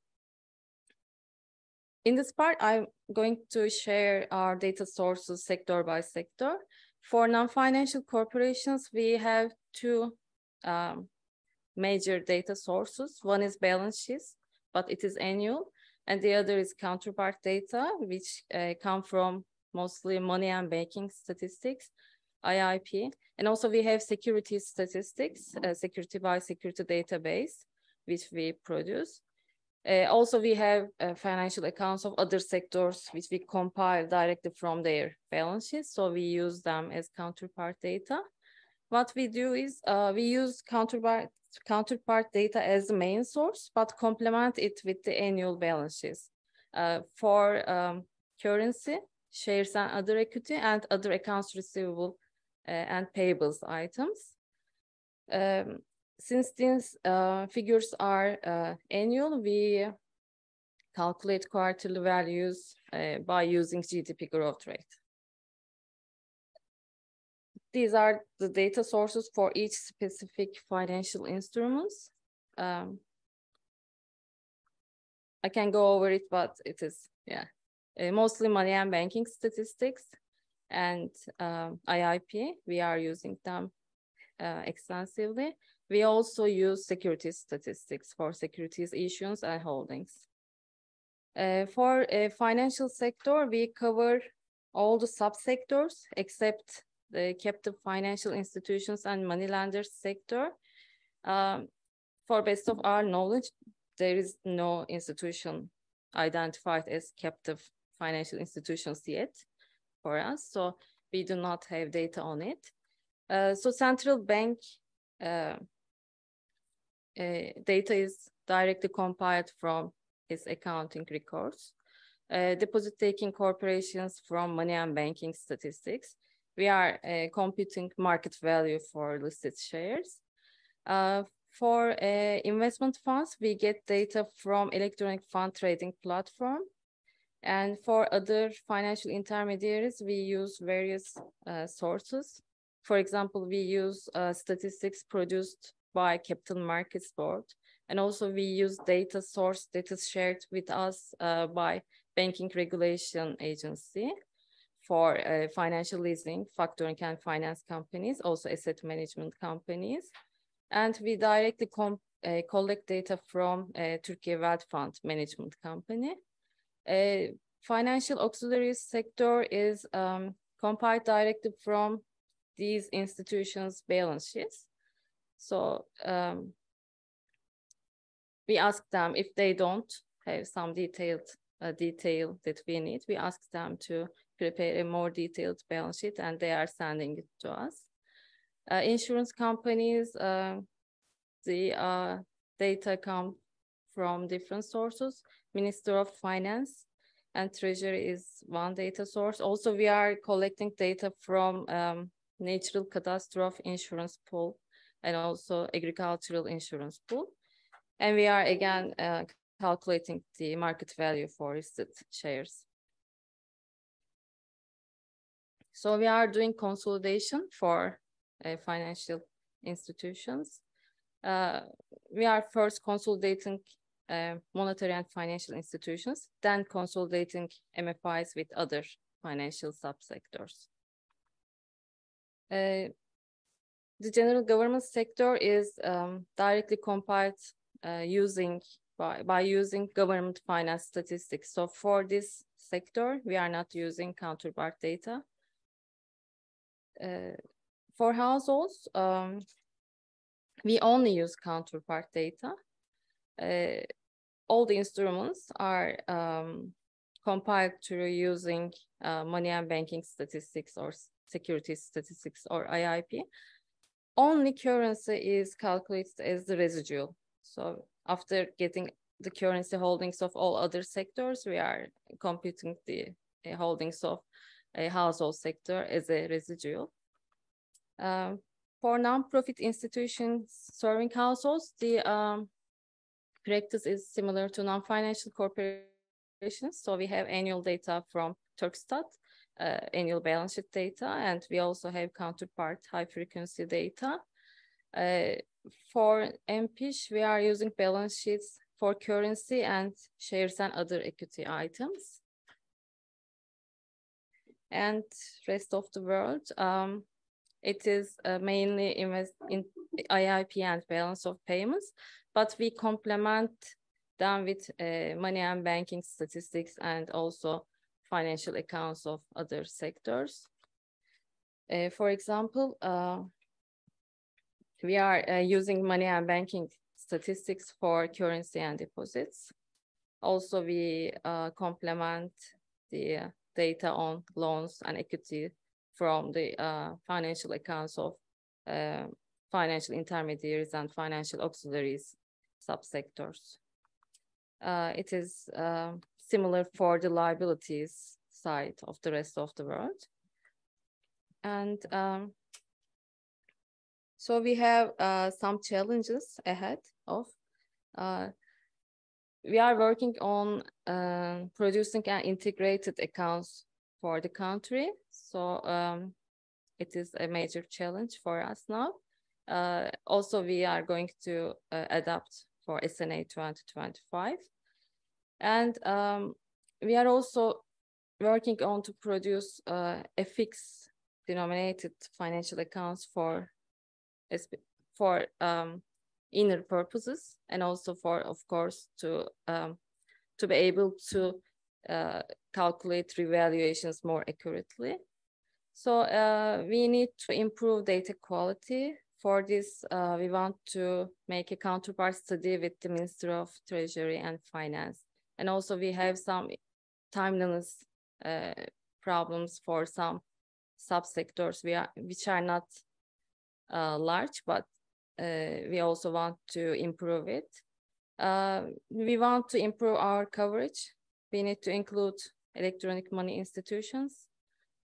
in this part, I'm going to share our data sources sector by sector. For non-financial corporations, we have two um, major data sources. One is balance sheets, but it is annual. And the other is counterpart data, which uh, come from mostly money and banking statistics, IIP. And also we have security statistics, uh, security by security database, which we produce. Uh, also, we have uh, financial accounts of other sectors, which we compile directly from their balance sheets. So we use them as counterpart data. What we do is uh, we use counterpart, counterpart data as the main source, but complement it with the annual balances. Uh, for um, currency, shares and other equity, and other accounts receivable uh, and payables items. Um, since these uh, figures are uh, annual, we calculate quarterly values uh, by using GDP growth rate. These are the data sources for each specific financial instruments. Um, I can go over it, but it is, yeah, uh, mostly money and banking statistics and um, IIP. We are using them uh, extensively. We also use securities statistics for securities issuance and holdings. Uh, for a financial sector, we cover all the subsectors except the captive financial institutions and money lenders sector. Um, for best of our knowledge, there is no institution identified as captive financial institutions yet for us. So we do not have data on it. Uh, so central bank uh, uh, data is directly compiled from its accounting records. Uh, deposit taking corporations from money and banking statistics. We are uh, computing market value for listed shares. Uh, for uh, investment funds, we get data from electronic fund trading platform. And for other financial intermediaries, we use various uh, sources. For example, we use uh, statistics produced by Capital Markets Board. And also we use data source that is shared with us uh, by Banking Regulation Agency for uh, financial leasing, factoring and finance companies, also asset management companies. And we directly uh, collect data from uh, Turkey Wealth Fund Management Company. Uh, financial auxiliary sector is um, compiled directly from these institutions' balance sheets. So um, we ask them if they don't have some detailed uh, detail that we need, we ask them to prepare a more detailed balance sheet and they are sending it to us. Uh, insurance companies, uh, the uh, data come from different sources. Minister of Finance and Treasury is one data source. Also, we are collecting data from um, natural catastrophe insurance pool and also agricultural insurance pool. And we are again uh, calculating the market value for listed shares. So we are doing consolidation for uh, financial institutions. Uh, we are first consolidating uh, monetary and financial institutions, then consolidating MFIs with other financial subsectors. The general government sector is um, directly compiled uh, using by, by using government finance statistics. So for this sector, we are not using counterpart data. Uh, for households, um, we only use counterpart data. Uh, all the instruments are um, compiled through using uh, money and banking statistics or security statistics or IIP. Only currency is calculated as the residual. So after getting the currency holdings of all other sectors, we are computing the uh, holdings of a household sector as a residual. Um, for non-profit institutions serving households, the um, practice is similar to non-financial corporations. So we have annual data from Turkstat, uh, annual balance sheet data, and we also have counterpart high frequency data. Uh, for NPISH, we are using balance sheets for currency and shares and other equity items. And rest of the world, um, it is uh, mainly invest in IIP and balance of payments, but we complement them with uh, money and banking statistics and also financial accounts of other sectors. Uh, for example, uh, we are uh, using money and banking statistics for currency and deposits. Also, we uh, complement the uh, data on loans and equity from the uh, financial accounts of financial intermediaries and financial auxiliaries subsectors. It is similar for the liabilities side of the rest of the world. And um, so we have uh, some challenges ahead of. Uh, we are working on uh, producing an integrated accounts for the country. So um, it is a major challenge for us now. Uh, also, we are going to uh, adapt for SNA 2025. And um, we are also working on to produce uh, a fixed denominated financial accounts for for um, inner purposes and also for, of course, to um, to be able to uh, calculate revaluations more accurately. So uh, we need to improve data quality for this, uh, we want to make a counterpart study with the Minister of Treasury and Finance. And also we have some timeliness uh, problems for some subsectors we are, which are not uh, large, but uh, we also want to improve it. Uh, we want to improve our coverage. We need to include electronic money institutions,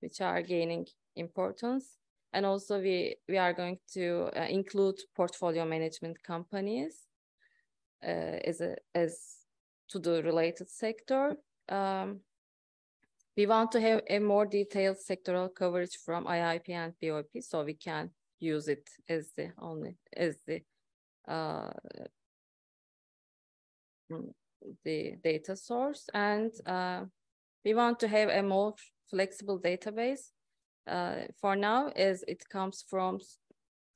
which are gaining importance. And also we, we are going to uh, include portfolio management companies uh, as, a, as to the related sector. Um, we want to have a more detailed sectoral coverage from IIP and BOP so we can use it as the only as the uh, mm, the data source. And uh, we want to have a more flexible database. Uh, for now as it comes from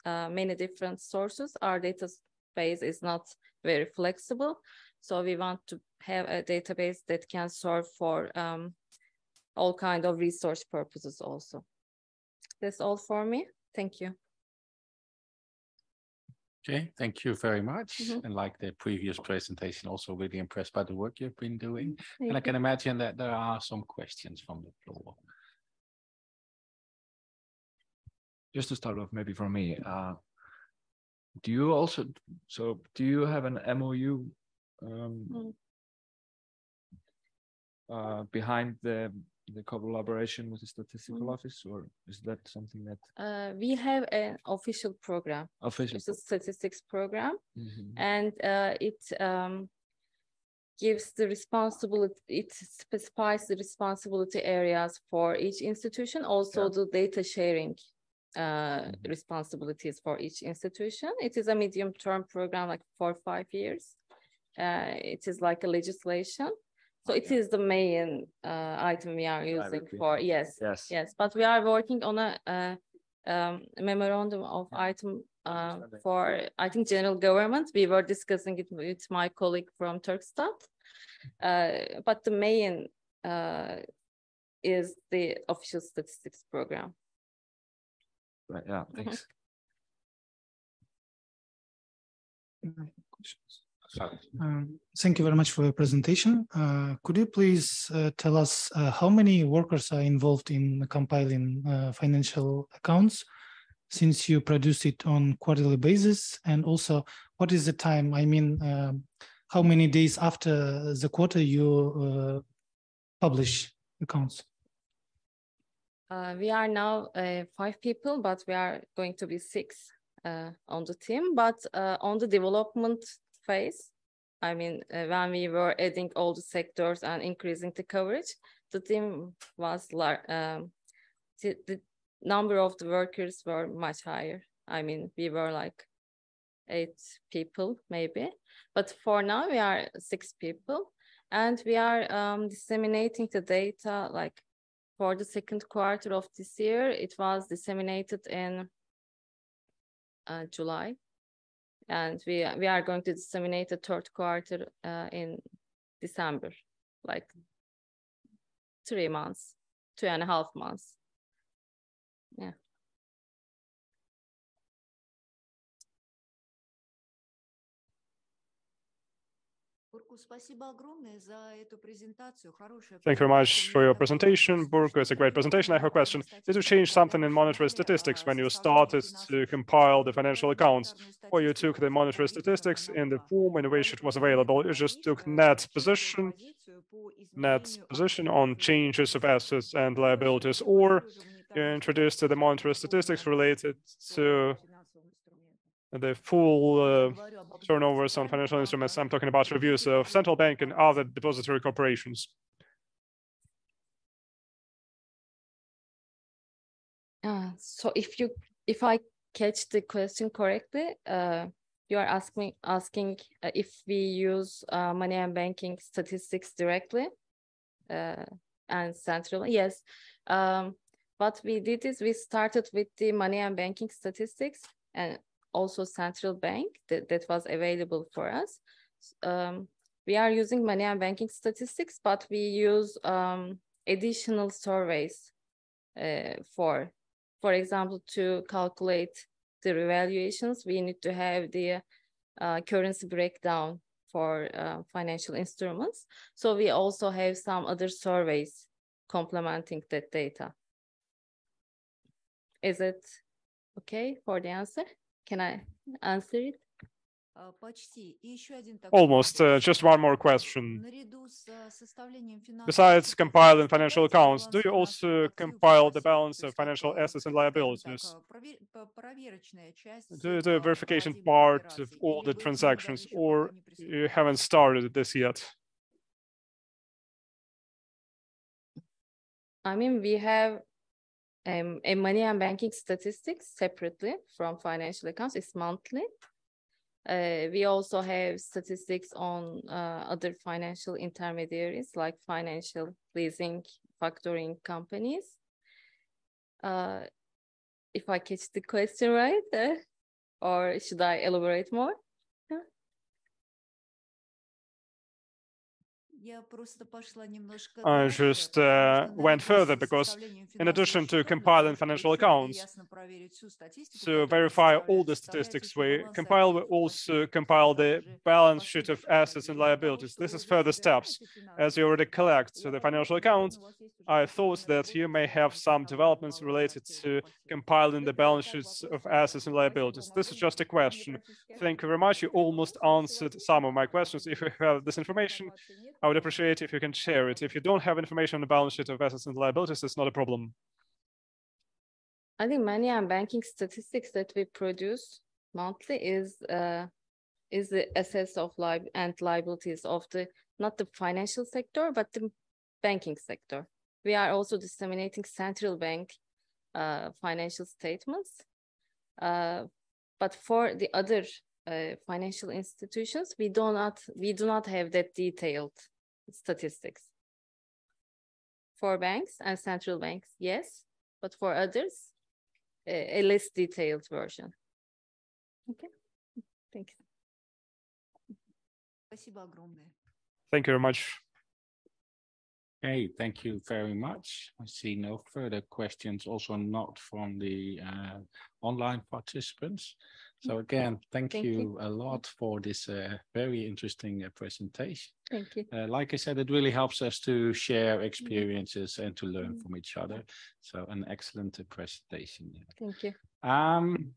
uh, many different sources our database is not very flexible so we want to have a database that can serve for um, all kind of resource purposes also that's all for me thank you Okay, thank you very much. Mhm. And like the previous presentation, also really impressed by the work you've been doing. Thank And I you. can imagine that there are some questions from the floor. just to start off maybe from me uh do you also so do you have an mou um Mm. uh behind the the collaboration with the statistical Mm. office or is that something that Uh, we have an official program. Official It's a statistics program, Mhm. and uh, it um, gives the responsibility. It specifies the responsibility areas for each institution. Also, the data sharing uh, responsibilities for each institution. It is a medium-term program, like four five years. Uh, it is like a legislation. So it is the main uh, item we are using for yes, Yes. yes. But we are working on a, uh um, memorandum of item uh, for I think general government. We were discussing it with my colleague from Turkstat. Uh, but the main uh, is the official statistics program. right yeah thanks Um, Thank you very much for your presentation. Uh, Could you please uh, tell us uh, how many workers are involved in compiling uh, financial accounts since you produce it on quarterly basis? And also, what is the time? I mean, um, how many days after the quarter you uh, publish accounts? Uh, we are now uh, five people, but we are going to be six uh, on the team. But uh, on the development phase, I mean, uh, when we were adding all the sectors and increasing the coverage, the team was lar- um, the, the number of the workers were much higher. I mean, we were like eight people maybe, but for now we are six people, and we are um, disseminating the data like for the second quarter of this year, it was disseminated in uh, July. And we, we are going to disseminate the third quarter uh, in December, like three months, two and a half months. Yeah. Thank you very much for your presentation. Burcu, it's a great presentation. I have a question. Did you change something in monetary statistics when you started to compile the financial accounts? Or you took the monetary statistics in the form in which it was available? You just took net position, net position on changes of assets and liabilities, or you introduced the monetary statistics related to the full uh, turnovers on financial instruments. I'm talking about reviews of central bank and other depository corporations. Uh, so if you if I catch the question correctly, uh, you are asking asking uh, if we use uh, money and banking statistics directly uh, and centrally. Yes, um, what we did is we started with the money and banking statistics and also central bank that, that was available for us. Um, we are using money and banking statistics, but we use um, additional surveys uh, for, for example, to calculate the revaluations, we need to have the uh, currency breakdown for uh, financial instruments. So we also have some other surveys complementing that data. Is it okay for the answer? Can I answer it? Almost. Uh, just one more question. Besides compiling financial accounts, do you also compile the balance of financial assets and liabilities? Do the verification part of all the transactions, or you haven't started this yet? I mean, we have um, a money and banking statistics separately from financial accounts. is monthly. Uh, we also have statistics on uh, other financial intermediaries like financial leasing, factoring companies. Uh, if I catch the question right, [LAUGHS] or should I elaborate more? I just uh, went further because in addition to compiling financial accounts, to verify all the statistics we compile, we also compile the balance sheet of assets and liabilities. This is further steps. As you already collect so the financial accounts, I thought that you may have some developments related to compiling the balance sheets of assets and liabilities. This is just a question. Thank you very much. You almost answered some of my questions. If you have this information, I would appreciate if you can share it. If you don't have information on the balance sheet of assets and liabilities, it's not a problem. I think money and banking statistics that we produce monthly is uh, is the assets of li and liabilities of the not the financial sector but the banking sector. We are also disseminating central bank uh, financial statements, uh, but for the other uh, financial institutions, we do not we do not have that detailed statistics. For banks and central banks, yes, but for others, a, a less detailed version. Okay, thank you. Thank you very much. Okay, thank you very much. I see no further questions, also not from the uh, online participants. So again, thank, Thank you, you. a lot for this uh, very interesting uh, presentation. Thank you. Uh, like I said, it really helps us to share experiences and to learn from each other. So an excellent presentation. Thank you. Um,